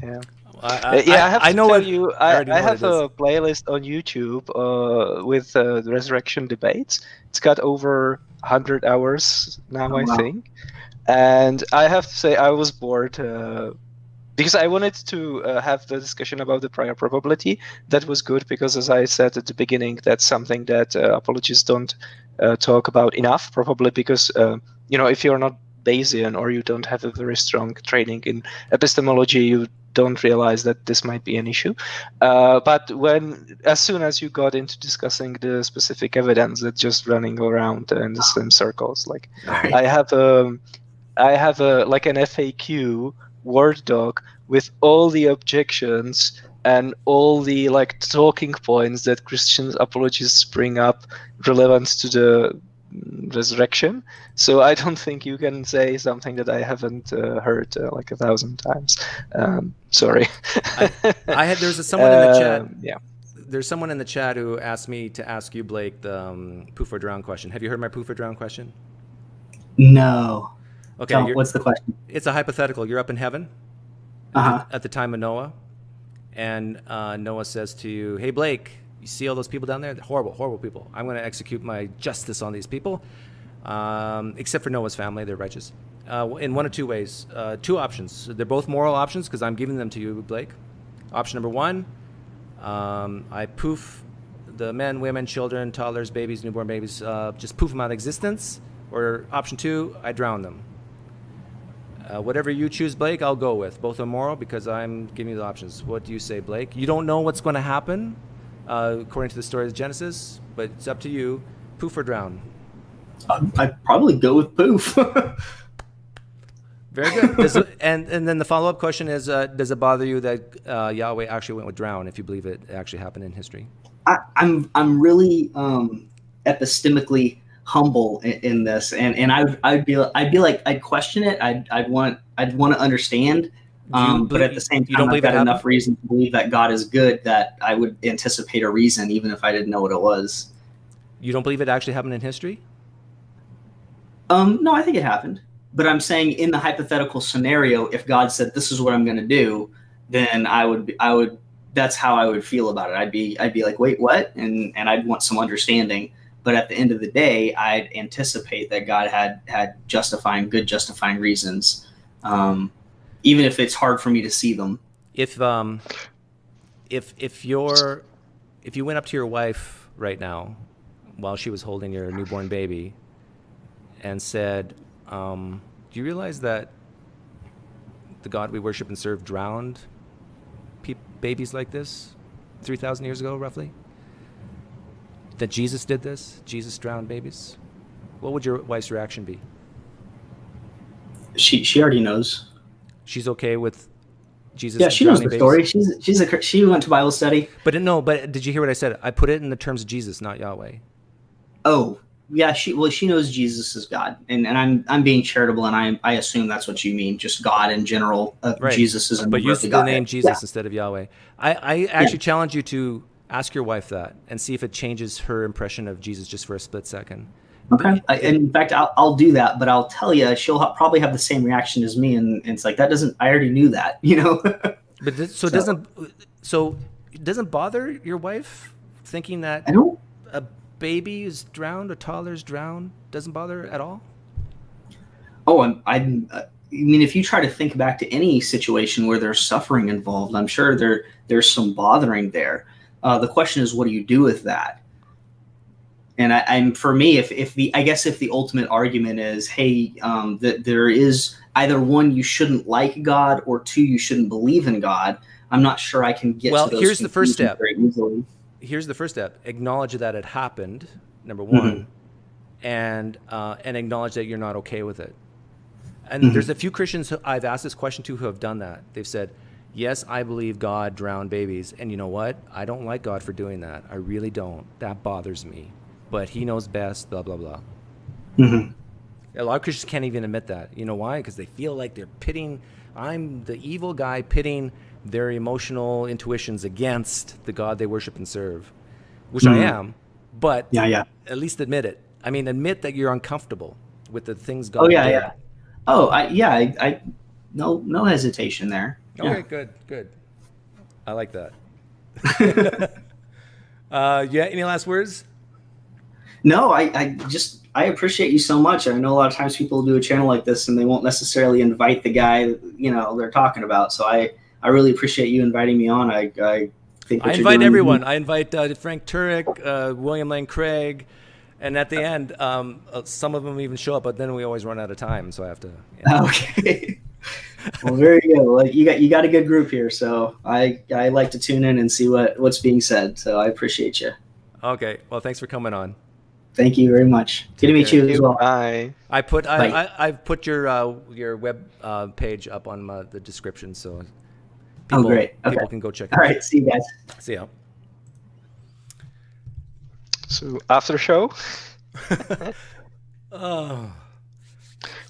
Yeah. I, Uh, yeah, I, have I to know tell what you, I I, I have it is. a playlist on YouTube uh, with uh, the resurrection debates. It's got over 100 hours now, Oh, I wow. think. And I have to say, I was bored uh, because I wanted to uh, have the discussion about the prior probability. That was good because, as I said at the beginning, that's something that uh, apologists don't uh, talk about enough, probably because, uh, you know, if you're not Bayesian or you don't have a very strong training in epistemology, you don't realize that this might be an issue. Uh, but when, as soon as you got into discussing the specific evidence, that's just running around in the same circles. Like I have a, I have a like an FAQ Word doc with all the objections and all the like talking points that Christian apologists bring up relevant to the resurrection. So I don't think you can say something that I haven't uh, heard uh, like a thousand times. Um, sorry. I had there's a, someone in the chat. Um, Yeah. There's someone in the chat who asked me to ask you, Blake, the um, poof or drown question. Have you heard my poof or drown question? No. Okay, you're- what's the question? it's a hypothetical. You're up in heaven Uh huh. at the time of Noah, and uh, Noah says to you, "Hey Blake, you see all those people down there? They're horrible, horrible people. I'm going to execute my justice on these people, um, except for Noah's family. They're righteous. Uh, in one of two ways. Uh, two options. They're both moral options because I'm giving them to you, Blake. Option number one, um, I poof the men, women, children, toddlers, babies, newborn babies, uh, just poof them out of existence. Or option two, I drown them. Uh, whatever you choose, Blake, I'll go with. Both are moral because I'm giving you the options. What do you say, Blake? You don't know what's going to happen uh, according to the story of Genesis, but it's up to you. Poof or drown. I'd probably go with poof. Very good. Does and and then the follow up question is: uh, Does it bother you that uh, Yahweh actually went with drown? If you believe it actually happened in history. I, I'm I'm really um, epistemically humble in, in this, and and I I'd be I'd be like I'd question it. I'd I'd want I'd want to understand. Um, but at the same you don't time, I've believe got enough reason to believe that God is good that I would anticipate a reason, even if I didn't know what it was. You don't believe it actually happened in history? Um, no, I think it happened. But I'm saying in the hypothetical scenario, if God said this is what I'm going to do, then I would be, I would that's how I would feel about it. I'd be I'd be like, wait, what? And and I'd want some understanding. But at the end of the day, I'd anticipate that God had had justifying good justifying reasons. Um, even if it's hard for me to see them. If um, if if you're if you went up to your wife right now while she was holding your newborn baby and said, um, "Do you realize that the God we worship and serve drowned babies like this three thousand years ago, roughly? That Jesus did this? Jesus drowned babies? What would your wife's reaction be? She she already knows. She's okay with Jesus. Yeah, she knows the babies? story. She's she's a she went to Bible study. But no, but did you hear what I said? I put it in the terms of Jesus, not Yahweh. Oh, yeah, she well she knows Jesus is God, and and I'm I'm being charitable, and I I assume that's what you mean, just God in general. Uh, Right. Jesus is But use the God. name Jesus instead of Yahweh. I, I actually challenge you to ask your wife that and see if it changes her impression of Jesus just for a split second. Okay. I, and in fact, I'll, I'll do that, but I'll tell you, she'll ha- probably have the same reaction as me, and, and it's like that doesn't. I already knew that, you know. But this, so, it doesn't so it doesn't bother your wife thinking that I don't. a baby is drowned, a toddler's drowned, doesn't bother at all. Oh, I'm. I'm uh, I mean, if you try to think back to any situation where there's suffering involved, I'm sure there there's some bothering there. Uh, the question is, what do you do with that? And I, I'm for me, if if the I guess if the ultimate argument is, hey, um, that there is either one, you shouldn't like God, or two, you shouldn't believe in God. I'm not sure I can get. Well, to those here's the first step. Here's the first step: acknowledge that it happened. Number one, Mm-hmm. and uh, and acknowledge that you're not okay with it. And Mhm. there's a few Christians who I've asked this question to who have done that. They've said, "Yes, I believe God drowned babies, and you know what? I don't like God for doing that. I really don't. That bothers me. But He knows best." Blah blah blah. Mm-hmm. A lot of Christians can't even admit that. You know why? Because they feel like they're pitting. I'm the evil guy pitting their emotional intuitions against the God they worship and serve, which I Mhm. am. But Yeah, yeah. at least admit it. I mean, admit that you're uncomfortable with the things God. Oh yeah, did. yeah. Oh, I yeah, I, I no no hesitation there. Okay, Yeah. good, good. I like that. uh, yeah. Any last words? No, I, I just I appreciate you so much. I know a lot of times people do a channel like this and they won't necessarily invite the guy you know they're talking about. So I I really appreciate you inviting me on. I I think I invite everyone. I invite uh, Frank Turek, uh, William Lane Craig, and at the end, um, uh, some of them even show up, but then we always run out of time, so I have to. yeah. Okay. Well, very good. Well, you got you got a good group here, so I I like to tune in and see what what's being said. So I appreciate you. Okay. Well, thanks for coming on. Thank you very much. Good to meet you as well. Bye. I put I, Bye. I I've put your uh, your web uh, page up on uh, the description, so Oh, great. Okay. people can go check it. All right. See you guys. See ya. So after show, Oh.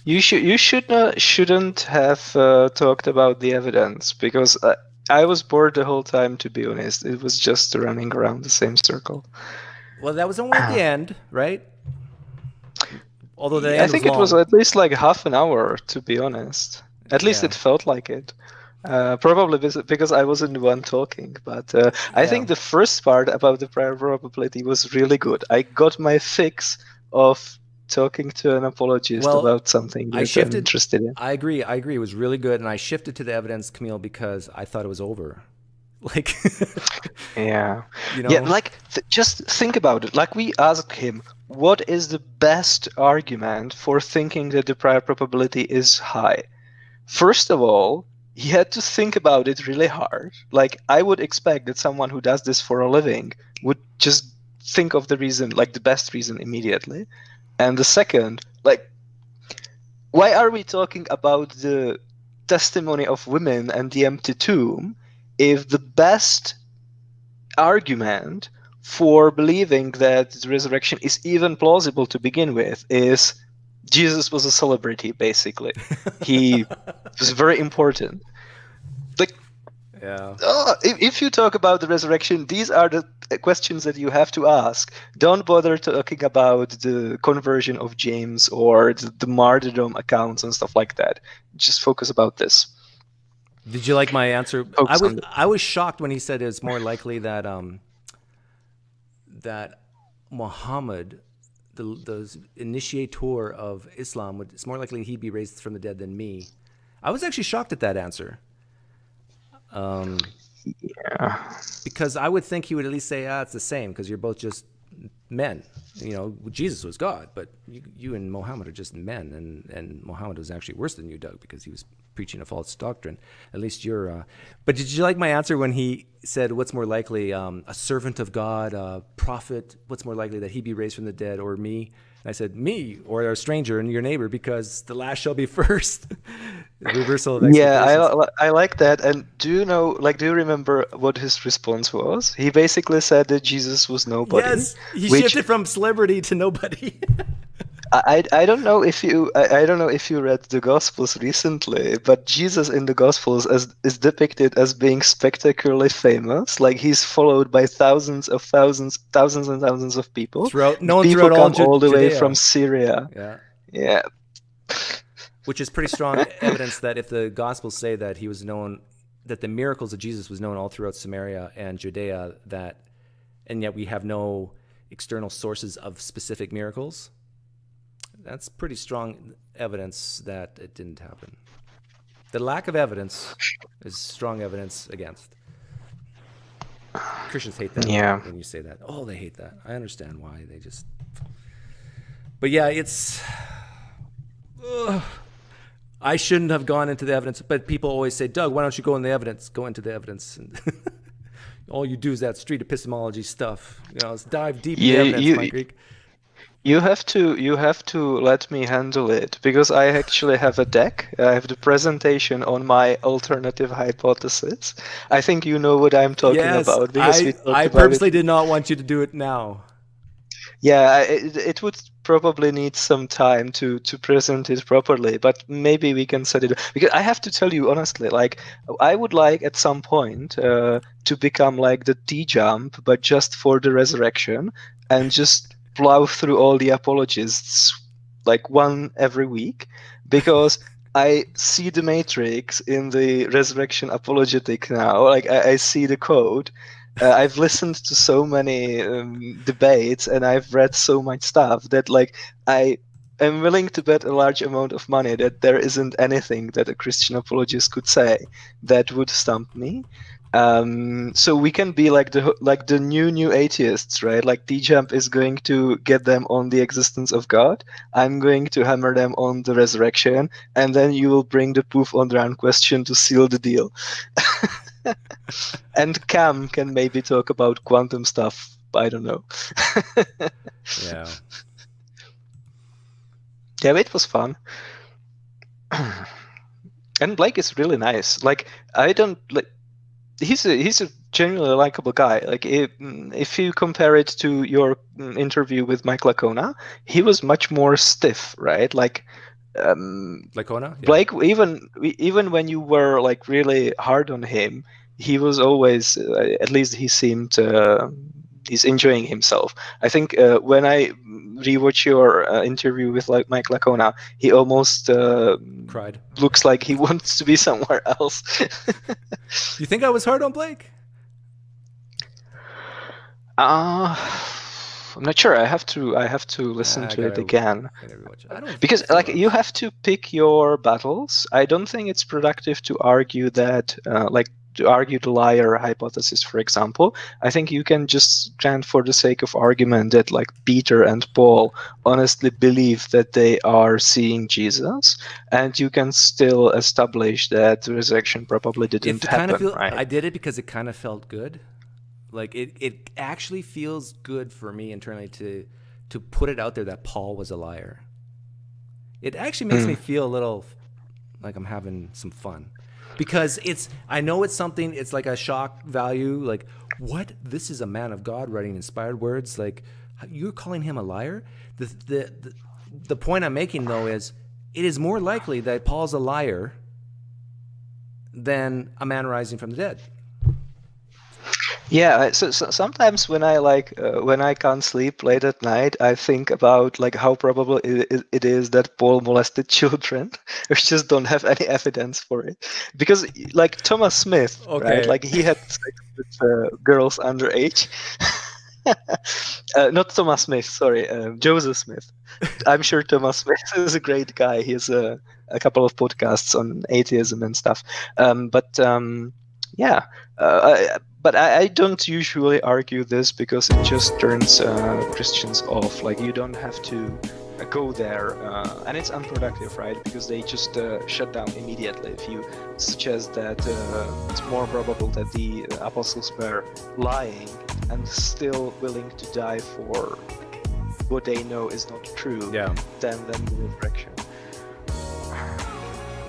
You should you should not shouldn't have uh, talked about the evidence because I, I was bored the whole time. To be honest, it was just running around the same circle. Well, that was only at the end, right? Although the I end think was it was at least like half an hour. To be honest, at least Yeah. it felt like it. Uh, probably because I wasn't the one talking, but uh, I Yeah. think the first part about the prior probability was really good. I got my fix of talking to an apologist Well, about something I that I'm shifted- interested in. I agree. I agree. It was really good, and I shifted to the evidence, Kamil, because I thought it was over. Like, Yeah. you know, Yeah, like th- just think about it. Like we asked him, what is the best argument for thinking that the prior probability is high? First of all, he had to think about it really hard. Like I would expect that someone who does this for a living would just think of the reason, like the best reason immediately. And the second, like why are we talking about the testimony of women and the empty tomb if the best argument for believing that the resurrection is even plausible to begin with is Jesus was a celebrity, basically. He was very important. Like, yeah. oh, if, if you talk about the resurrection, these are the questions that you have to ask. Don't bother talking about the conversion of James or the, the martyrdom accounts and stuff like that. Just focus about this. Did you like my answer? I was I was shocked when he said it's more likely that um that Muhammad, the the initiator of Islam, would it's more likely he'd be raised from the dead than me. I was actually shocked at that answer. Um, Yeah. because I would think he would at least say, "Ah, it's the same," because you're both just men. You know, Jesus was God, but you, you and Mohammed are just men, and and Mohammed was actually worse than you, Doug, because he was preaching a false doctrine. At least you're. Uh, but did you like my answer when he said, "What's more likely, um, a servant of God, a prophet? What's more likely that he be raised from the dead, or me?" I said, "Me, or a stranger and your neighbor, because the last shall be first. Reversal of Yeah, I, I like that. And do you know, like, do you remember what his response was? He basically said that Jesus was nobody. Yes, he which- shifted from celebrity to nobody. I, I don't know if you I, I don't know if you read the Gospels recently, but Jesus in the Gospels as, is depicted as being spectacularly famous. Like he's followed by thousands of thousands, thousands and thousands of people. throughout, known people throughout come all, Ju- the way from Syria. Yeah, Yeah, which is pretty strong evidence that if the Gospels say that he was known, that the miracles of Jesus was known all throughout Samaria and Judea, that, and yet we have no external sources of specific miracles. That's pretty strong evidence that it didn't happen. The lack of evidence is strong evidence against. Christians hate that Yeah. when you say that. Oh, they hate that. I understand why. They just. But yeah, it's. Ugh. I shouldn't have gone into the evidence, but people always say, Doug, why don't you go in the evidence? Go into the evidence. And all you do is that street epistemology stuff. You know, let's dive deep in Yeah, the evidence, you- Mike Greek. You have to you have to let me handle it because I actually have a deck. I have the presentation on my alternative hypothesis. I think you know what I'm talking Yes, about because I, I purposely did not want you to do it now. Yeah, it, it would probably need some time to to present it properly, but maybe we can set it because I have to tell you honestly, like I would like at some point uh, to become like the T jump, but just for the resurrection and just plow through all the apologists like one every week because I see the matrix in the resurrection apologetic now. Like I, I see the code. Uh, I've listened to so many um, debates and I've read so much stuff that like I am willing to bet a large amount of money that there isn't anything that a Christian apologist could say that would stump me. Um, so we can be like the like the new new atheists, right? Like T-Jump is going to get them on the existence of God. I'm going to hammer them on the resurrection, and then you will bring the proof on the round question to seal the deal. and Cam can maybe talk about quantum stuff. I don't know. Yeah. Yeah, it was fun. and Blake is really nice. Like I don't like he's a he's a genuinely likable guy. Like if, if you compare it to your mm, interview with Mike Licona, he was much more stiff, right? Like um Licona? Yeah. Blake even even when you were like really hard on him, he was always uh, at least he seemed uh, he's enjoying himself. I think uh, when I rewatch your uh, interview with like Mike Licona, he almost uh, Cried. looks like he wants to be somewhere else. You think I was hard on Blake? uh, I'm not sure. I have to I have to listen Ah, I to it again. I never watched it. Because like you have to pick your battles i don't think it's productive to argue that uh, like to argue the liar hypothesis for example i think you can just grant for the sake of argument that like peter and paul honestly believe that they are seeing jesus and you can still establish that the resurrection probably didn't happen kind of feel, right I did it because it kind of felt good. Like it, it actually feels good for me internally to to put it out there that Paul was a liar. It actually makes hmm. me feel a little like I'm having some fun. Because it's I know it's something it's like a shock value like what this is a man of God writing inspired words like you're calling him a liar? The the the, the point I'm making though is it is more likely that Paul's a liar than a man rising from the dead. Yeah, so, so sometimes when I like uh, when I can't sleep late at night, I think about like how probable it, it, is that Paul molested children. We just don't have any evidence for it because like Thomas Smith, Okay. right? Like he had sex with uh, girls underage. uh, not Thomas Smith, sorry, uh, Joseph Smith. I'm sure Thomas Smith is a great guy. He has a, a couple of podcasts on atheism and stuff. Um, but um, yeah, uh, I, but I, I, don't usually argue this because it just turns uh, Christians off. Like you don't have to uh, go there, uh, and it's unproductive, right? Because they just uh, shut down immediately. If you suggest that uh, it's more probable that the apostles were lying and still willing to die for what they know is not true, yeah. then then the resurrection.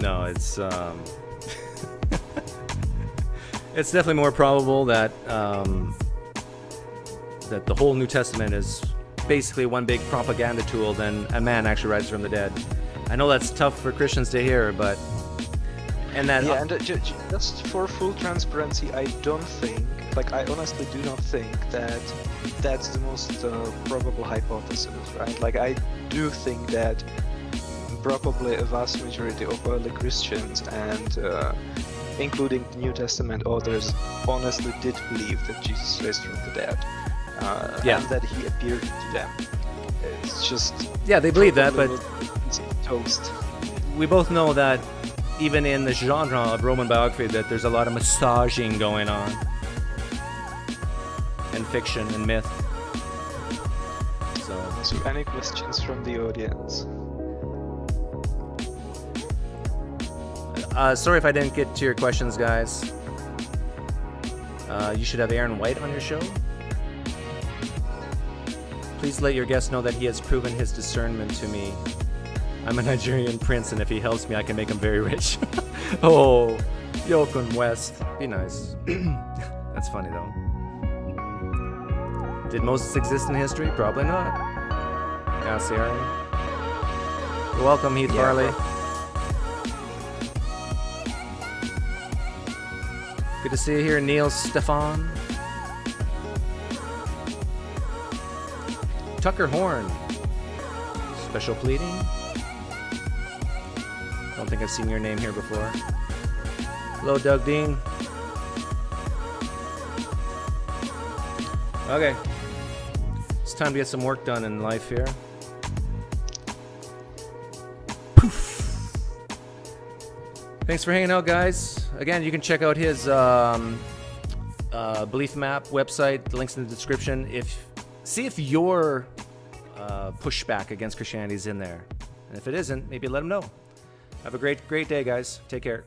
No, it's um, it's definitely more probable that um, that the whole New Testament is basically one big propaganda tool than a man actually rises from the dead. I know that's tough for Christians to hear, but and that yeah, and uh, just for full transparency, I don't think, like, I honestly do not think that that's the most uh, probable hypothesis, right? Like, I do think that probably a vast majority of early Christians and uh, including the New Testament authors, honestly did believe that Jesus raised from the dead. Uh, yeah. and that he appeared to them. It's just yeah, they believe that, but toast. We both know that even in the genre of Roman biography, that there's a lot of massaging going on, and fiction and myth. So, so any questions from the audience? Uh, sorry if I didn't get to your questions, guys. Uh, you should have Aaron White on your show. Please let your guest know that he has proven his discernment to me. I'm a Nigerian prince, and if he helps me, I can make him very rich. oh, Yokun West. Be nice. That's funny, though. Did Moses exist in history? Probably not. Yeah, Aaron. You're welcome, Heath yeah, Farley. Good to see you here, Neil Stefan. Tucker Horn. Special pleading. Don't think I've seen your name here before. Hello, Doug Dean. Okay. It's time to get some work done in life here. Thanks for hanging out, guys. Again, you can check out his um, uh, belief map website. The links in the description. If see if your uh, pushback against Christianity is in there, and if it isn't, maybe let him know. Have a great, great day, guys. Take care.